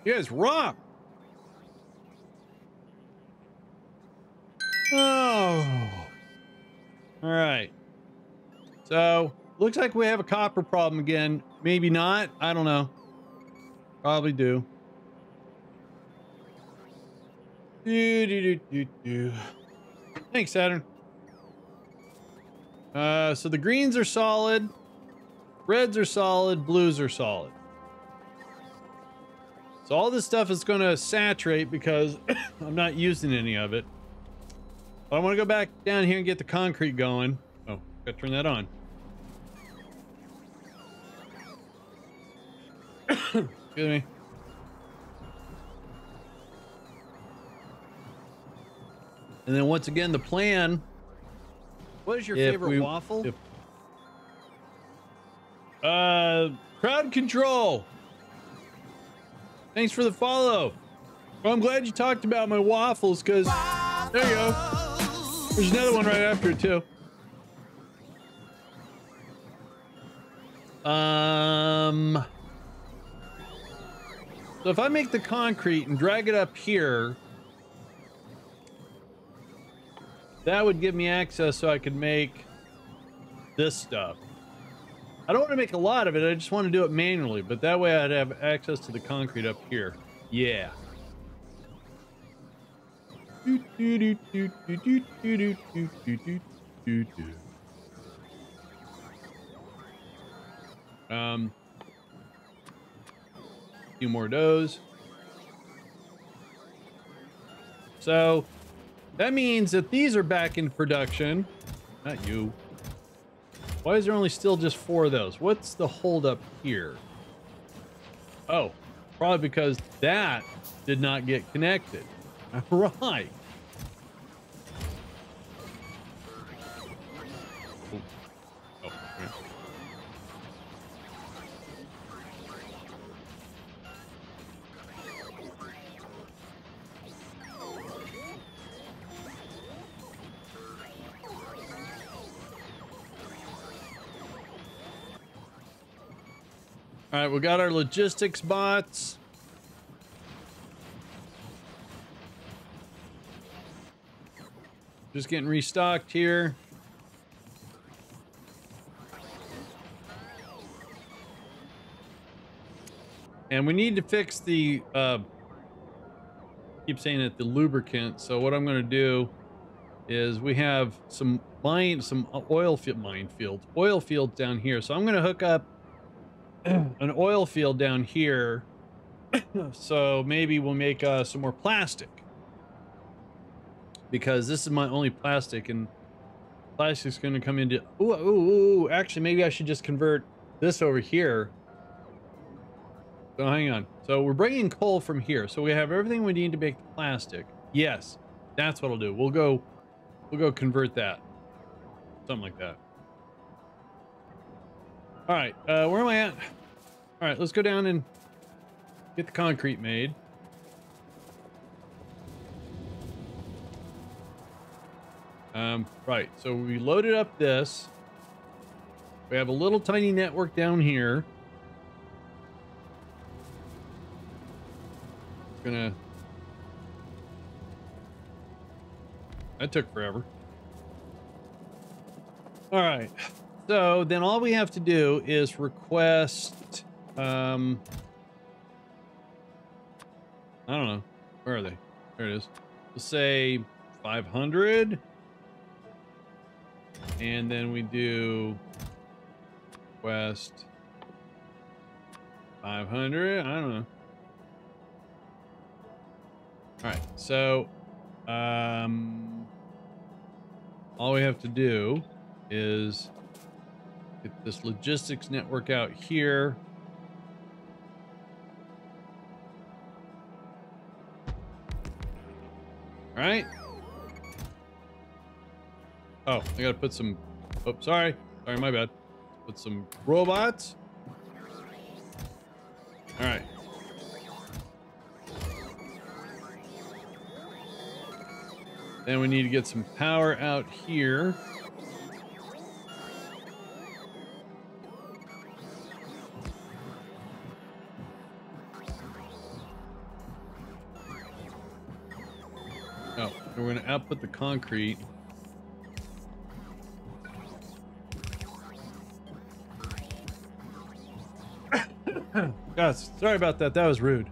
You guys rock. Oh. All right. So, looks like we have a copper problem again. Maybe not. I don't know. Probably do. Do, do, do, do, do. Thanks, Saturn. Uh, so the greens are solid. Reds are solid. Blues are solid. So all this stuff is going to saturate because I'm not using any of it. But I want to go back down here and get the concrete going. Oh, got to turn that on. Excuse me. And then once again, the plan. What is your favorite we- waffle? if- uh, crowd control. Thanks for the follow. Well, I'm glad you talked about my waffles because there you go. There's another one right after it too. Um. So if I make the concrete and drag it up here, that would give me access so I could make this stuff. I don't want to make a lot of it. I just want to do it manually, but that way I'd have access to the concrete up here. Yeah. Um, a few more doughs. So that means that these are back in production. Not you. Why is there only still just four of those? What's the holdup here? Oh, probably because that did not get connected. Right. All right, we got our logistics bots. Just getting restocked here. And we need to fix the, uh, keep saying it, the lubricant. So what I'm going to do is we have some mine, some oil field, mine fields, oil fields down here. So I'm going to hook up an oil field down here. so maybe we'll make uh, some more plastic. Because this is my only plastic and plastic's going to come into... Ooh, ooh, ooh, actually, maybe I should just convert this over here. So hang on. So we're bringing coal from here. So we have everything we need to make the plastic. Yes, that's what I'll do. We'll go, we'll go convert that. Something like that. All right, uh, where am I at? All right, let's go down and get the concrete made. Um, right, so we loaded up this. We have a little tiny network down here. Gonna... That took forever. All right. So then all we have to do is request, um, I don't know. Where are they? There it is. Let's say 500. And then we do request 500. I don't know. All right. So, um, all we have to do is get this logistics network out here. All right. Oh, I gotta put some. Oh, sorry. Sorry, my bad. Put some robots. All right. Then we need to get some power out here. And we're gonna output the concrete. Guys, sorry about that. That was rude.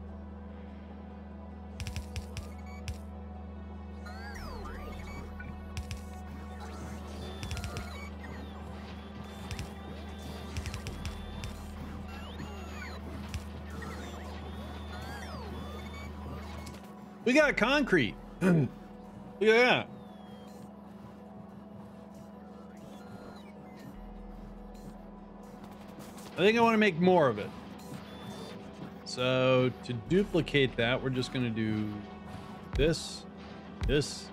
We got concrete. Look at that. I think I want to make more of it. So to duplicate that, we're just going to do this, this,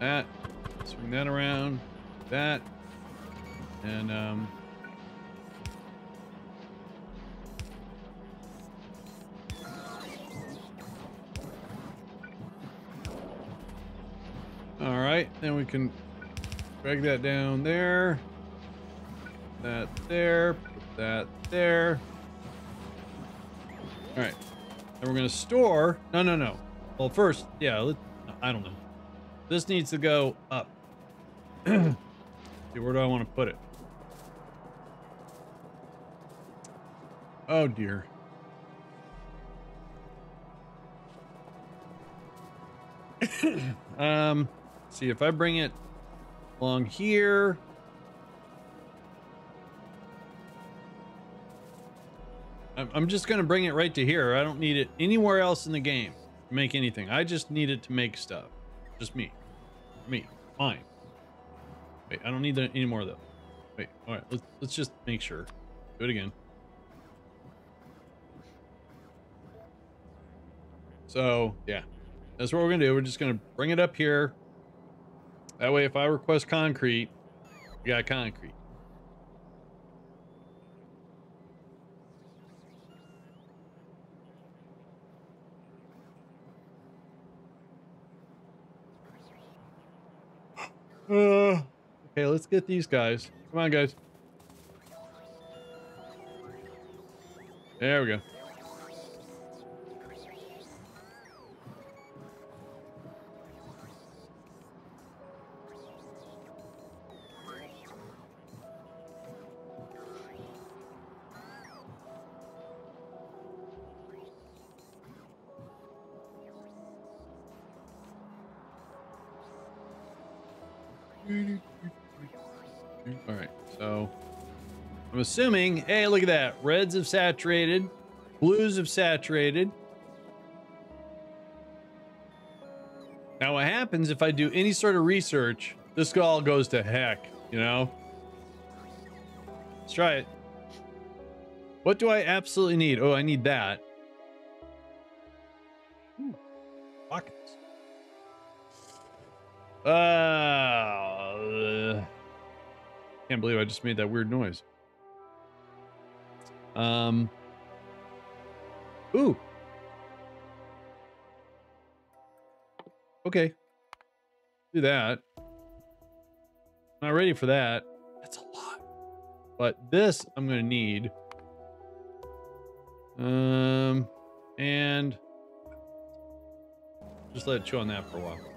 that, swing that around, that, and um, right, then we can drag that down there. That there, put that there. All right, and we're gonna store. No, no, no. Well, first, yeah, let, I don't know. This needs to go up. See, where do I want to put it? Oh dear. um, see if I bring it along here. I'm, just going to bring it right to here. I don't need it anywhere else in the game to make anything. I just need it to make stuff. Just me. Me. Fine. Wait, I don't need that anymore though. Wait, all right, let's, let's just make sure. Do it again. So, yeah. That's what we're gonna do. We're just gonna bring it up here. That way, if I request concrete, we got concrete. Uh, okay, let's get these guys. Come on, guys. There we go. Assuming, hey, look at that. Reds have saturated, blues have saturated. Now, what happens if I do any sort of research? This all goes to heck, you know? Let's try it. What do I absolutely need? Oh, I need that. Ooh, pockets. Uh, can't believe I just made that weird noise. Um. Ooh. Okay. Do that. Not ready for that. That's a lot. But this I'm going to need. Um, and just let it chew on that for a while.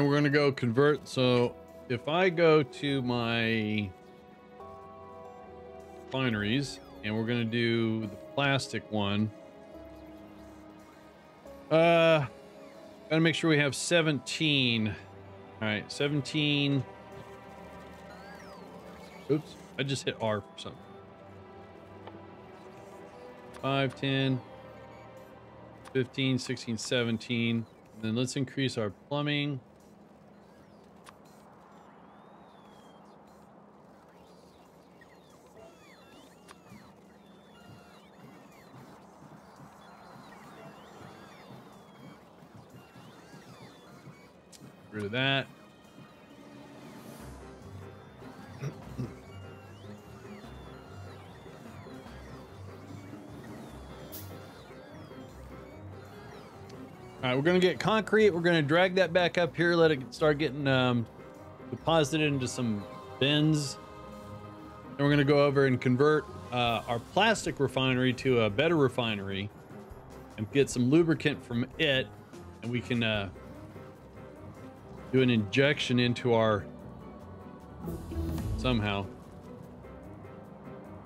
Then we're going to go convert. So if I go to my fineries and we're going to do the plastic one. Uh, gotta make sure we have 17. All right, 17. Oops, I just hit R for something. 5, 10, 15, 16, 17. And then let's increase our plumbing. that. All right, we're going to get concrete. We're going to drag that back up here, let it start getting um, deposited into some bins. And we're going to go over and convert uh, our plastic refinery to a better refinery and get some lubricant from it. And we can uh, do an injection into our somehow.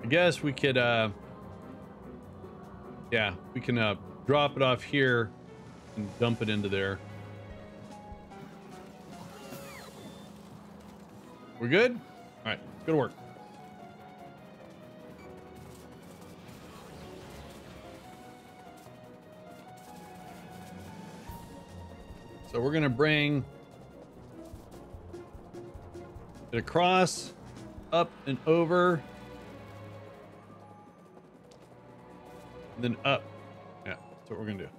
I guess we could, uh, yeah, we can uh, drop it off here and dump it into there. We're good? All right, good work. So we're gonna bring it across, up and over, and then up. Yeah, that's what we're gonna do.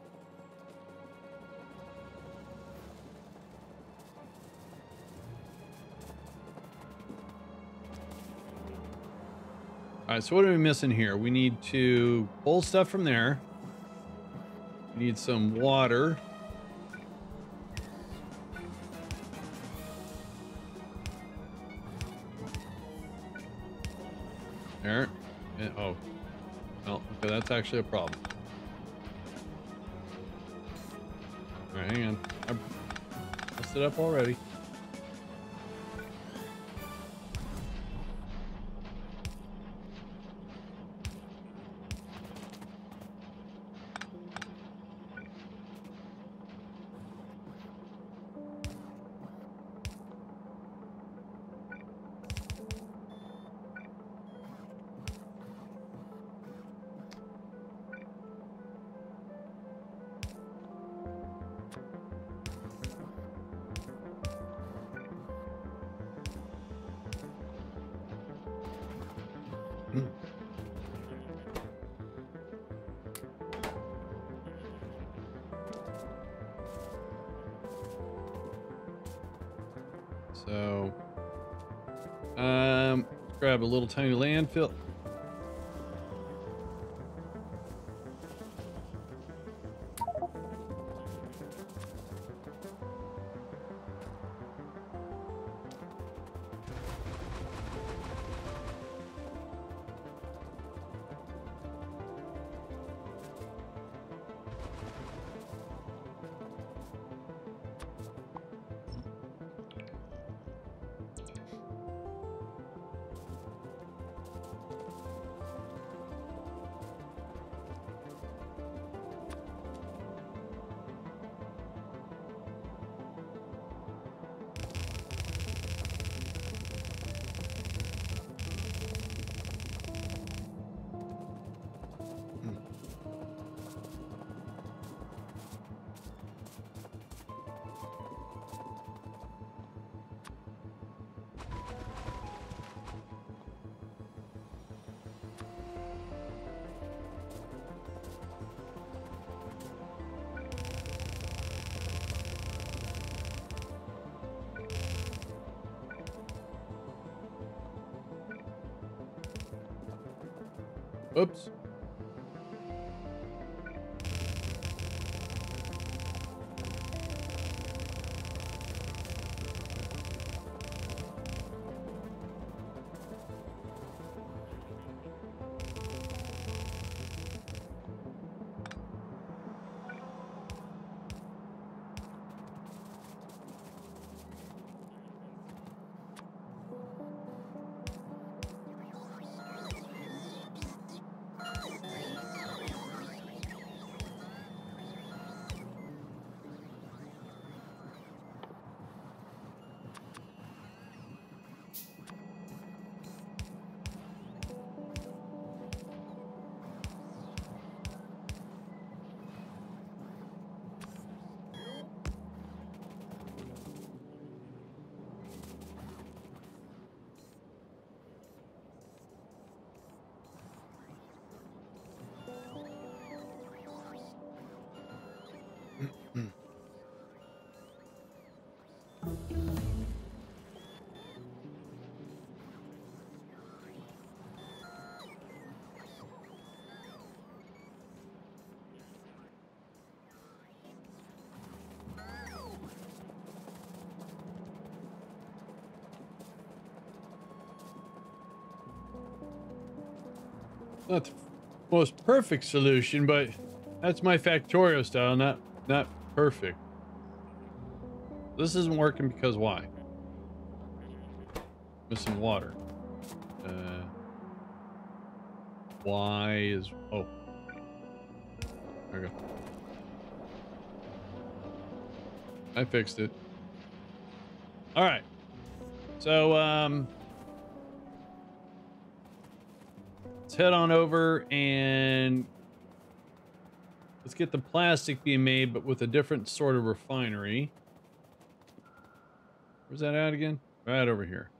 All right, so what are we missing here? We need to pull stuff from there. We need some water. That's actually a problem. All right, hang on. I messed it up already. Tiny landfill. Oops. Not the most perfect solution, but that's my Factorio style, not not perfect. This isn't working because why? Missing water. Uh, why is oh there we go. I fixed it. All right. So um let's head on over and let's get the plastic being made but with a different sort of refinery. Where's that at again? Right over here.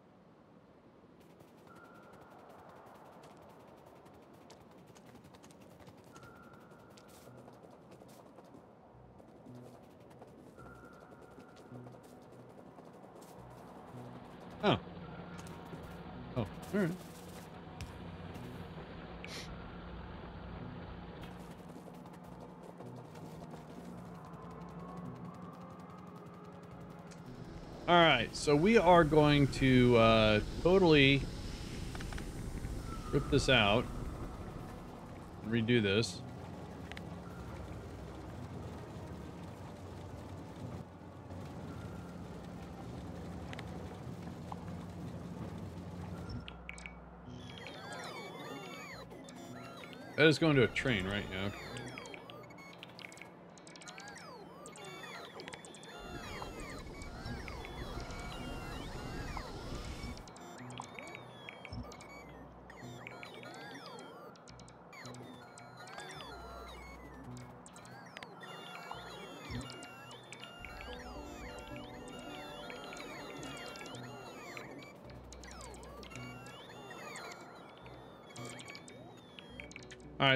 We are going to uh, totally rip this out redo this. That is going to a train, right? Yeah.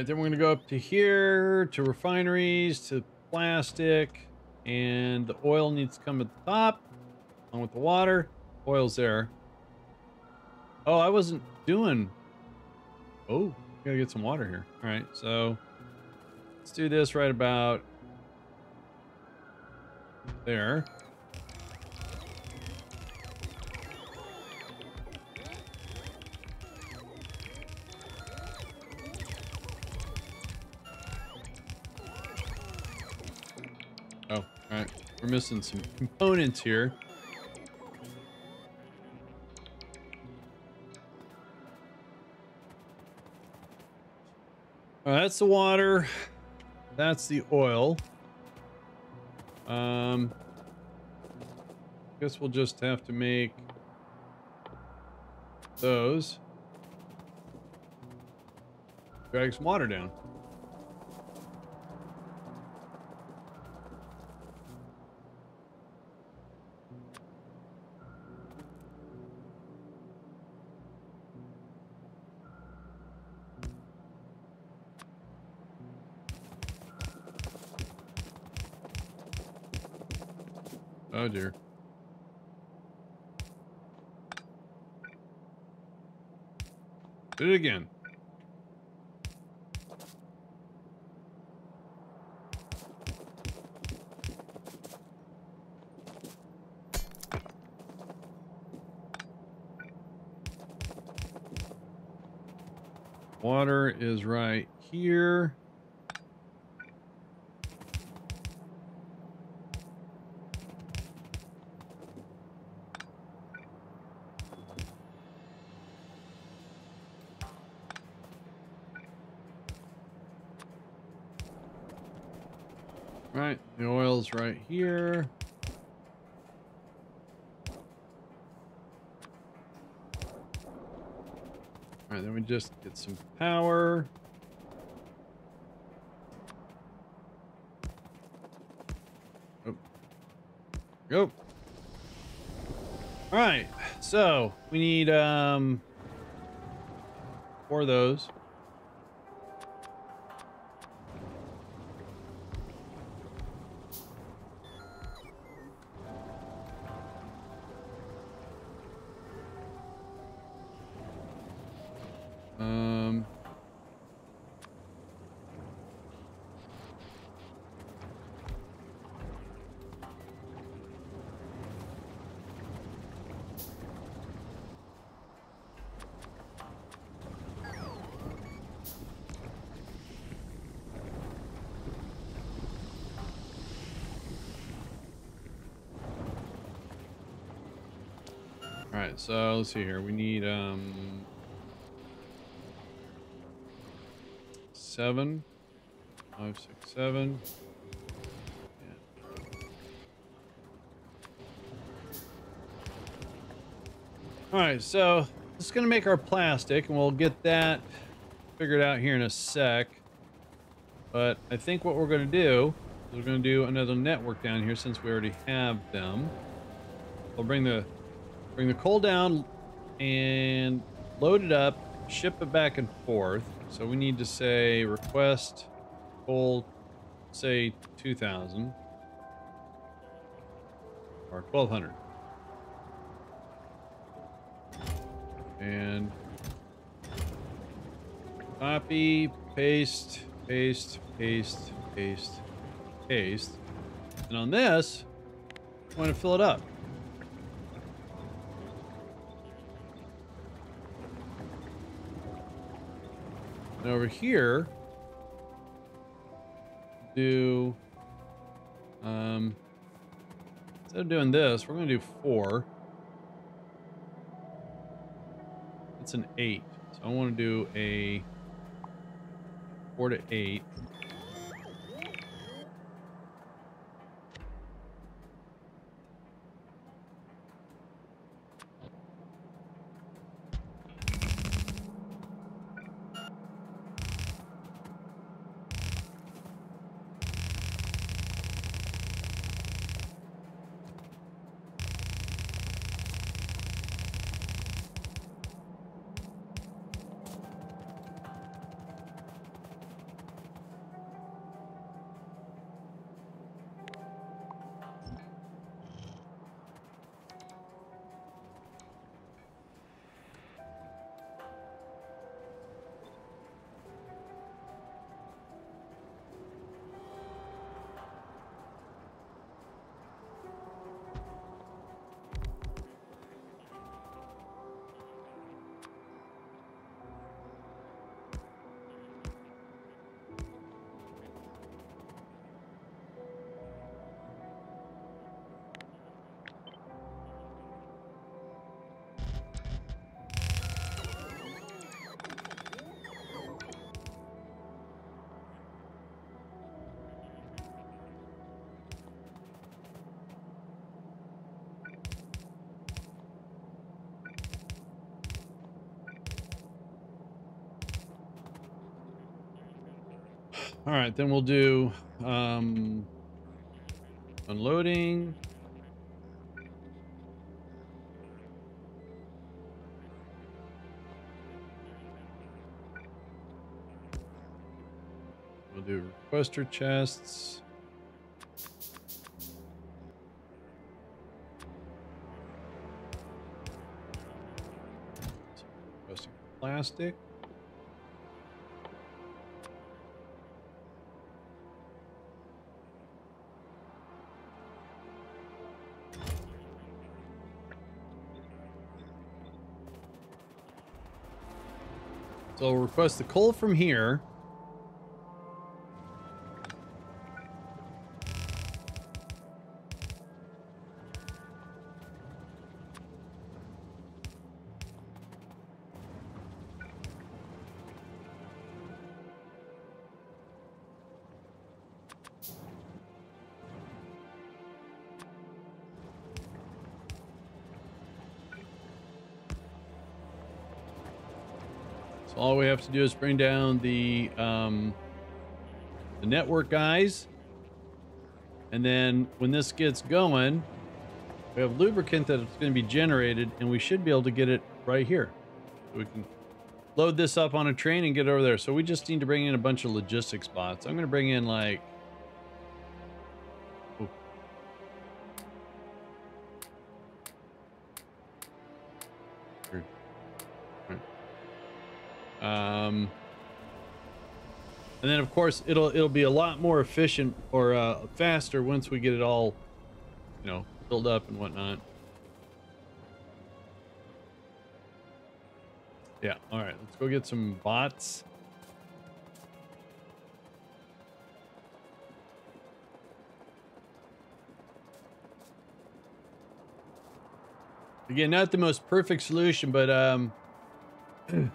Right, then we're going to go up to here, to refineries, to plastic, and the oil needs to come at the top, along with the water. Oil's there. Oh, I wasn't doing... Oh, gotta get some water here. All right, so let's do this right about there. Missing some components here. Uh, that's the water. That's the oil. Um, guess we'll just have to make those. Drag some water down. Dear. Did it again. Water is right here. Right, right here. All right, then we just get some power. Oh. Go. All right, so we need um four of those. So let's see here. We need um seven, five, six, seven. Yeah. All right, so this is gonna make our plastic, and we'll get that figured out here in a sec. But I think what we're gonna do is we're gonna do another network down here since we already have them. We'll bring the bring the coal down and load it up, ship it back and forth. So we need to say request coal, say 2,000 or 1,200. And copy, paste, paste, paste, paste, paste. And on this, I'm going to fill it up. And over here, do, um, instead of doing this, we're going to do four. It's an eight. So I want to do a four to eight. All right, then we'll do um, unloading. We'll do requester chests. Requesting plastic. So I'll request the coal from here. Have to do is bring down the um, the network guys, and then when this gets going, we have lubricant that's going to be generated, and we should be able to get it right here. So we can load this up on a train and get over there. So we just need to bring in a bunch of logistics bots. I'm going to bring in like. Of course it'll it'll be a lot more efficient or uh, faster once we get it all, you know, filled up and whatnot. Yeah. All right. Let's go get some bots. Again, not the most perfect solution, but um,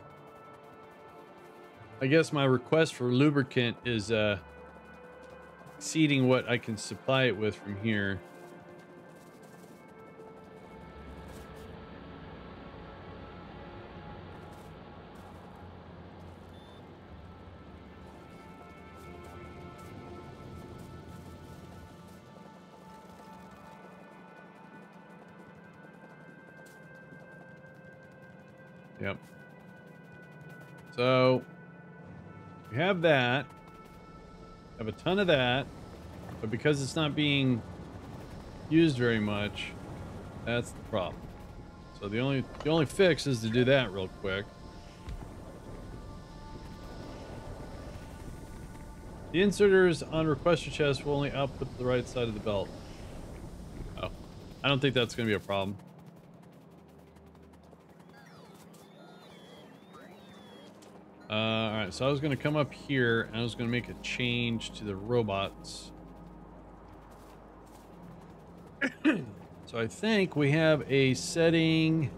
I guess my request for lubricant is uh, exceeding what I can supply it with from here. Ton of that, but because it's not being used very much, that's the problem. So the only the only fix is to do that real quick. The inserters on requester chest will only output the right side of the belt. Oh, I don't think that's going to be a problem. So I was going to come up here and I was going to make a change to the robots. so I think we have a setting.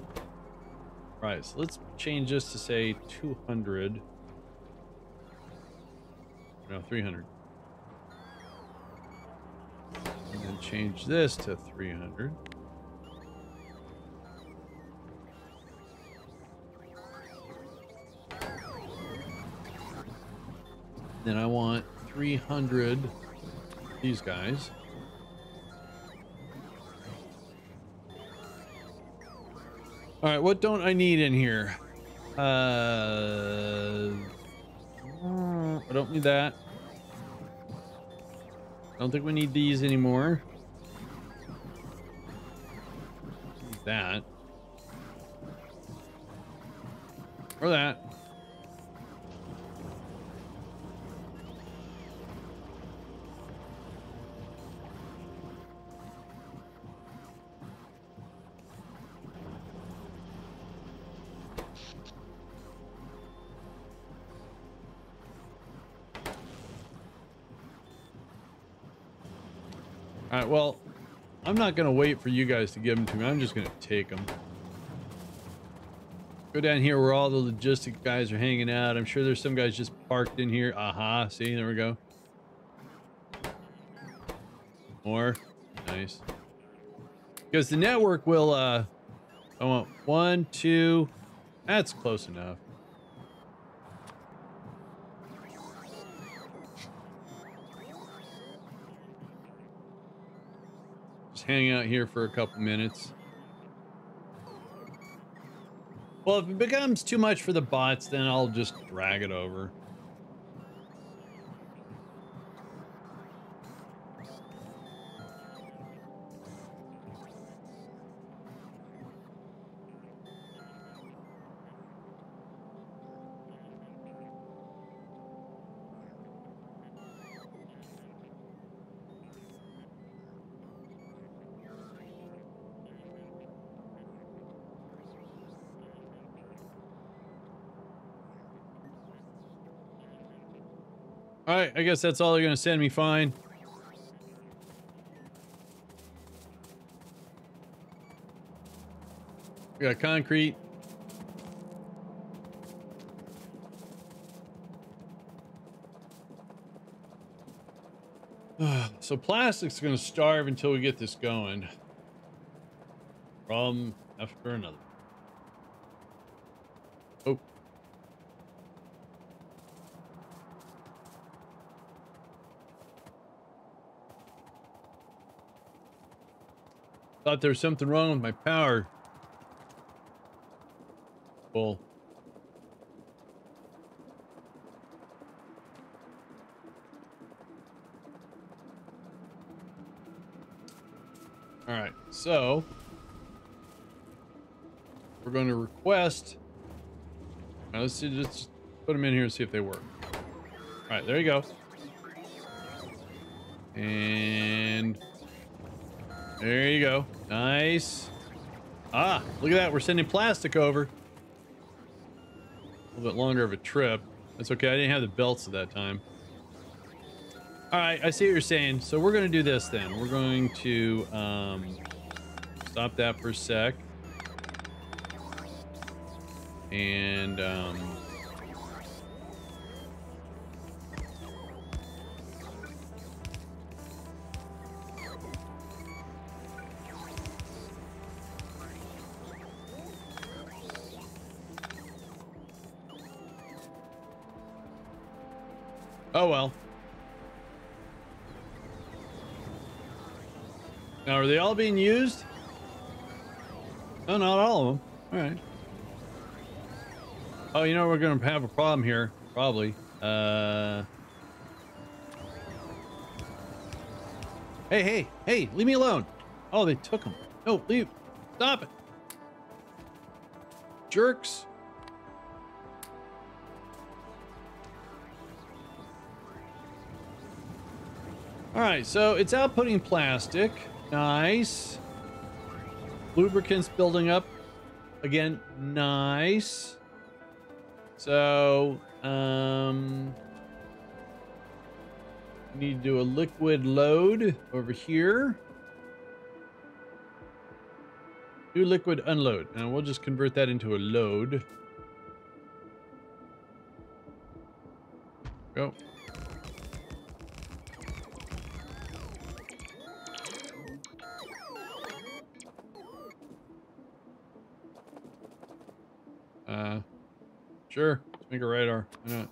Right, so let's change this to say 200. No, 300. And then change this to 300. Then I want 300 these guys. All right, what don't I need in here? Uh, I don't need that. I don't think we need these anymore. Need that. Or that. Not going to wait for you guys to give them to me. I'm just going to take them. Go down here where all the logistic guys are hanging out. I'm sure there's some guys just parked in here. Aha, see, there we go. More. Nice. Because the network will, uh, I want one, two. That's close enough. Hang out here for a couple minutes. Well, if it becomes too much for the bots, then I'll just drag it over. I guess that's all they're to send me. Fine. We got concrete. so plastic's to starve until we get this going. Problem after another. Oh. Thought there was something wrong with my power. Well. All right, so we're going to request. Now let's see, let's put them in here and see if they work. All right, there you go. And there you go. Nice. Ah, look at that. We're sending plastic over. A little bit longer of a trip. That's okay. I didn't have the belts at that time. All right. I see what you're saying. So we're going to do this then. We're going to um, stop that for a sec. And um, Now, are they all being used? No, not all of them. All right. Oh, you know we're gonna have a problem here, probably. Uh. Hey, hey, hey! Leave me alone. Oh, they took them. No, leave. Stop it. Jerks. All right, so it's outputting plastic. Nice. Lubricants building up. Again, nice. So, um, need to do a liquid load over here. Do liquid unload. And we'll just convert that into a load. Go. Uh, sure. Let's make a radar. Why not?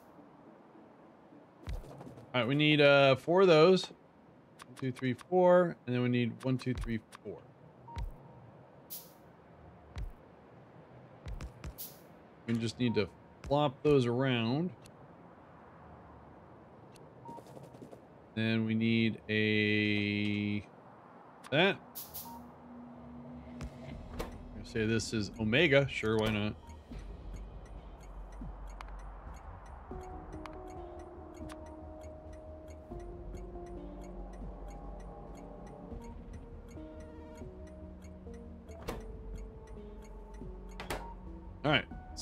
All right, we need uh four of those. One, two, three, four, and then we need one, two, three, four. We just need to flop those around. Then we need a that. I Say this is Omega. Sure, why not?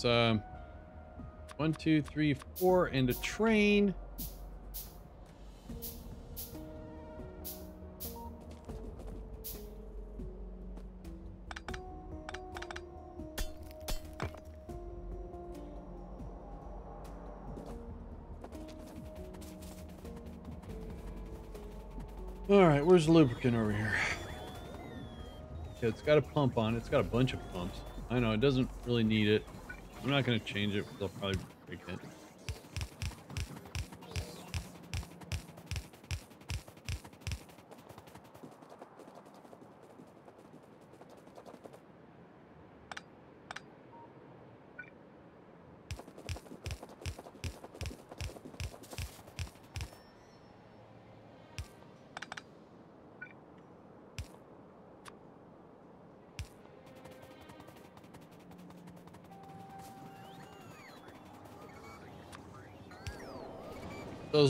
Um, one, two, three, four, and a train. All right, where's the lubricant over here? Okay, it's got a pump on it. It's got a bunch of pumps. I know, it doesn't really need it. I'm not going to change it. They'll probably break it.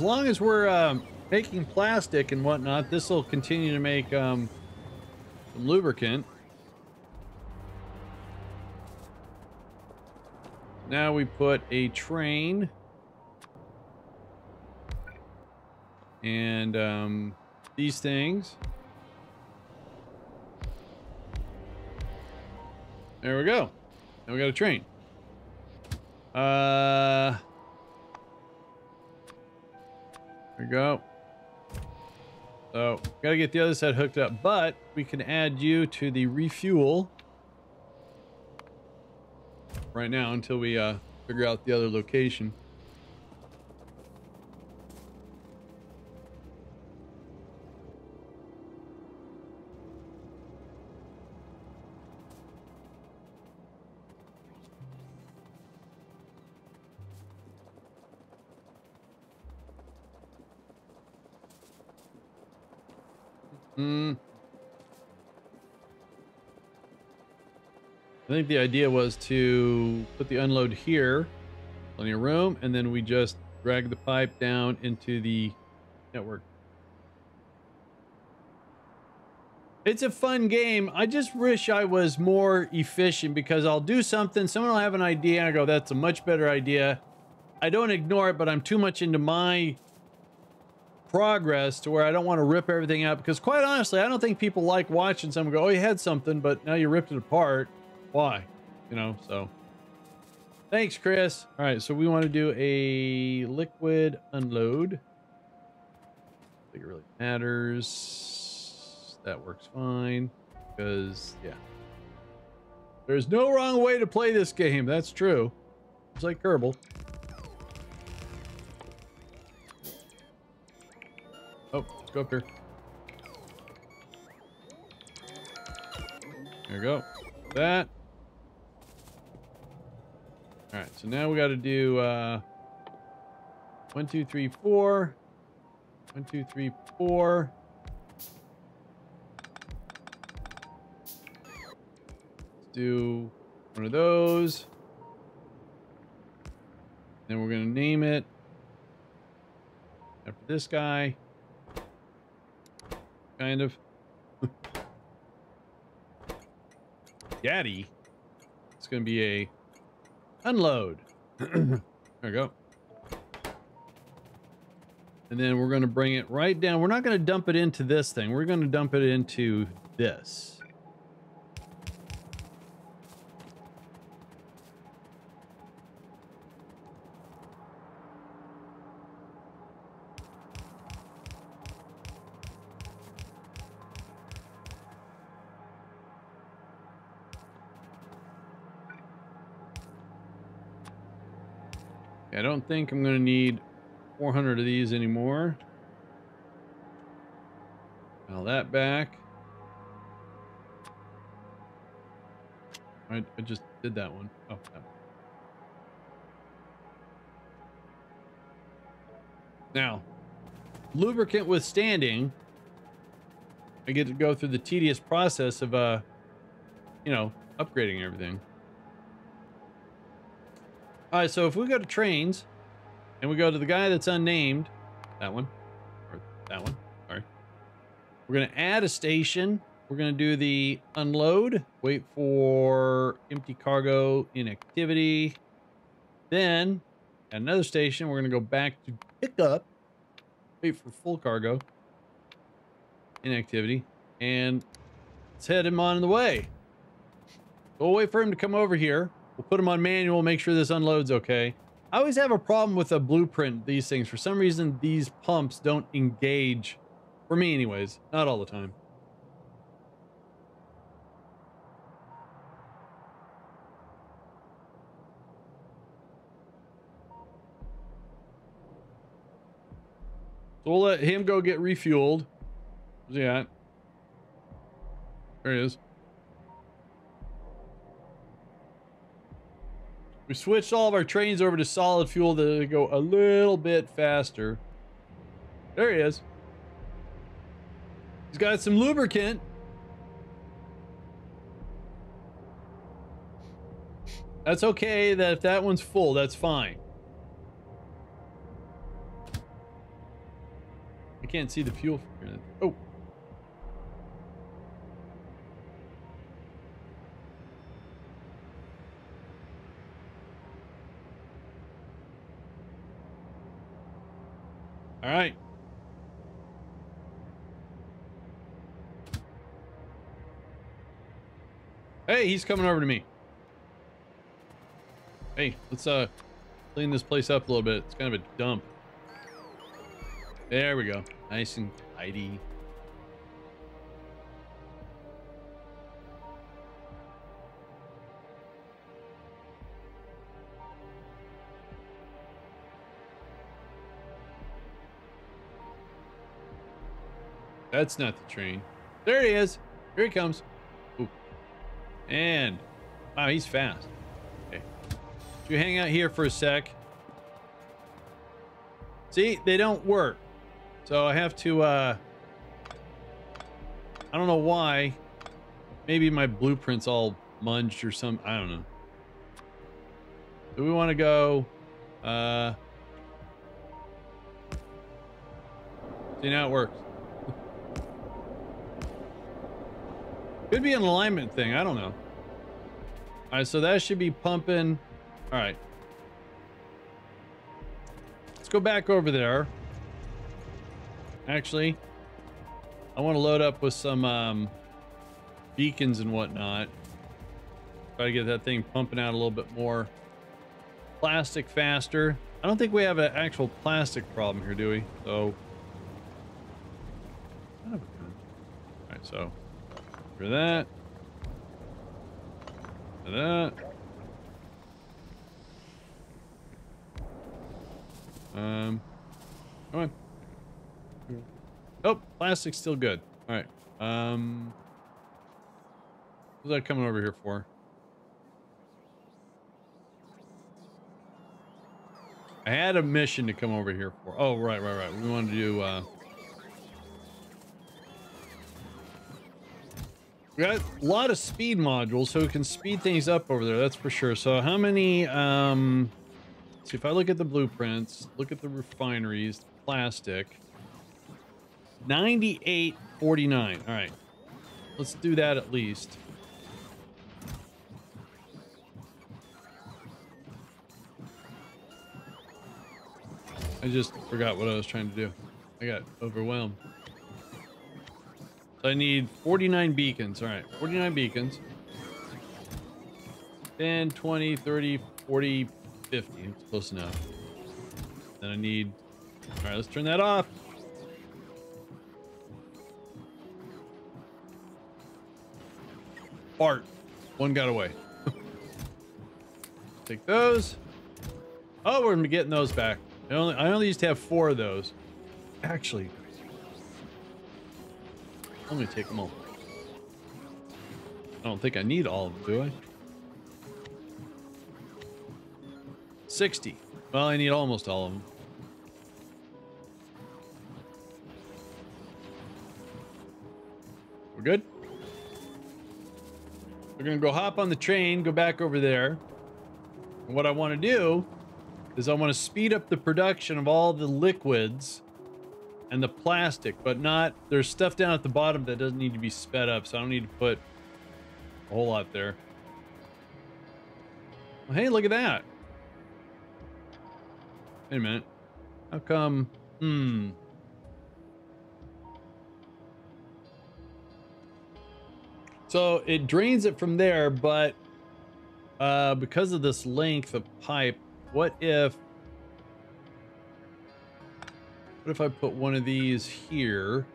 Long as we're um, making plastic and whatnot, this will continue to make um, lubricant. Now we put a train and um, these things. There we go. Now we got a train. Uh, go. So, gotta get the other side hooked up, but we can add you to the refuel right now until we uh, figure out the other location. Think the idea was to put the unload here, plenty of room, and then we just drag the pipe down into the network. It's a fun game. I just wish I was more efficient because I'll do something, someone will have an idea, and I go, that's a much better idea. I don't ignore it, but I'm too much into my progress to where I don't want to rip everything out because quite honestly, I don't think people like watching someone go, oh, you had something, but now you ripped it apart. Why? You know, so. Thanks, Chris. All right, so we want to do a liquid unload. I think it really matters. That works fine because, yeah. There's no wrong way to play this game. That's true. It's like Kerbal. Oh, go up here. There we go. That. All right, so now we got to do uh, one, two, three, four. One, two, three, four. Let's do one of those. Then we're going to name it after this guy. Kind of. Daddy. It's going to be a unload. there we go. And then we're going to bring it right down. We're not going to dump it into this thing. We're going to dump it into this. Don't think I'm going to need 400 of these anymore. Now that back. I, I just did that one. Oh, that one. Now, lubricant withstanding, I get to go through the tedious process of, uh, you know, upgrading everything. All right, so if we go to trains and we go to the guy that's unnamed, that one, or that one, sorry. We're going to add a station. We're to do the unload, wait for empty cargo inactivity. Then at another station, we're to go back to pick up, wait for full cargo inactivity, and let's head him on the way. We'll wait for him to come over here. We'll put them on manual, make sure this unloads okay. I always have a problem with a blueprint, these things. For some reason, these pumps don't engage. For me anyways, not all the time. So we'll let him go get refueled. Where's he at? There he is. We switched all of our trains over to solid fuel to go a little bit faster. There he is. He's got some lubricant. That's okay that if that one's full, that's fine. I can't see the fuel. Oh. All right. Hey, he's coming over to me. Hey, let's uh clean this place up a little bit. It's kind of a dump. There we go. Nice and tidy. That's not the train. There he is. Here he comes. Ooh. And, wow, he's fast. Okay. You hang out here for a sec. See, they don't work. So I have to, uh, I don't know why. Maybe my blueprint's all munged or some, I don't know. Do we want to go, uh, see now it works. Could be an alignment thing. I don't know. All right, so that should be pumping. All right. Let's go back over there. Actually, I want to load up with some um, beacons and whatnot. Try to get that thing pumping out a little bit more. plastic faster. I don't think we have an actual plastic problem here, do we? So. All right, so for that, for that. Um, come on. Oh, plastic's still good. All right. Um, what's that coming over here for? I had a mission to come over here for. Oh, right, right, right. We wanted to do, uh... We got a lot of speed modules, so we can speed things up over there, that's for sure. So how many, um... See, if I look at the blueprints, look at the refineries, plastic... 98.49. All right. Let's do that at least. I just forgot what I was trying to do. I got overwhelmed. So I need 49 beacons. All right, 49 beacons. 10, 20, 30, 40, 50. It's close enough. Then I need... All right, let's turn that off. Fart. One got away. Take those. Oh, we're getting those back. I only, I only used to have four of those. Actually, I'm gonna take them all. I don't think I need all of them, do I? 60. Well, I need almost all of them. We're good? We're gonna go hop on the train, go back over there. And what I want to do is I want to speed up the production of all the liquids and the plastic, but not, there's stuff down at the bottom that doesn't need to be sped up, so I don't need to put a whole lot there. Well, hey, look at that. Wait a minute. How come, hmm. So it drains it from there, but uh, because of this length of pipe, what if... What if I put one of these here?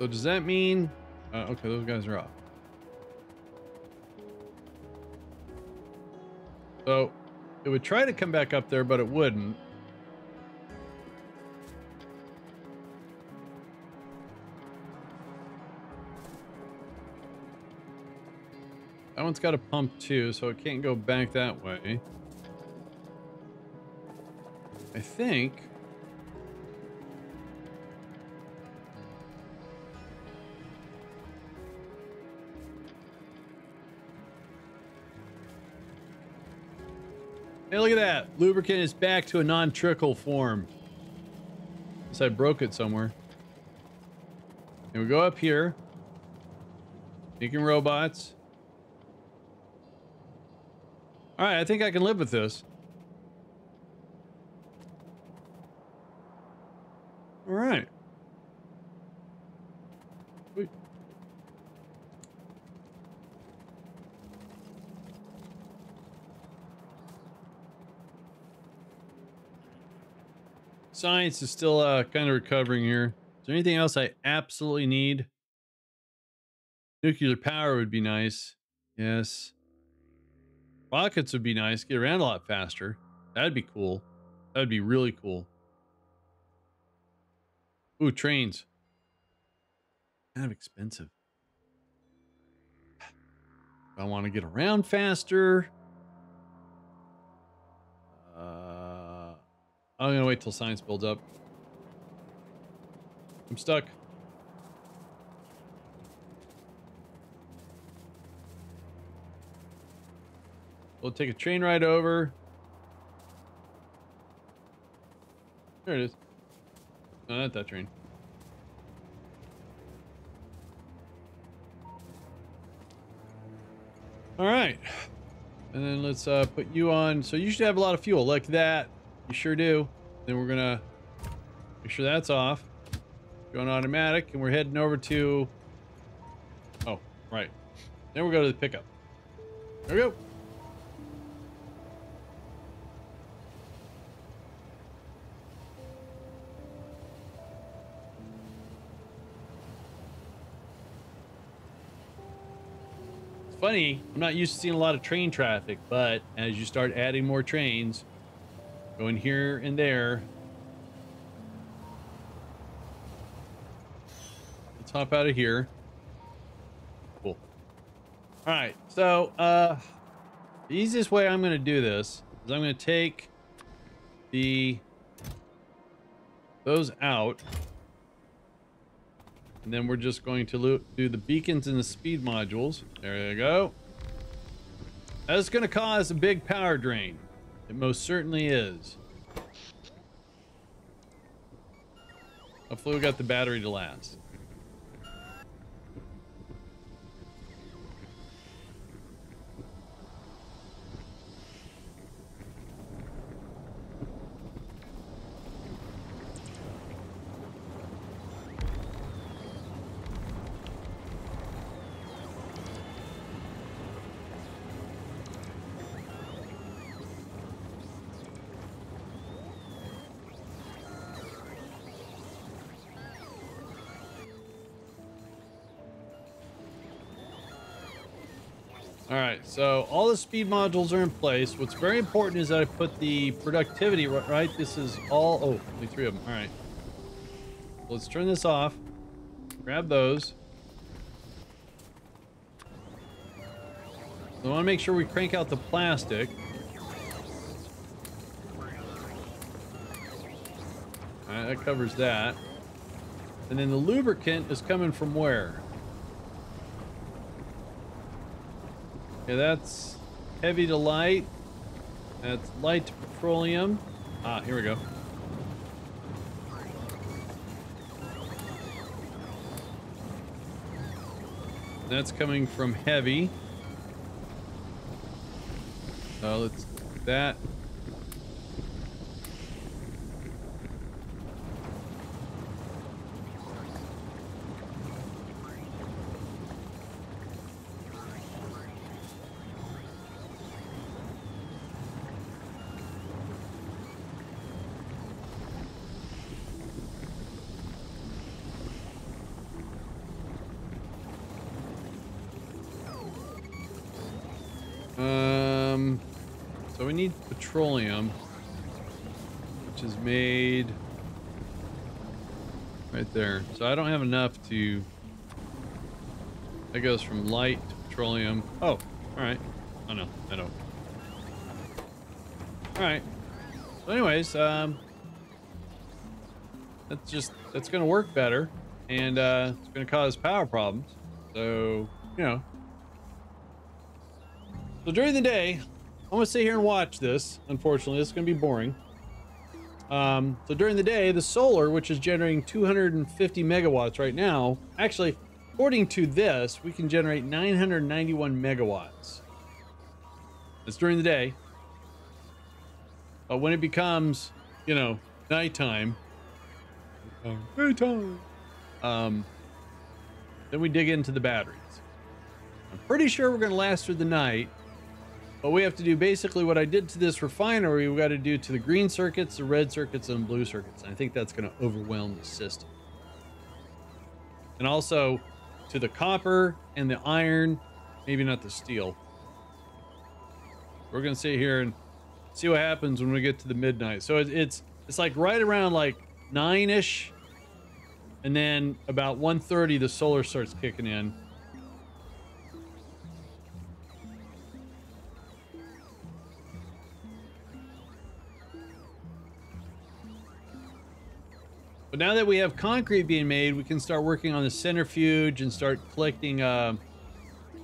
So does that mean... Uh, okay, those guys are off. So it would try to come back up there, but it wouldn't. That one's got a pump too, so it can't go back that way. I think look at that. Lubricant is back to a non-trickle form. Guess I broke it somewhere. And we go up here. Making robots. All right, I think I can live with this. All right. Science is still uh, kind of recovering here. Is there anything else I absolutely need? Nuclear power would be nice. Yes. Rockets would be nice. Get around a lot faster. That'd be cool. That'd be really cool. Ooh, trains. Kind of expensive. I want to get around faster. I'm gonna wait till science builds up. I'm stuck. We'll take a train ride over. There it is. No, not that train. All right. And then let's uh, put you on. So you should have a lot of fuel like that. You sure do. Then we're gonna make sure that's off. Going automatic, and we're heading over to. Oh, right. Then we'll go to the pickup. There we go. It's funny, I'm not used to seeing a lot of train traffic, but as you start adding more trains, going here and there, let's hop out of here. Cool. All right, so uh, the easiest way I'm going to do this is I'm going to take the those out. And then we're just going to do the beacons and the speed modules. There you go. That's going to cause a big power drain. It most certainly is. Hopefully we got the battery to last. Speed modules are in place. What's very important is that I put the productivity right. This is all. Oh, only three of them. All right. Let's turn this off. Grab those. I want to make sure we crank out the plastic. All right, that covers that. And then the lubricant is coming from where? Okay, that's heavy to light. That's light to petroleum. Ah, here we go. That's coming from heavy. So let's that. Petroleum, which is made right there. So I don't have enough to. That goes from light to petroleum. Oh, all right. Oh no, I don't. All right. So, anyways, um, that's just that's gonna work better, and uh, it's gonna cause power problems. So you know, so during the day, I'm gonna sit here and watch this. Unfortunately, it's gonna be boring. Um, so during the day, the solar, which is generating 250 megawatts right now, actually, according to this, we can generate 991 megawatts. That's during the day. But when it becomes, you know, nighttime, nighttime, um, then we dig into the batteries. I'm pretty sure we're gonna last through the night. But we have to do basically what I did to this refinery, we've got to do to the green circuits, the red circuits, and blue circuits. And I think that's going to overwhelm the system. And also to the copper and the iron, maybe not the steel. We're going to sit here and see what happens when we get to the midnight. So it's it's like right around like nine ish, and then about 1:30 the solar starts kicking in. Now that we have concrete being made, we can start working on the centrifuge and start collecting uh,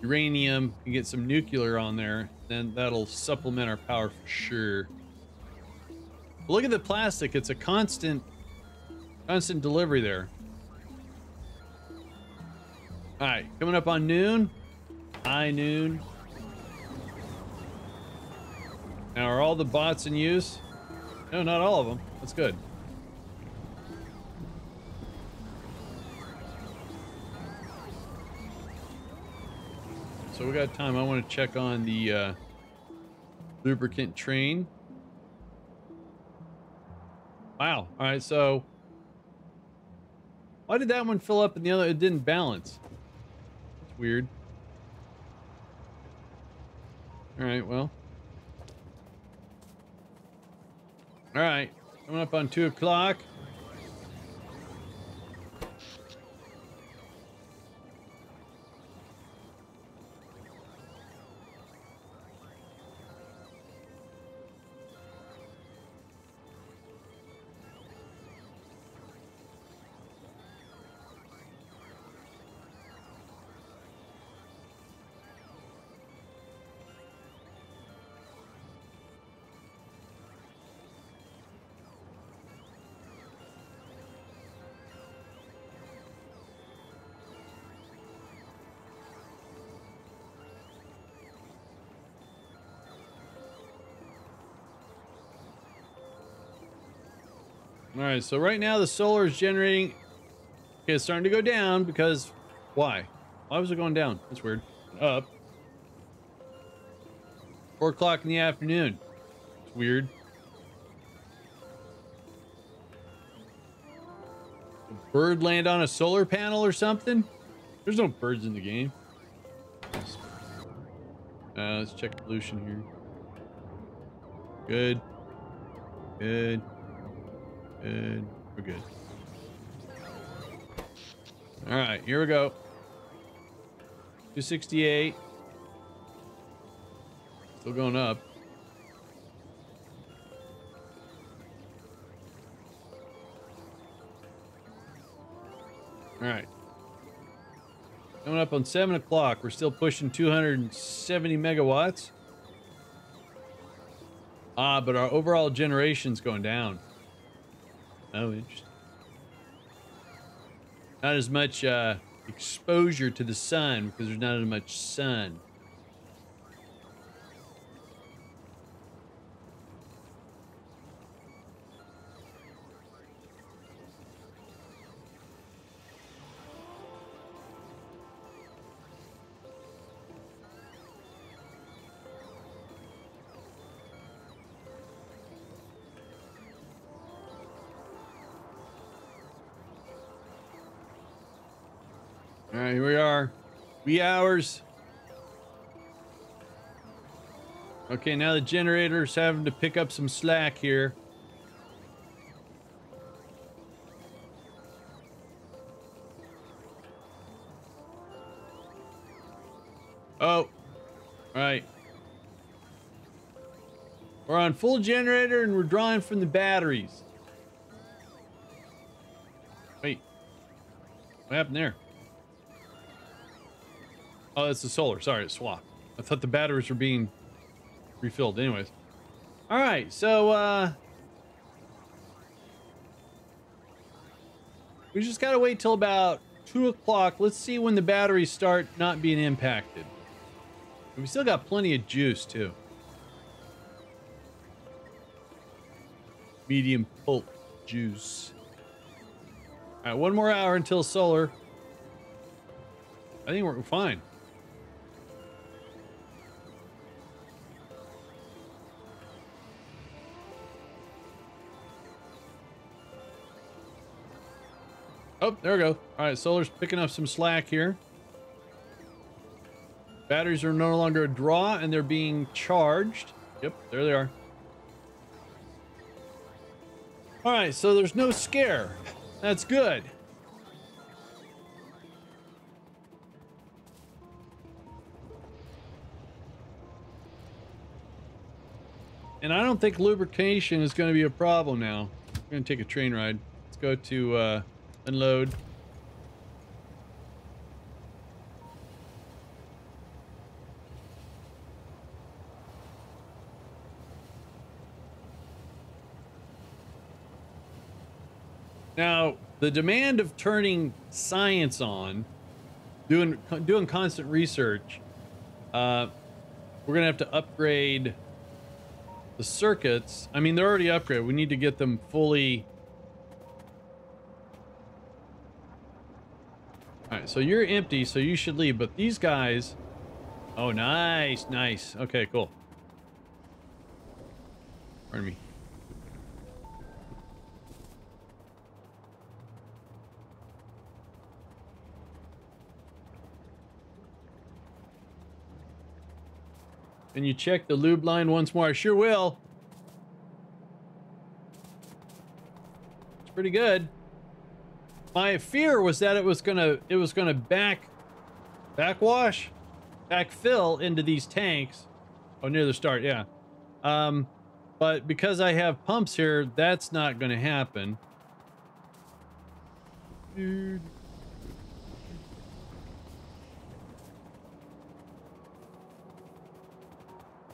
uranium and get some nuclear on there. Then that'll supplement our power for sure. Look at the plastic. It's a constant, constant delivery there. All right, coming up on noon. High noon. Now, are all the bots in use? No, not all of them. That's good. So we got time. I want to check on the uh, lubricant train. Wow. All right. So why did that one fill up and the other it didn't balance? It's weird. All right. Well. All right. Coming up on two o'clock. So right now the solar is generating. Okay, it's starting to go down because why? Why was it going down? That's weird. Up. Four o'clock in the afternoon. It's weird. A bird land on a solar panel or something? There's no birds in the game. Uh, let's check pollution here. Good. Good. We're good. All right, here we go. 268. Still going up. All right. Coming up on 7 o'clock. We're still pushing 270 megawatts. Ah, but our overall generation's going down. Oh, interesting. Not as much uh, exposure to the sun because there's not as much sun. Three hours. Okay, now the generator's having to pick up some slack here. Oh, all right. We're on full generator and we're drawing from the batteries. Wait, what happened there? Oh, that's the solar. Sorry, it's swap. I thought the batteries were being refilled. Anyways. All right, so uh we just gotta wait till about two o'clock. Let's see when the batteries start not being impacted. We still got plenty of juice too. Medium pulp juice. All right, one more hour until solar. I think we're fine. Oh, there we go. All right, solar's picking up some slack here. Batteries are no longer a draw and they're being charged. Yep, there they are. All right, so there's no scare. That's good. And I don't think lubrication is going to be a problem now. I'm going to take a train ride. Let's go to uh, unload. Now, the demand of turning science on, doing doing constant research, uh, we're gonna have to upgrade the circuits. I mean, they're already upgraded. We need to get them fully. Right, so you're empty, so you should leave. But these guys, oh, nice, nice. Okay, cool. Pardon me. Can you check the lube line once more? I sure will. It's pretty good. My fear was that it was gonna it was gonna back backwash, backfill into these tanks. Oh, near the start, yeah. Um, but because I have pumps here, that's not gonna happen. Dude.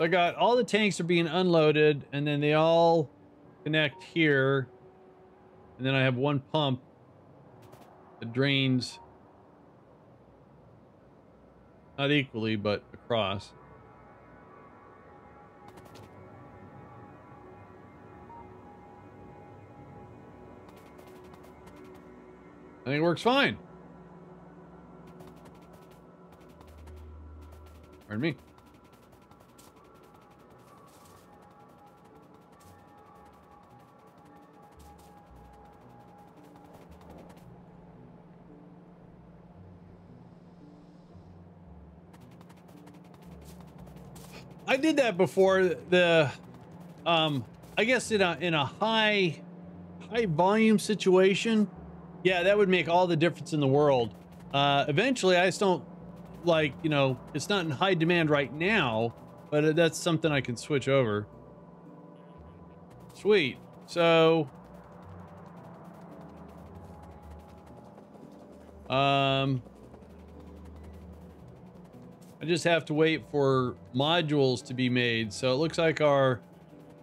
I got all the tanks are being unloaded and then they all connect here. And then I have one pump that drains not equally, but across. I think it works fine. Pardon me. I did that before. The, um, I guess in a in a high, high volume situation, yeah, that would make all the difference in the world. Uh, eventually, I just don't like you know it's not in high demand right now, but that's something I can switch over. Sweet. So, um, I just have to wait for modules to be made. So it looks like our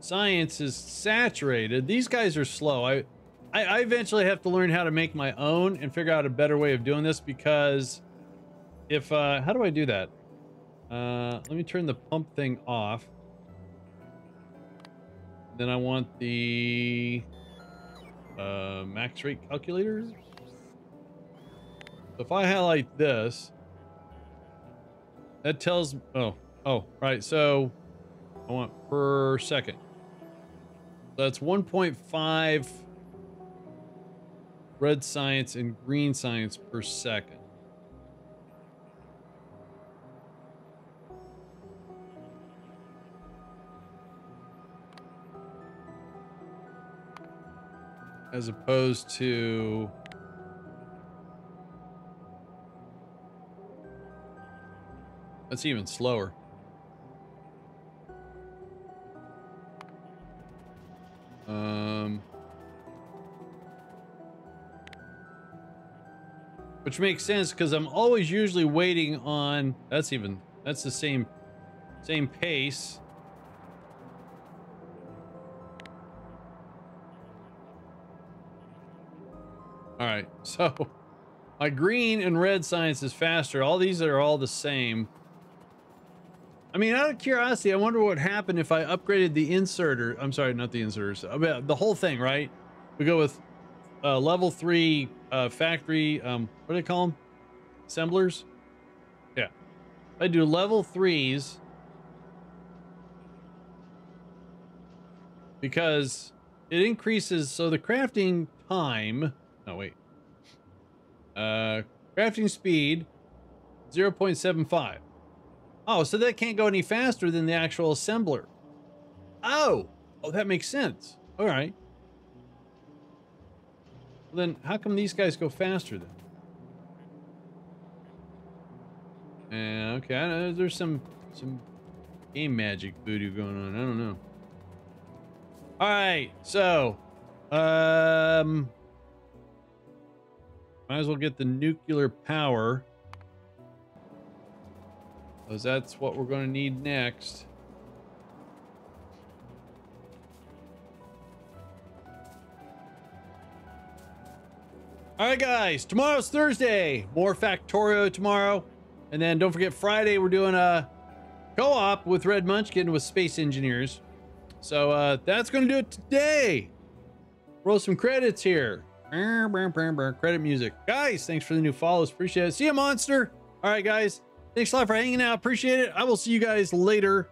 science is saturated. These guys are slow. I, I, I, eventually have to learn how to make my own and figure out a better way of doing this because if, uh, how do I do that? Uh, let me turn the pump thing off. Then I want the uh, max rate calculator. If I highlight this, that tells, oh, oh, right. So I want per second. That's 1.5 red science and green science per second. As opposed to That's even slower. Um, which makes sense because I'm always usually waiting on. That's even. That's the same, same pace. All right, so my green and red science is faster. All these are all the same. I mean, out of curiosity, I wonder what happened if I upgraded the inserter. I'm sorry, not the inserters. The whole thing, right? We go with uh, level three uh, factory. Um, what do they call them? Assemblers. Yeah. I do level threes because it increases. So the crafting time. No, wait. Uh, crafting speed 0.75. Oh, so that can't go any faster than the actual assembler. Oh, oh, that makes sense. All right. Well, then how come these guys go faster then? Yeah, okay. I know there's some some game magic voodoo going on. I don't know. All right, so um, might as well get the nuclear power. Because that's what we're going to need next. All right, guys. Tomorrow's Thursday. More Factorio tomorrow. And then don't forget Friday, we're doing a co-op with Red Munchkin with Space Engineers. So uh, that's going to do it today. Roll some credits here. Credit music. Guys, thanks for the new follows. Appreciate it. See you, Monster. All right, guys. Thanks a lot for hanging out. Appreciate it. I will see you guys later.